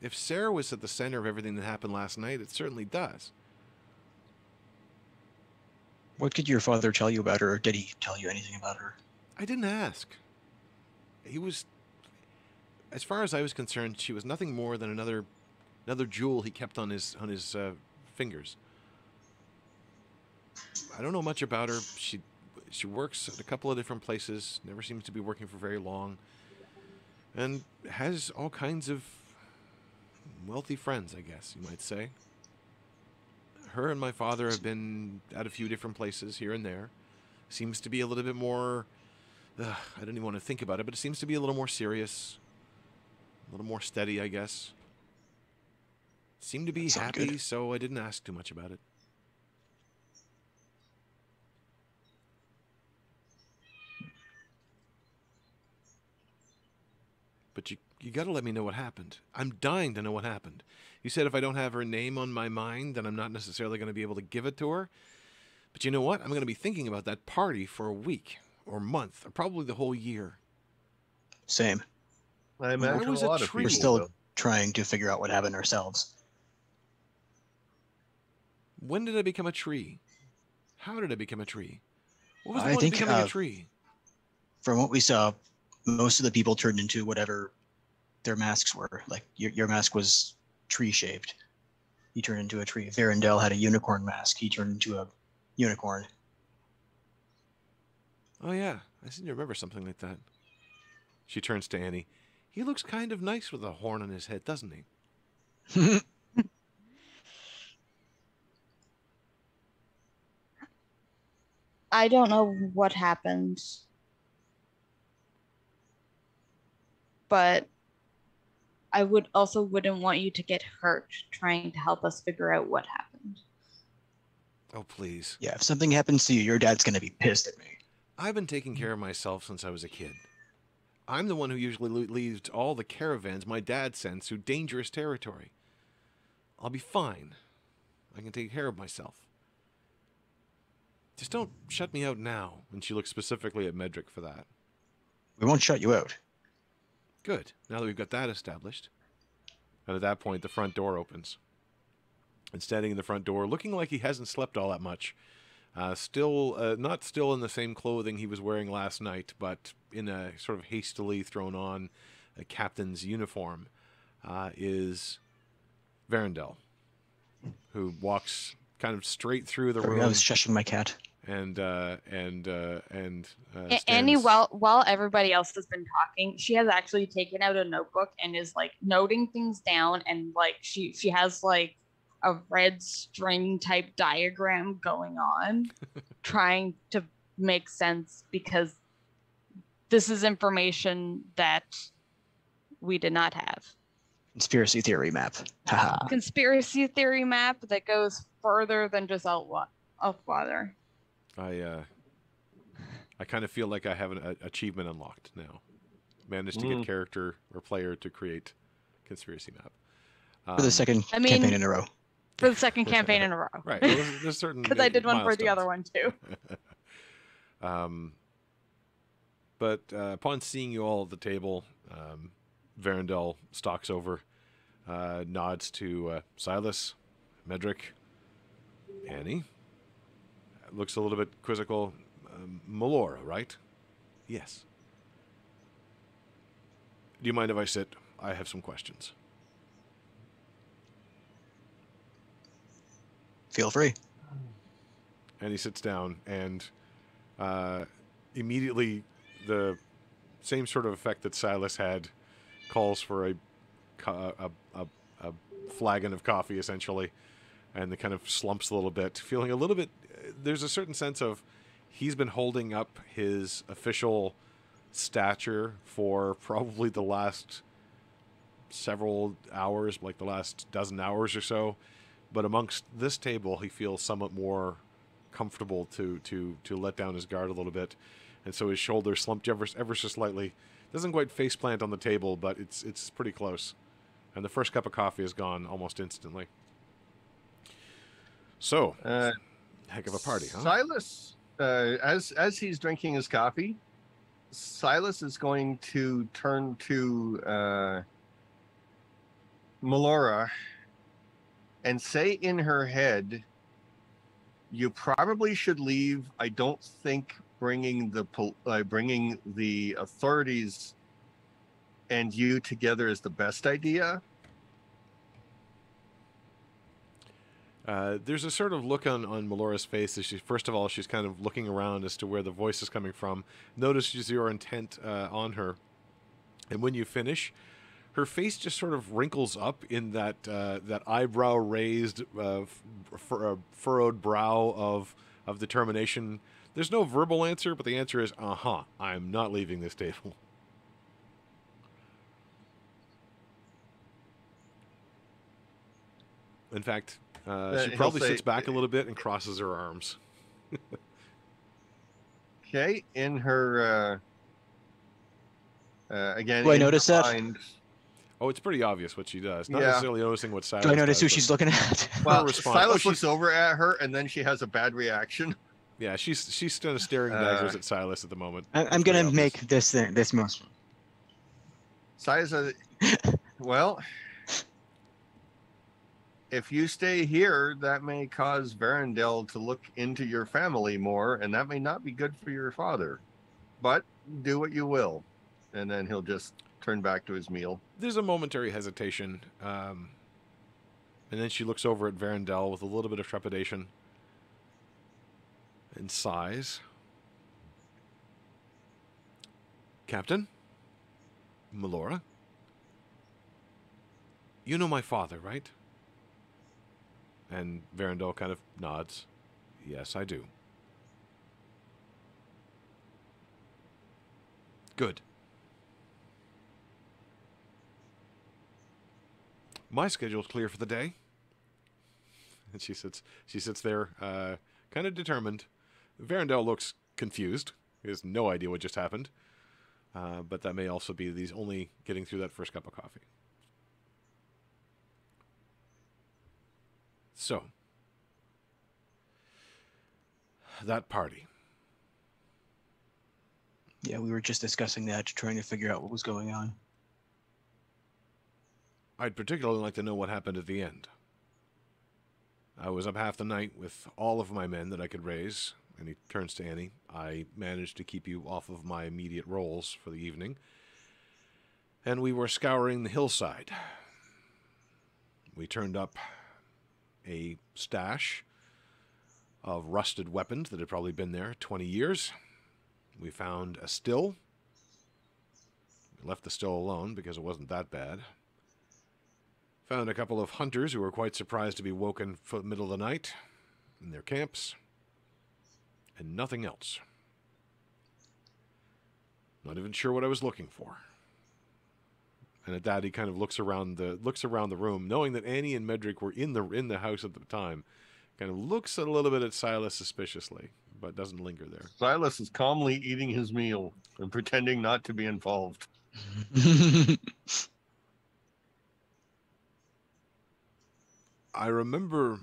if Sarah was at the center of everything that happened last night, it certainly does. What did your father tell you about her? Or did he tell you anything about her? I didn't ask. He was as far as I was concerned, she was nothing more than another another jewel he kept on his on his uh, fingers. I don't know much about her. She she works at a couple of different places. Never seems to be working for very long, and has all kinds of wealthy friends. I guess you might say. Her and my father have been at a few different places here and there. Seems to be a little bit more. Uh, I don't even want to think about it, but it seems to be a little more serious, a little more steady, I guess. Seemed to be happy, good. so I didn't ask too much about it. But you you got to let me know what happened. I'm dying to know what happened. You said if I don't have her name on my mind, then I'm not necessarily going to be able to give it to her. But you know what? I'm going to be thinking about that party for a week or month or probably the whole year. Same. I imagine was a a lot of people We're still will. trying to figure out what happened ourselves. When did I become a tree? How did I become a tree? What was the I point think, of becoming uh, a tree? From what we saw, most of the people turned into whatever their masks were. Like your, your mask was tree shaped. He turned into a tree. Varendell had a unicorn mask. He turned into a unicorn. Oh yeah, I seem to remember something like that. She turns to Annie. He looks kind of nice with a horn on his head, doesn't he? I don't know what happened. But I would also wouldn't want you to get hurt trying to help us figure out what happened. Oh please. yeah, if something happens to you, your dad's gonna be pissed at me. I've been taking care of myself since I was a kid. I'm the one who usually le- leads all the caravans my dad sends through dangerous territory. I'll be fine. I can take care of myself. Just don't shut me out now. And she looks specifically at Medric for that. We won't shut you out. Good. Now that we've got that established. And at that point, the front door opens. And standing in the front door, looking like he hasn't slept all that much, uh, still uh, not still in the same clothing he was wearing last night, but in a sort of hastily thrown on a captain's uniform, uh, is Varendell, who walks kind of straight through the Sorry, I was shushing my cat. And uh, and uh, and uh, Annie, while while everybody else has been talking, she has actually taken out a notebook and is like noting things down, and like she she has like a red string type diagram going on, trying to make sense because this is information that we did not have. Conspiracy theory map. Conspiracy theory map that goes further than just Outwa- Outwater. I uh, I kind of feel like I have an a, achievement unlocked now. Managed to Mm. get character or player to create conspiracy map. For the Um, second I mean- campaign in a row. For the second campaign in a row. Right. Well, there's, there's certain Because I did one for the other one too. Um, but uh, upon seeing you all at the table, um, Varendell stalks over, uh, nods to uh, Silas, Medric, Annie. Looks a little bit quizzical. Um, Melora, right? Yes. Do you mind if I sit? I have some questions. Feel free. and he sits down and uh, immediately the same sort of effect that Silas had calls for a a, a, a flagon of coffee essentially and the kind of slumps a little bit feeling a little bit there's a certain sense of he's been holding up his official stature for probably the last several hours like the last dozen hours or so but amongst this table he feels somewhat more comfortable to to to let down his guard a little bit, and so his shoulders slumped ever ever so slightly. Doesn't quite face plant on the table, but it's it's pretty close. And the first cup of coffee is gone almost instantly. So, Uh, heck of a party, huh? Silas, uh, as as he's drinking his coffee, Silas is going to turn to uh, Melora and say in her head, "You probably should leave. I don't think bringing the pol- uh, bringing the authorities and you together is the best idea." Uh, there's a sort of look on, on Melora's face as she, first of all, she's kind of looking around as to where the voice is coming from, notices your intent uh, on her. And when you finish, her face just sort of wrinkles up in that uh, that eyebrow raised, uh, fur- uh, furrowed brow of of determination. There's no verbal answer, but the answer is, "Uh huh, I'm not leaving this table." In fact, uh, she probably say- sits back a little bit and crosses her arms. Okay, in her uh, uh, again. Do I notice that? mind- Oh, it's pretty obvious what she does. Not Yeah. necessarily noticing what Silas Do I notice does, who she's looking at? Well, response- Silas oh, looks over at her, and then she has a bad reaction. Yeah, she's she's kind of staring Uh, daggers at Silas at the moment. I, I'm gonna obvious. make this thing, this motion. Silas, uh, well, if you stay here, that may cause Varendell to look into your family more, and that may not be good for your father. But do what you will, and then he'll just turn back to his meal. There's a momentary hesitation, um, and then she looks over at Varendell with a little bit of trepidation and sighs. Captain, Melora, you know my father, right? And Varendell kind of nods. Yes, I do. Good. My schedule's clear for the day. And she sits she sits there, uh, kind of determined. Varendell looks confused. He has no idea what just happened. Uh, but that may also be he's only getting through that first cup of coffee. So, that party. Yeah, we were just discussing that, trying to figure out what was going on. I'd particularly like to know what happened at the end. I was up half the night with all of my men that I could raise. and he turns to Annie, I managed to keep you off of my immediate roles for the evening. And we were scouring the hillside. We turned up a stash of rusted weapons that had probably been there 20 years. We found a still. We left the still alone because it wasn't that bad. Found a couple of hunters who were quite surprised to be woken for the middle of the night in their camps. And nothing else. Not even sure what I was looking for. And at that, he kind of looks around the looks around the room, knowing that Annie and Medric were in the in the house at the time. Kind of looks a little bit at Silas suspiciously, but doesn't linger there. Silas is calmly eating his meal and pretending not to be involved. I remember,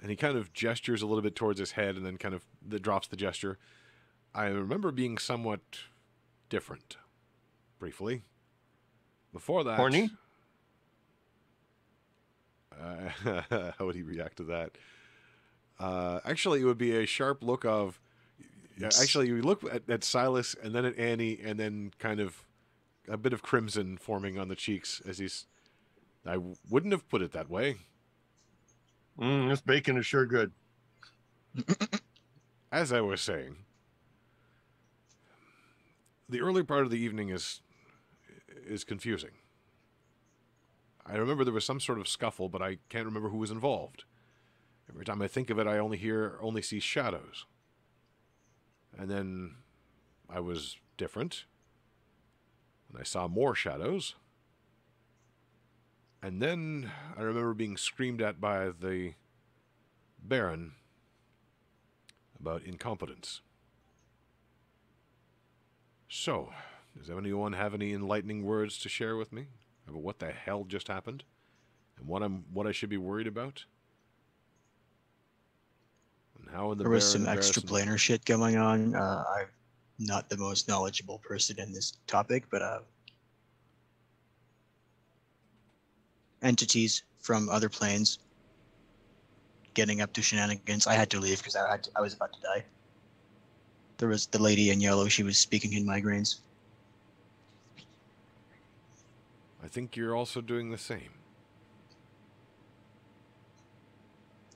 and he kind of gestures a little bit towards his head, and then kind of the, drops the gesture. I remember being somewhat different, briefly. Before that, Horny? Uh, how would he react to that? Uh, actually, it would be a sharp look of. yeah, Actually, you look at, at Silas and then at Annie, and then kind of a bit of crimson forming on the cheeks as he's. I wouldn't have put it that way. Mm, this bacon is sure good. As I was saying, the early part of the evening is is confusing. I remember there was some sort of scuffle, but I can't remember who was involved. Every time I think of it, I only hear, only see shadows. And then I was different, and I saw more shadows. And then I remember being screamed at by the Baron about incompetence. So, does anyone have any enlightening words to share with me about what the hell just happened and what I'm what I should be worried about? And how in the there was some extra planar shit going on. Uh, I'm not the most knowledgeable person in this topic, but uh, entities from other planes getting up to shenanigans. I had to leave because I had I was about to die. There was the lady in yellow. She was speaking in migraines. I think you're also doing the same.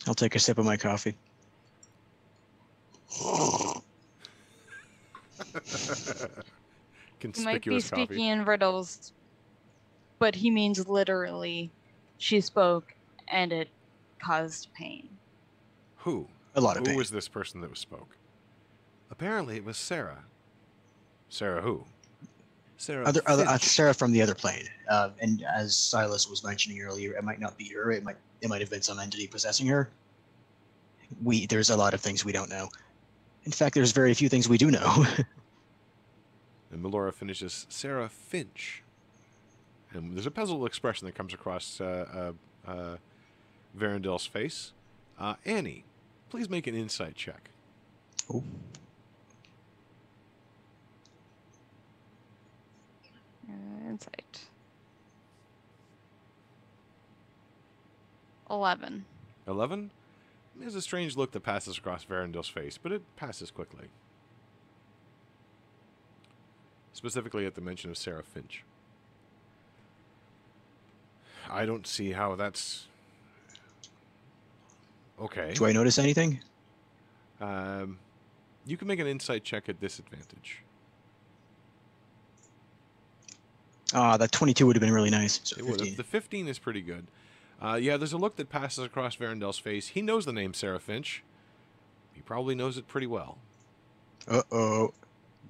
I'll take a sip of my coffee. He might be Conspicuous speaking coffee. in riddles, but he means literally. She spoke, and it caused pain. Who? A lot of Who pain. was this person that was spoke? Apparently, it was Sarah. Sarah who? Sarah. other, other uh, Sarah from the other plane. Uh, and as Silas was mentioning earlier, it might not be her. It might it might have been some entity possessing her. We there's a lot of things we don't know. In fact, there's very few things we do know. And Melora finishes Sarah Finch. And there's a puzzled expression that comes across uh, uh, uh, Varendell's face. Uh, Annie, please make an insight check. Oh. Uh, insight. Eleven. 11? There's a strange look that passes across Varendell's face, but it passes quickly. Specifically at the mention of Sarah Finch. I don't see how that's. Okay. do I notice anything? Um, you can make an insight check at disadvantage. Ah, that 22 would have been really nice. So It would 15. The 15 is pretty good. Uh, yeah, there's a look that passes across Varendell's face. He knows the name Sarah Finch. He probably knows it pretty well. Uh oh.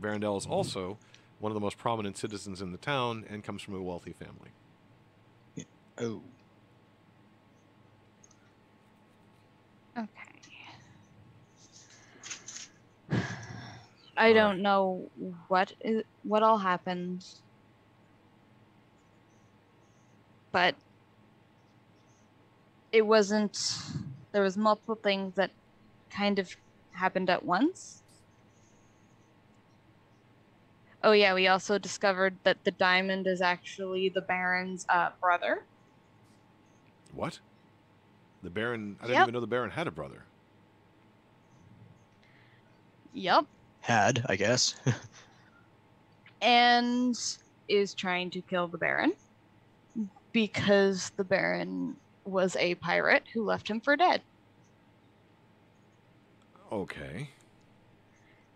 Varendell is also one of the most prominent citizens in the town and comes from a wealthy family. Oh. Okay. I don't know what is what all happened, but it wasn't. There was multiple things that kind of happened at once. Oh yeah, we also discovered that the diamond is actually the Baron's uh, brother. What? The Baron. I didn't Yep. even know the Baron had a brother. Yep. Had, I guess. And is trying to kill the Baron because the Baron was a pirate who left him for dead Okay.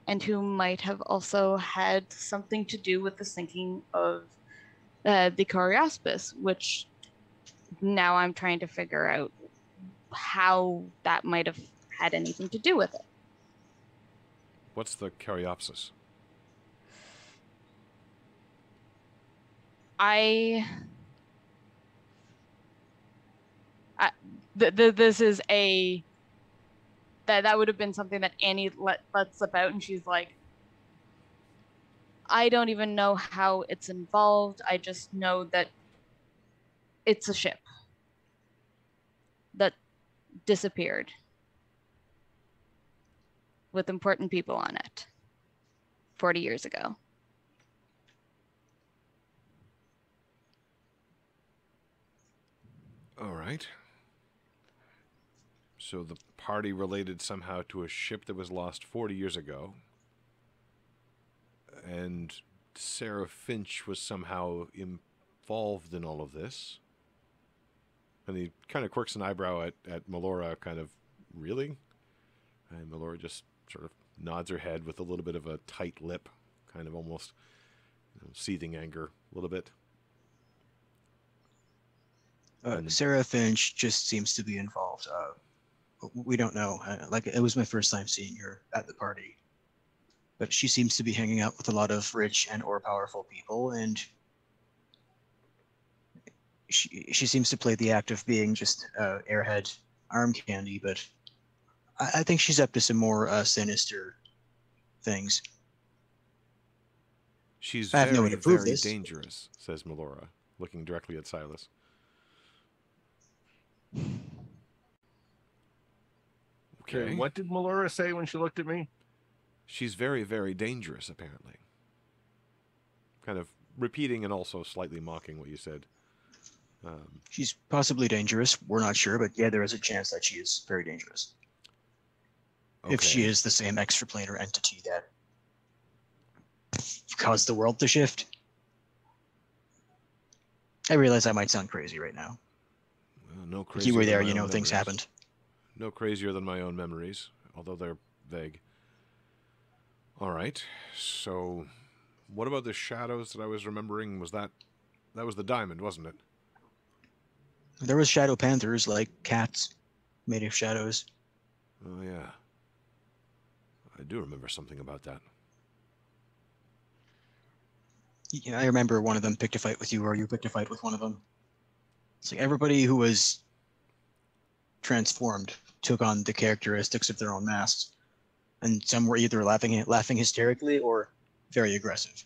and who might have also had something to do with the sinking of uh, the Coreopsis, which now I'm trying to figure out how that might have had anything to do with it. What's the Coreopsis? I, Th- th- this is a that that would have been something that Annie let let slip out, and she's like, I don't even know how it's involved. I just know that it's a ship that disappeared with important people on it 40 years ago. All right. So the party related somehow to a ship that was lost 40 years ago. And Sarah Finch was somehow involved in all of this. And he kind of quirks an eyebrow at, at Melora, kind of, really? And Melora just sort of nods her head with a little bit of a tight lip, kind of almost you know, seething anger a little bit. Uh, Sarah Finch just seems to be involved. Uh, we don't know. Uh, like it was my first time seeing her at the party, but she seems to be hanging out with a lot of rich and or powerful people, and she she seems to play the act of being just uh, airhead arm candy. But I, I think she's up to some more uh, sinister things. She's I have no way very, to prove very this. dangerous, says Melora, looking directly at Silas. Okay. Okay. What did Melora say when she looked at me? She's very, very dangerous, apparently. Kind of repeating and also slightly mocking what you said. Um, She's possibly dangerous. We're not sure, but yeah, there is a chance that she is very dangerous. If she is the same extraplanar entity that caused the world to shift. I realize I might sound crazy right now. Well, no If you were there, you know things happened. No crazier than my own memories, although they're vague. All right. So, what about the shadows that I was remembering? Was that that was the diamond, wasn't it? There was shadow panthers like cats made of shadows. Oh yeah. I do remember something about that. Yeah, I remember one of them picked a fight with you, or you picked a fight with one of them. It's like everybody who was transformed took on the characteristics of their own masks, and some were either laughing laughing hysterically or very aggressive.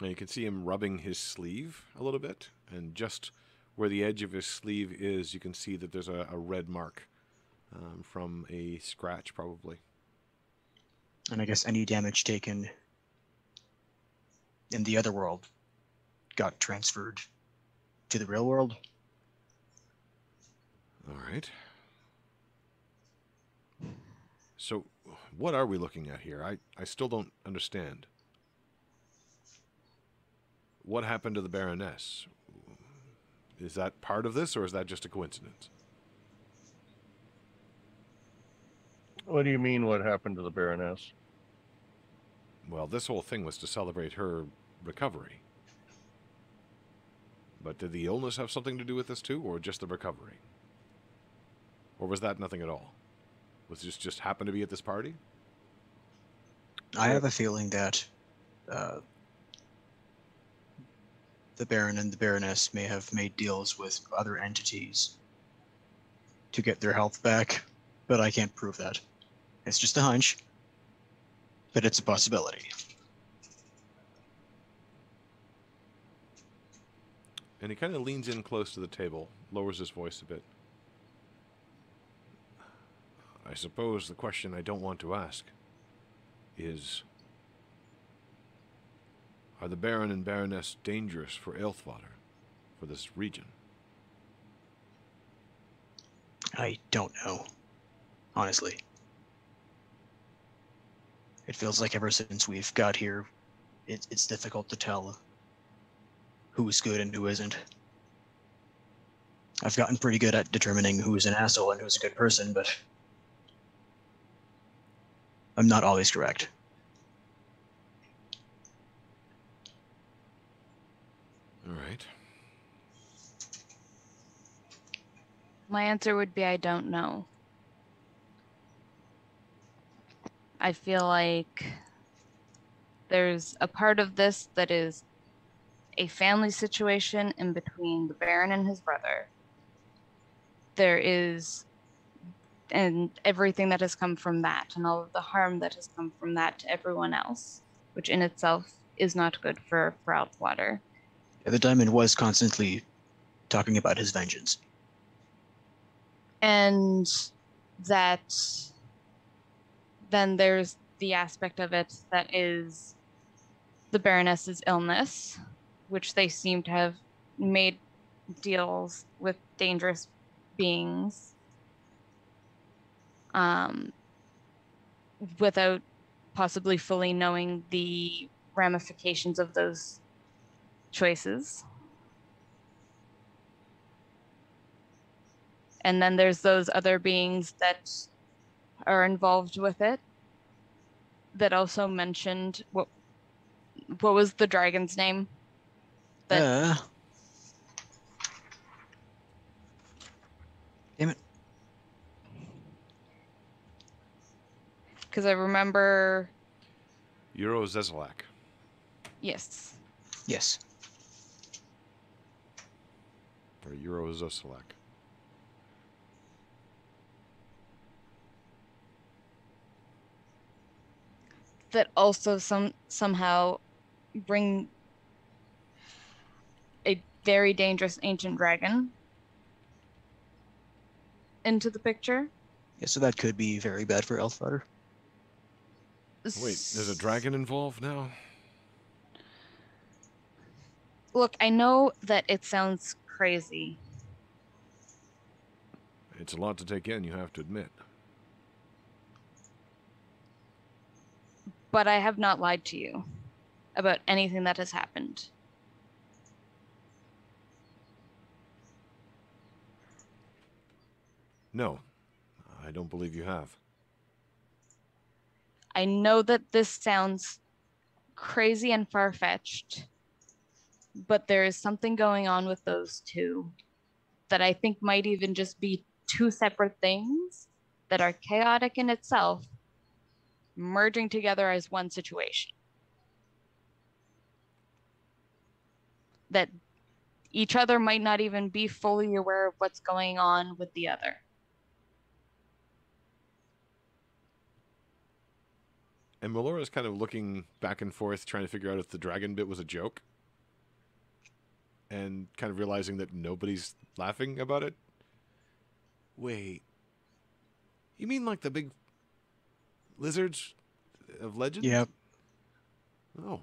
And you can see him rubbing his sleeve a little bit, and just where the edge of his sleeve is, you can see that there's a, a red mark um, from a scratch, probably. And I guess any damage taken in the other world got transferred to the real world. All right. So, what are we looking at here? I, I still don't understand. What happened to the Baroness? Is that part of this, or is that just a coincidence? What do you mean? What happened to the Baroness? Well, this whole thing was to celebrate her recovery. But did the illness have something to do with this too, or just the recovery? Or was that nothing at all? Was this just happened to be at this party? I have a feeling that uh, the Baron and the Baroness may have made deals with other entities to get their health back, but I can't prove that. It's just a hunch, but it's a possibility. And he kind of leans in close to the table, lowers his voice a bit. I suppose the question I don't want to ask is Are the Baron and Baroness dangerous for Aelthwater, for this region? I don't know, honestly. It feels like ever since we've got here, it, it's difficult to tell who's good and who isn't. I've gotten pretty good at determining who's an asshole and who's a good person, but I'm not always correct. All right. My answer would be I don't know. I feel like there's a part of this that is a family situation in between the Baron and his brother. There is, and everything that has come from that, and all of the harm that has come from that to everyone else, which in itself is not good for, for Outwater. Yeah, the diamond was constantly talking about his vengeance. and that then there's the aspect of it that is the baroness's illness which they seem to have made deals with dangerous beings um, without possibly fully knowing the ramifications of those choices. And then there's those other beings that are involved with it that also mentioned what what was the dragon's name? But- Uh, because i remember Euro Zezalak. yes yes. Or Euro Zosalak. that also some somehow bring a very dangerous ancient dragon into the picture Yeah, so that could be very bad for Elfwater. Wait, there's a dragon involved now? look i know that it sounds crazy It's a lot to take in, you have to admit. but I have not lied to you about anything that has happened. No, I don't believe you have. I know that this sounds crazy and far fetched, but there is something going on with those two that I think might even just be two separate things that are chaotic in itself, merging together as one situation. That each other might not even be fully aware of what's going on with the other. And Melora's kind of looking back and forth, trying to figure out if the dragon bit was a joke. And kind of realizing that nobody's laughing about it. Wait. You mean like the big lizards of legend? Yep. Oh.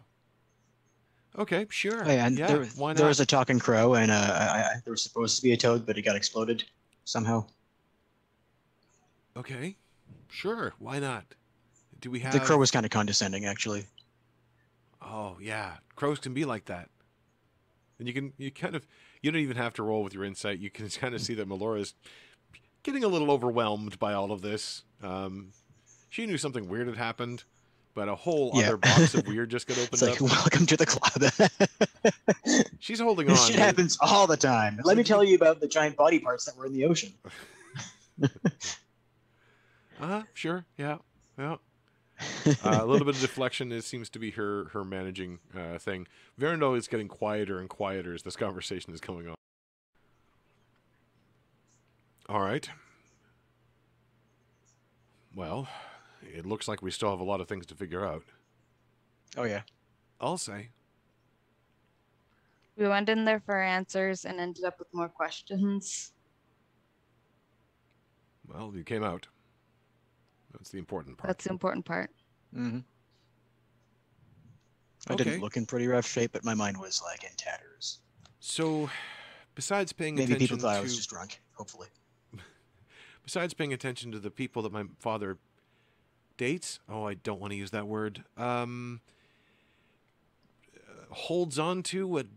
Okay, sure. Oh, yeah, and yeah, there, why not? there was a talking crow, and uh, I, I, there was supposed to be a toad, but it got exploded somehow. Okay, sure. Why not? Do we have The crow was kind of condescending, actually. Oh yeah, crows can be like that. And you can you kind of you don't even have to roll with your insight. You can kind of see that Melora is getting a little overwhelmed by all of this. Um, she knew something weird had happened, but a whole Yeah. other box of weird just got It's opened like, up. welcome to the club. She's holding on. this shit happens all the time. Let me tell you about the giant body parts that were in the ocean. Uh-huh, sure. Yeah. Yeah. uh, a little bit of deflection is, seems to be her her managing uh, thing. Verino is getting quieter and quieter as this conversation is going on. All right. Well, it looks like we still have a lot of things to figure out. Oh yeah. I'll say. We went in there for answers and ended up with more questions. Well, you came out. That's the important part. That's the important part. Mm-hmm. I Okay. didn't look in pretty rough shape, but my mind was like in tatters. So, besides paying Maybe attention people thought to I was just drunk. Hopefully. besides paying attention to the people that my father dates. Oh, I don't want to use that word. Um, uh, holds on to what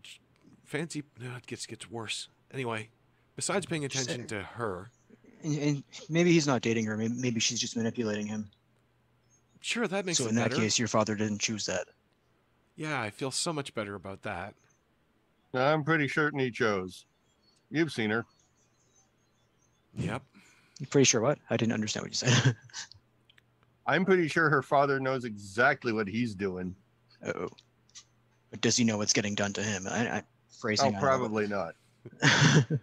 fancy. No, it gets gets worse. Anyway, besides paying attention to her, And, and maybe he's not dating her. Maybe, maybe she's just manipulating him. sure that makes so it in that better. case, your father didn't choose that. Yeah, I feel so much better about that. I'm pretty certain he chose. You've seen her. Yep. You pretty sure what? I didn't understand what you said. I'm pretty sure her father knows exactly what he's doing. oh. But does he know what's getting done to him? I, I phrasing. Oh, I probably not.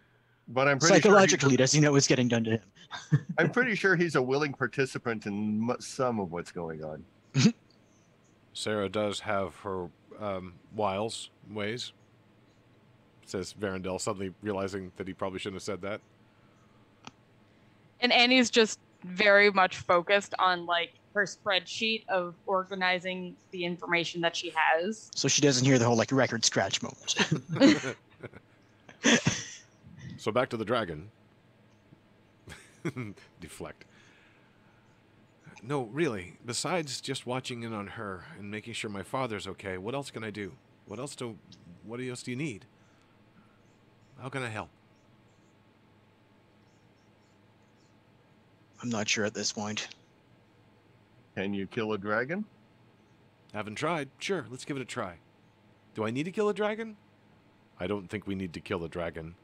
But I'm pretty Psychologically, Sure does he know what's getting done to him? I'm pretty sure he's a willing participant in some of what's going on. Sarah does have her um, wiles, ways. Says Varendell, suddenly realizing that he probably shouldn't have said that. And Annie's just very much focused on like her spreadsheet of organizing the information that she has. So she doesn't hear the whole like record scratch moment. So back to the dragon. Deflect. No, really. Besides just watching in on her and making sure my father's okay, what else can I do? What else do what else do you need? How can I help? I'm not sure at this point. Can you kill a dragon? Haven't tried. Sure, let's give it a try. Do I need to kill a dragon? I don't think we need to kill a dragon.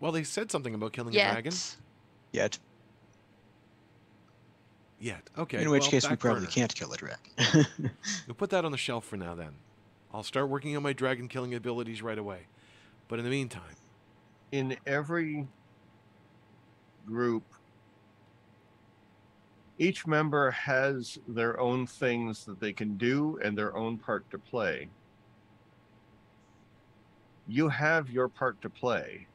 Well, they said something about killing a dragon. Yet. Yet. Yet. Okay. in which well, case, we probably burner. can't kill a dragon. We'll put that on the shelf for now then. I'll start working on my dragon killing abilities right away. But in the meantime, In every group, each member has their own things that they can do and their own part to play. You have your part to play.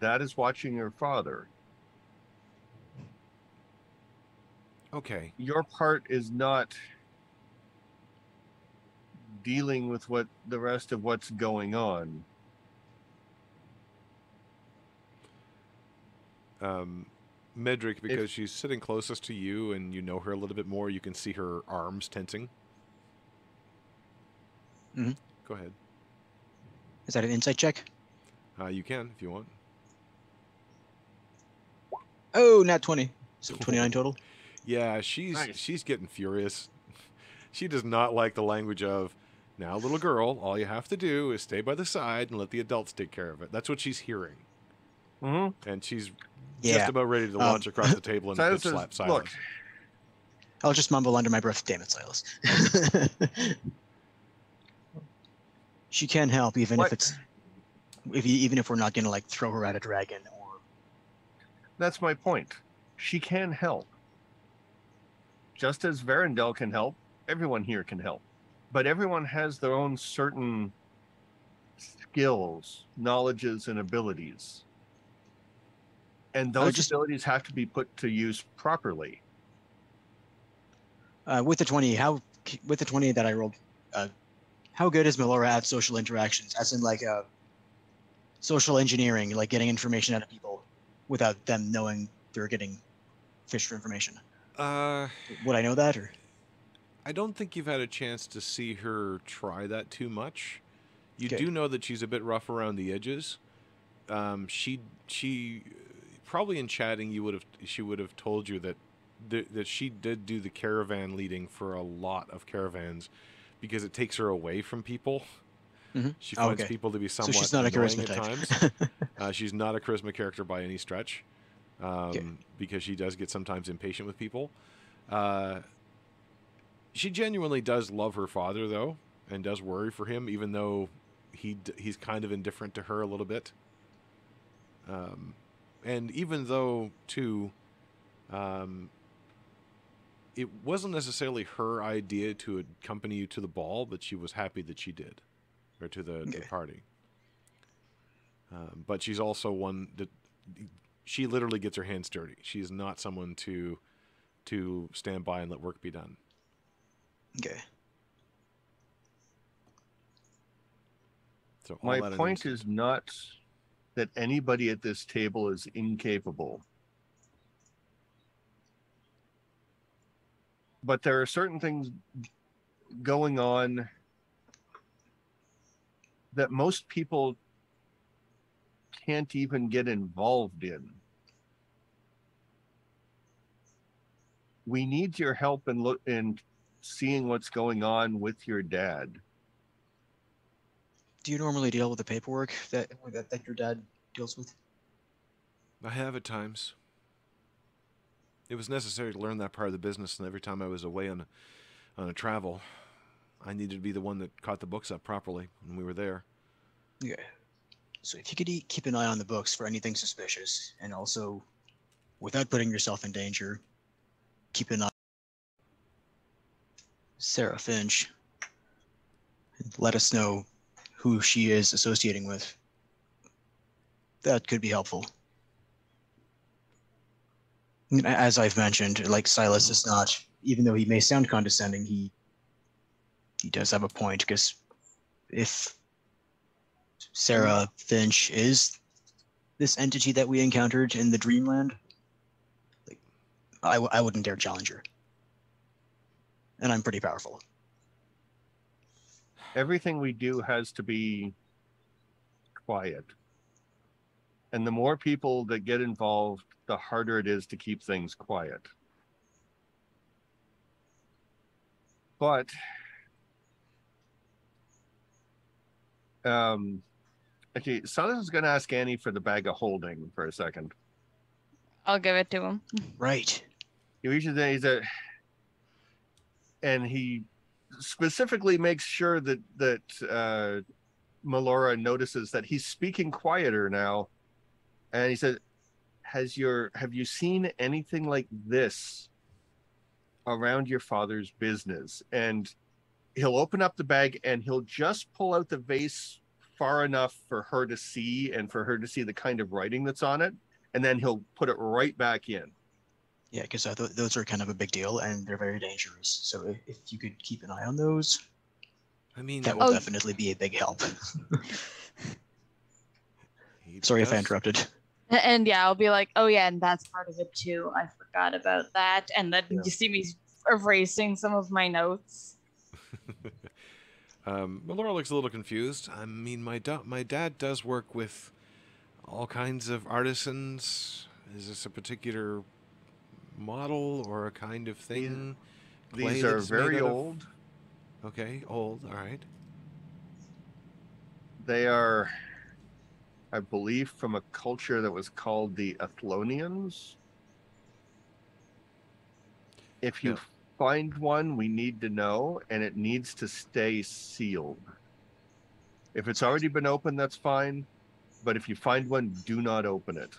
That is watching your father. okay. your part is not dealing with what the rest of what's going on. Um, Medric, because she's sitting closest to you and you know her a little bit more, you can see her arms tensing. Mhm. Go ahead. Is that an insight check? Uh, you can if you want. Oh, not 20. So 29 total. Yeah, she's Nice. she's getting furious. She does not like the language of now, little girl. All you have to do is stay by the side and let the adults take care of it. That's what she's hearing, Mm-hmm. and she's Yeah. just about ready to Um, launch across the table and Silas bitch says, slap "Look, Silas. I'll just mumble under my breath. Damn it, Silas. she can help, even What? if it's, if even if we're not gonna like throw her at a dragon or. That's my point. She can help. Just as Varendell can help, everyone here can help. But everyone has their own certain skills, knowledges, and abilities. And those just- abilities have to be put to use properly. Uh, with the 20, how with the 20 that I rolled, uh, how good is Melora at social interactions? As in, like, uh, social engineering, like getting information out of people without them knowing they're getting fish for information. Uh, Would I know that, or I don't think you've had a chance to see her try that too much. You Okay. do know that she's a bit rough around the edges. Um, she she probably in chatting you would have she would have told you that th- that she did do the caravan leading for a lot of caravans because it takes her away from people. Mhm. She Oh, finds okay. people to be so somewhat she's not a annoying charisma at type? times. Uh, she's not a charisma character by any stretch, um, because she does get sometimes impatient with people. Uh, she genuinely does love her father, though, and does worry for him, even though he d- he's kind of indifferent to her a little bit. Um, and even though, too, um, it wasn't necessarily her idea to accompany you to the ball, but she was happy that she did, or to the, the party. Um, but she's also one that she literally gets her hands dirty. She's not someone to to stand by and let work be done. okay. So all My that point ins- is not that anybody at this table is incapable. but there are certain things going on that most people can't even get involved in. We need your help in look in seeing what's going on with your dad. Do you normally deal with the paperwork that that, that your dad deals with? I have at times. It was necessary to learn that part of the business, and every time I was away on on a travel, I needed to be the one that caught the books up properly when we were there. Yeah. So if you could keep an eye on the books for anything suspicious, and also, without putting yourself in danger, keep an eye. Sarah Finch. Let us know who she is associating with. That could be helpful. As I've mentioned, like Silas is not, even though he may sound condescending, he he does have a point because if Sarah Finch is this entity that we encountered in the Dreamland, like I, w- I wouldn't dare challenge her. And I'm pretty powerful. Everything we do has to be quiet. And the more people that get involved, the harder it is to keep things quiet. But um okay, Silas gonna ask Annie for the bag of holding for a second. I'll give it to him. Right. He reaches in, he's a, and he specifically makes sure that that uh, Melora notices that he's speaking quieter now, and he said, "Has your have you seen anything like this around your father's business?" And he'll open up the bag and he'll just pull out the vase far enough for her to see and for her to see the kind of writing that's on it, and then he'll put it right back in. Yeah, because uh, th- those are kind of a big deal and they're very dangerous. So if, if you could keep an eye on those, I mean, that will Oh. definitely be a big help. he Sorry if I interrupted. And yeah, I'll be like, oh yeah, and that's part of it too. I forgot about that. And then Yeah. you see me erasing some of my notes. um, Laura looks a little confused. I mean, my da- my dad does work with all kinds of artisans. Is this a particular model or a kind of thing? Clay These are very out of- old. Okay, old. All right. They are, I believe, from a culture that was called the Athlonians. If you Yeah. Find one, we need to know, and it needs to stay sealed. If it's already been opened, that's fine. But if you find one, do not open it.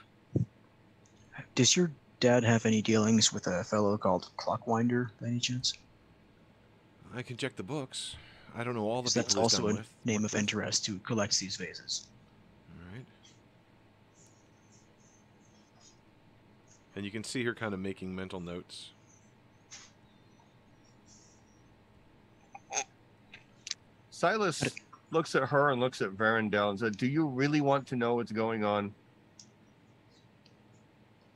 Does your dad have any dealings with a fellow called Clockwinder by any chance? I can check the books. I don't know all the people that's also a with. name worked of interest who collects these vases. All right. And you can see her kind of making mental notes. Silas looks at her and looks at Varendell and said, Do you really want to know what's going on?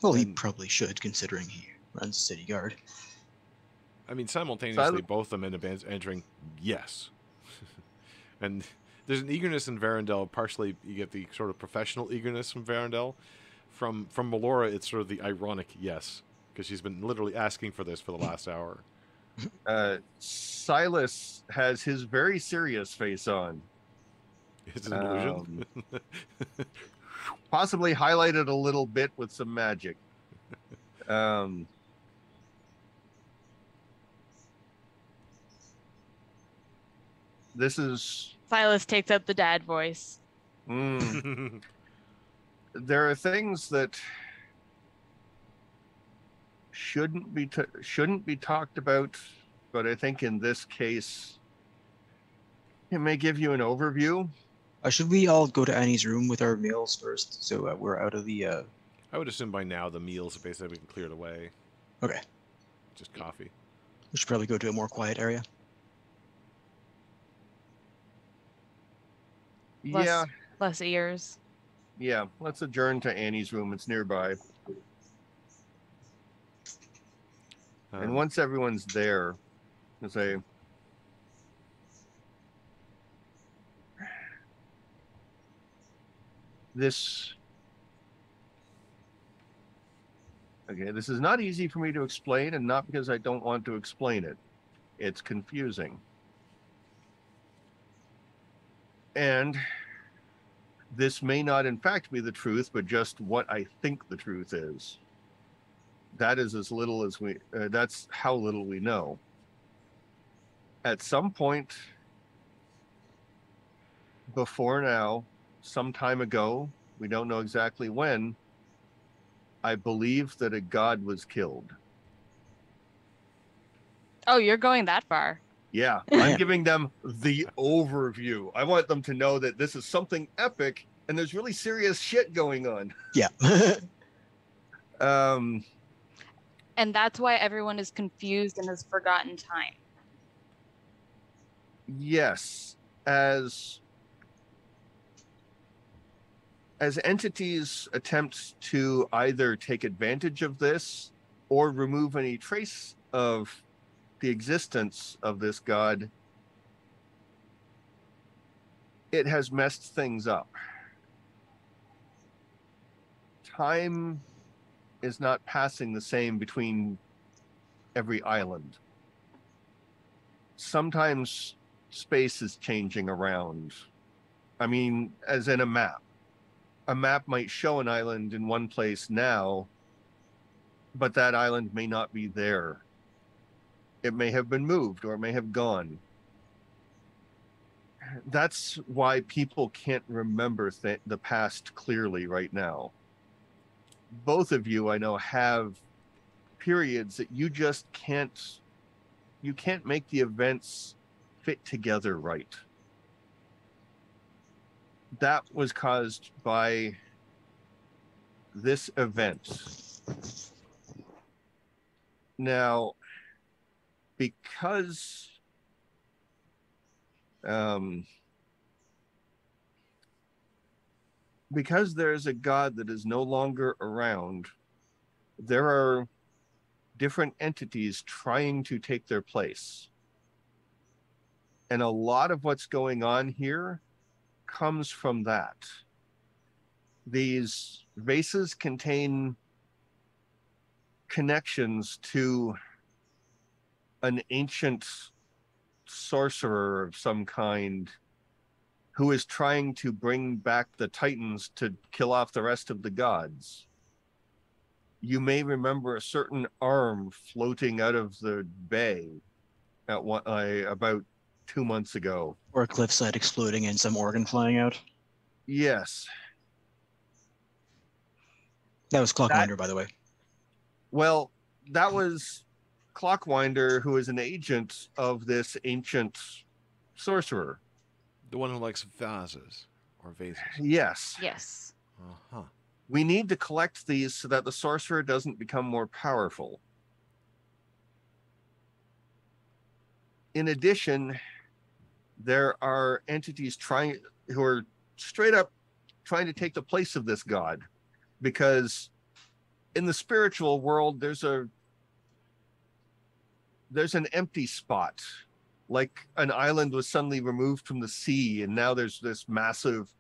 Well, he probably should, considering he runs City Guard. I mean, simultaneously, Sil- both of them end up ans- answering yes. and there's an eagerness in Varendell. Partially, you get the sort of professional eagerness from Varendell. From from Melora, it's sort of the ironic yes, because she's been literally asking for this for the last hour. Uh, Silas has his very serious face on. Is it an illusion? possibly highlighted a little bit with some magic. Um, this is Silas takes up the dad voice. mm, there are things that shouldn't be t- shouldn't be talked about, but I think in this case, it may give you an overview. Uh, should we all go to Annie's room with our meals first, so uh, we're out of the? Uh... I would assume by now the meals basically we can clear cleared away. Okay, Just coffee. we should probably go to a more quiet area. Less- Yeah, Less ears. yeah. Let's adjourn to Annie's room. It's nearby. And Um, once everyone's there, I say, this. Okay, this is not easy for me to explain, and not because I don't want to explain it. It's confusing. And this may not, in fact, be the truth, but just what I think the truth is. That is as little as we, uh, that's how little we know. At some point before now, some time ago, we don't know exactly when, I believe that a god was killed. Oh, you're going that far. Yeah, Yeah. I'm giving them the overview. I want them to know that this is something epic and there's really serious shit going on. yeah. Um, And that's why everyone is confused and has forgotten time. yes, as as entities attempt to either take advantage of this or remove any trace of the existence of this god, it has messed things up. Time is not passing the same between every island. Sometimes space is changing around. I mean, as in a map. A map might show an island in one place now, but that island may not be there. It may have been moved or it may have gone. That's why people can't remember th- the past clearly right now. Both of you, I know, have periods that you just can't you can't make the events fit together right. That was caused by this event. Now, because um, because there's a God that is no longer around, there are different entities trying to take their place. And a lot of what's going on here comes from that. These vases contain connections to an ancient sorcerer of some kind who is trying to bring back the titans to kill off the rest of the gods you may remember a certain arm floating out of the bay at one uh, about two months ago. or a cliffside exploding and some organ flying out. Yes. That was Clockwinder, by the way. Well, that was Clockwinder, who is an agent of this ancient sorcerer. The one who likes vases or vases. Yes. Yes. Uh huh. We need to collect these so that the sorcerer doesn't become more powerful. In addition, there are entities trying who are straight up trying to take the place of this god because in the spiritual world there's a there's an empty spot like an island was suddenly removed from the sea and now there's this massive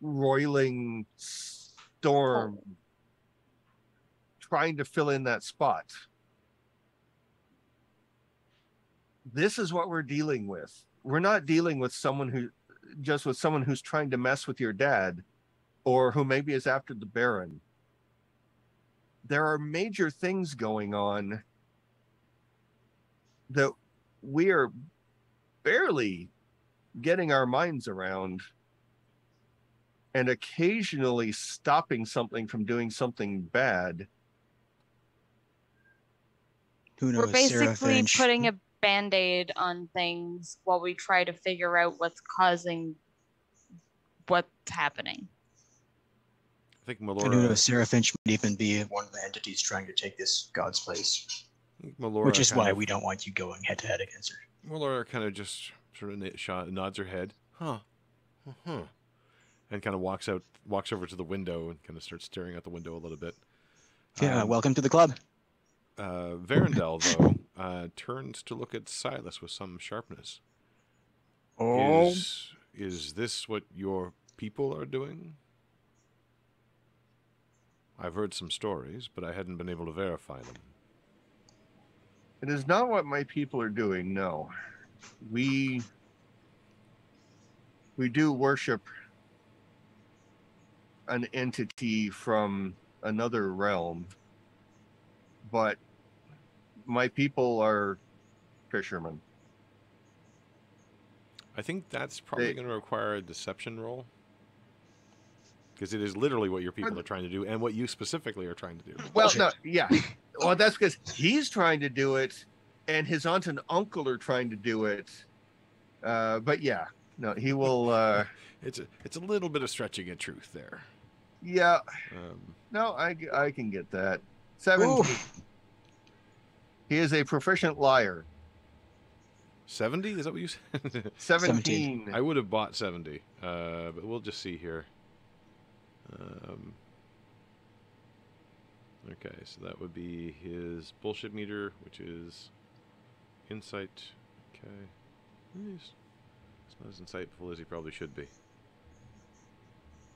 roiling storm trying to fill in that spot. This is what we're dealing with. We're not dealing with someone who just with someone who's trying to mess with your dad or who maybe is after the Baron. There are major things going on that we are barely getting our minds around and occasionally stopping something from doing something bad. Who knows? We're basically putting a band aid on things while we try to figure out what's causing what's happening. I think And who Melora, knows? Sarah Finch might even be one of the entities trying to take this god's place, I think Melora which is why of- we don't want you going head to head against her. Melora kind of just sort of nods her head, huh, huh, and kind of walks out, walks over to the window and kind of starts staring out the window a little bit. Yeah, Um, welcome to the club. Uh, Varendell, though, uh, turns to look at Silas with some sharpness. Oh, Is, is this what your people are doing? I've heard some stories, but I hadn't been able to verify them. It is not what my people are doing. No, we we do worship an entity from another realm, but my people are fishermen. I think that's probably They- going to require a deception roll. Because it is literally what your people are trying to do and what you specifically are trying to do. Well, no, yeah. Well, that's because he's trying to do it, and his aunt and uncle are trying to do it. Uh, but yeah, no, he will. Uh, It's a, it's a little bit of stretching at truth there. yeah, Um, no, I I can get that. Seven. Ooh. He is a proficient liar. 70? Is that what you said? Seventeen. I would have bought 70, uh, but we'll just see here. Um, okay, so that would be his bullshit meter, which is insight. Okay. He's, he's not as insightful as he probably should be.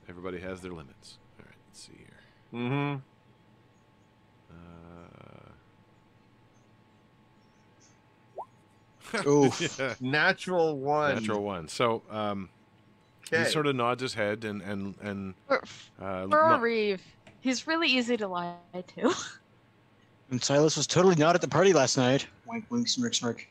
Everybody has their limits. All right, let's see here. Mm-hmm. Uh, Oof. yeah, Natural one. natural one. So um, Okay. he sort of nods his head and and and uh, for not- a Reeve, he's really easy to lie to. and Silas was totally not at the party last night. Wink, wink, smirk, smirk.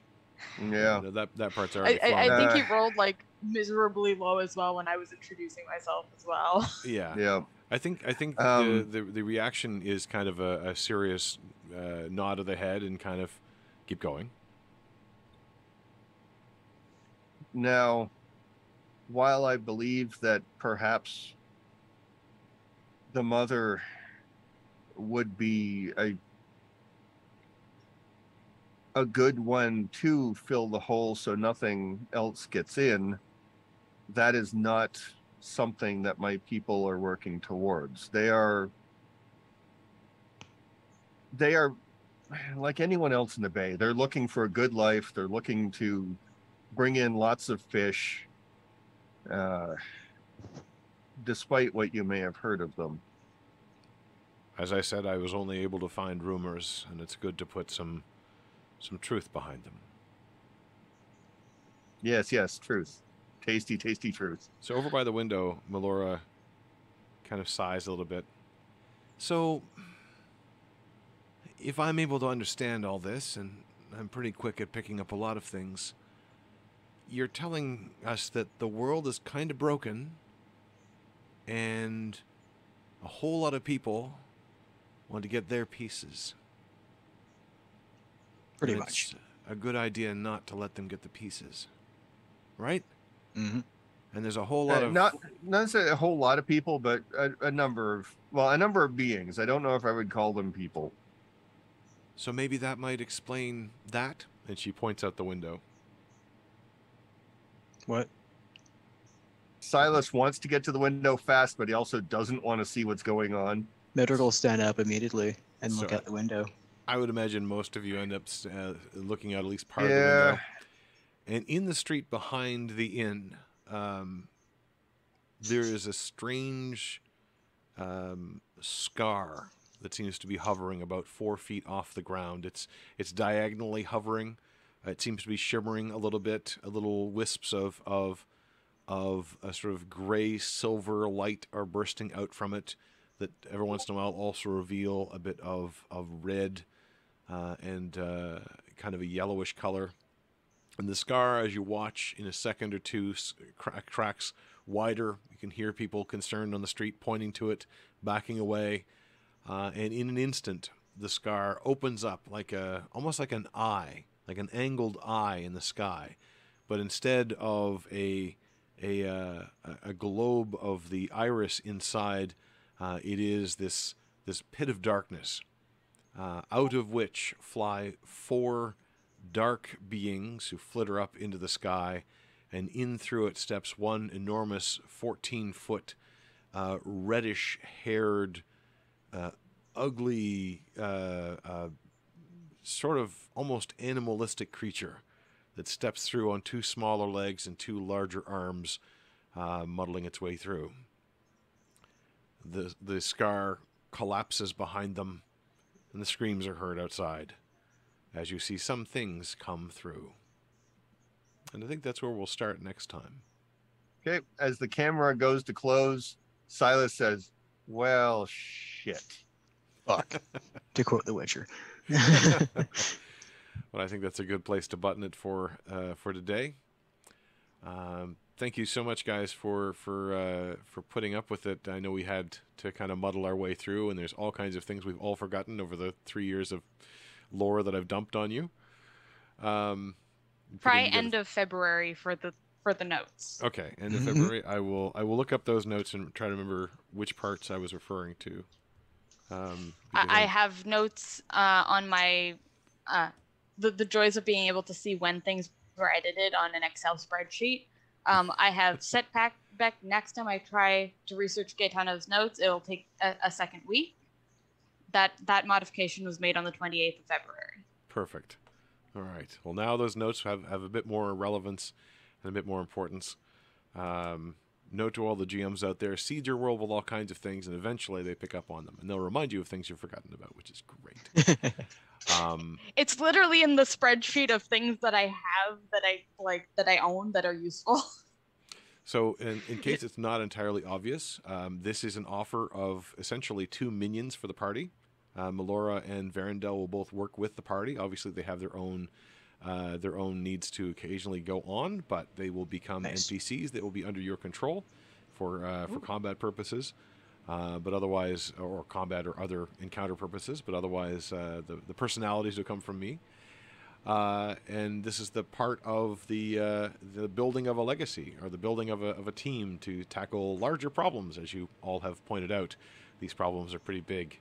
Yeah. No, that that part's I, already I, flown. I think he rolled like miserably low as well when I was introducing myself as well. yeah. Yeah. I think I think Um, the, the the reaction is kind of a, a serious uh, nod of the head and kind of keep going. Now, while I believe that perhaps the mother would be a a good one to fill the hole so nothing else gets in, that is not something that my people are working towards. They are they are like anyone else in the bay. They're looking for a good life. They're looking to bring in lots of fish, uh, despite what you may have heard of them. As I said, I was only able to find rumors, and it's good to put some some truth behind them. Yes, yes, truth. Tasty, tasty truth. So over by the window, Melora kind of sighs a little bit. So, if I'm able to understand all this, and I'm pretty quick at picking up a lot of things, you're telling us that the world is kind of broken, and a whole lot of people want to get their pieces. Pretty And much. it's a good idea not to let them get the pieces, right? Mm-hmm. And there's a whole lot Uh, of not not necessarily a whole lot of people, but a, a number of well, a number of beings. I don't know if I would call them people. So maybe that might explain that. And she points out the window. What? Silas wants to get to the window fast, but he also doesn't want to see what's going on. Medric will stand up immediately and look So- out the window. I would imagine most of you end up uh, looking out at least part of the Yeah. window. And in the street behind the inn, um, there is a strange um, scar that seems to be hovering about four feet off the ground. It's it's diagonally hovering. Uh, it seems to be shimmering a little bit. A little wisps of of of a sort of gray silver light are bursting out from it. That every once in a while also reveal a bit of of red uh, and uh, kind of a yellowish color. And the scar, as you watch in a second or two, cracks wider. You can hear people concerned on the street pointing to it, backing away. Uh, and in an instant, the scar opens up like a almost like an eye, like an angled eye in the sky. But instead of a a, uh, a- globe of the iris inside, uh, it is this this pit of darkness, uh, out of which fly four dark beings who flitter up into the sky, and in through it steps one enormous 14 foot, uh, reddish haired, uh, ugly, uh, sort of almost animalistic creature that steps through on two smaller legs and two larger arms, uh, muddling its way through. The, the scar collapses behind them, and the screams are heard outside as you see some things come through. And I think that's where we'll start next time. Okay. As the camera goes to close, Silas says, "Well, shit." Fuck. to quote The Witcher. Well, I think that's a good place to button it for uh, for today. Um, thank you so much, guys, for for uh, for putting up with it. I know we had to kind of muddle our way through, and there's all kinds of things we've all forgotten over the three years of lore that I've dumped on you. Um, if Try end of February for the for the notes. Okay, end of Mhm. February. I will I will look up those notes and try to remember which parts I was referring to. Um, I, I have notes uh, on my uh, the the joys of being able to see when things were edited on an Excel spreadsheet. Um, I have set back back next time I try to research Gaetano's notes, it'll take a, a second week. That that modification was made on the 28th of February. Perfect. All right. Well, now those notes have, have a bit more relevance and a bit more importance. Um, note to all the GMs out there: seed your world with all kinds of things, and eventually they pick up on them, and they'll remind you of things you've forgotten about, which is great. Um, It's literally in the spreadsheet of things that I have that I like that I own that are useful. So, in, in case it's not entirely obvious, um, this is an offer of essentially two minions for the party. Uh, Melora and Varendell will both work with the party. Obviously, they have their own uh, their own needs to occasionally go on, but they will become Nice. NPCs that will be under your control for uh, for combat purposes. Uh, but otherwise, or combat or other encounter purposes. But otherwise, uh, the the personalities will come from me. Uh, and this is the part of the uh, the building of a legacy or the building of a, of a team to tackle larger problems, as you all have pointed out. These problems are pretty big.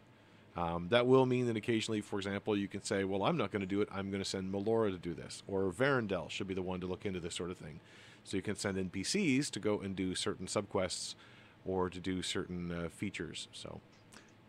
Um, that will mean that occasionally, for example, you can say, "Well, I'm not going to do it. I'm going to send Melora to do this," or Varendell should be the one to look into this sort of thing. So you can send NPCs to go and do certain subquests or to do certain uh, features. So,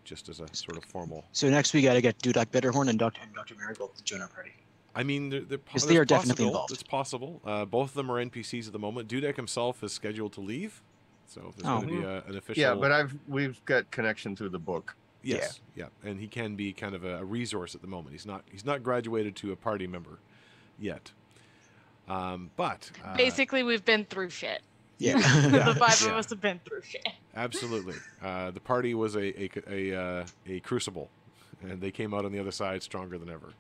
just as a sort of formal so next we got to get Dudak Bitterhorn and Dr. and Dr. Marigold to join our party. I mean, they're, they're, po- they are definitely involved. It's possible. Uh, both of them are NPCs at the moment. Dudek himself is scheduled to leave, so there's Oh. going to be a, an official. Yeah, but I've we've got connection through the book. Yes, yeah. and he can be kind of a, a resource at the moment. He's not he's not graduated to a party member yet. Um, but uh, Basically, we've been through shit. Yeah. the five yeah. of us have been through shit. absolutely, uh, the party was a a a, uh, a crucible, and they came out on the other side stronger than ever.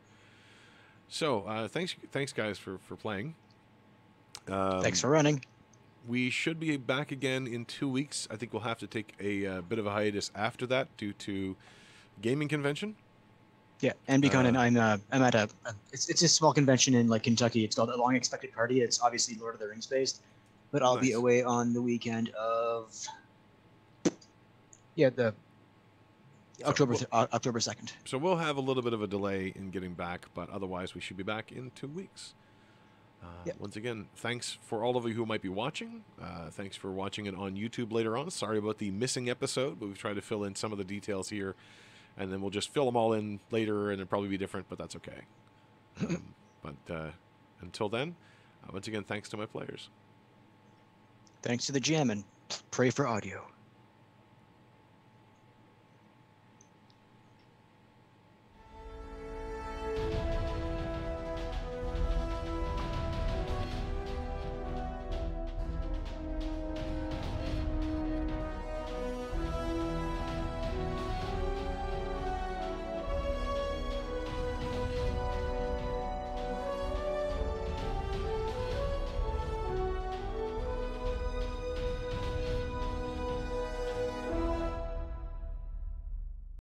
So uh, thanks thanks guys for for playing. Um, Thanks for running. We should be back again in two weeks. I think we'll have to take a uh, bit of a hiatus after that due to gaming convention. Yeah, and Buchanan, Uh, I'm uh, I'm at a, a it's it's a small convention in like Kentucky. It's called a Long Expected Party. It's obviously Lord of the Rings based, but I'll be away on the weekend of yeah the October well- th- uh, October second. So we'll have a little bit of a delay in getting back, but otherwise we should be back in two weeks. Uh. Once again, thanks for all of you who might be watching. Uh, thanks for watching it on YouTube later on. Sorry about the missing episode, but we've tried to fill in some of the details here, and then we'll just fill them all in later, and it'll probably be different, but that's okay. Um, but uh, until then, uh, once again, thanks to my players. Thanks to the GM and pray for audio.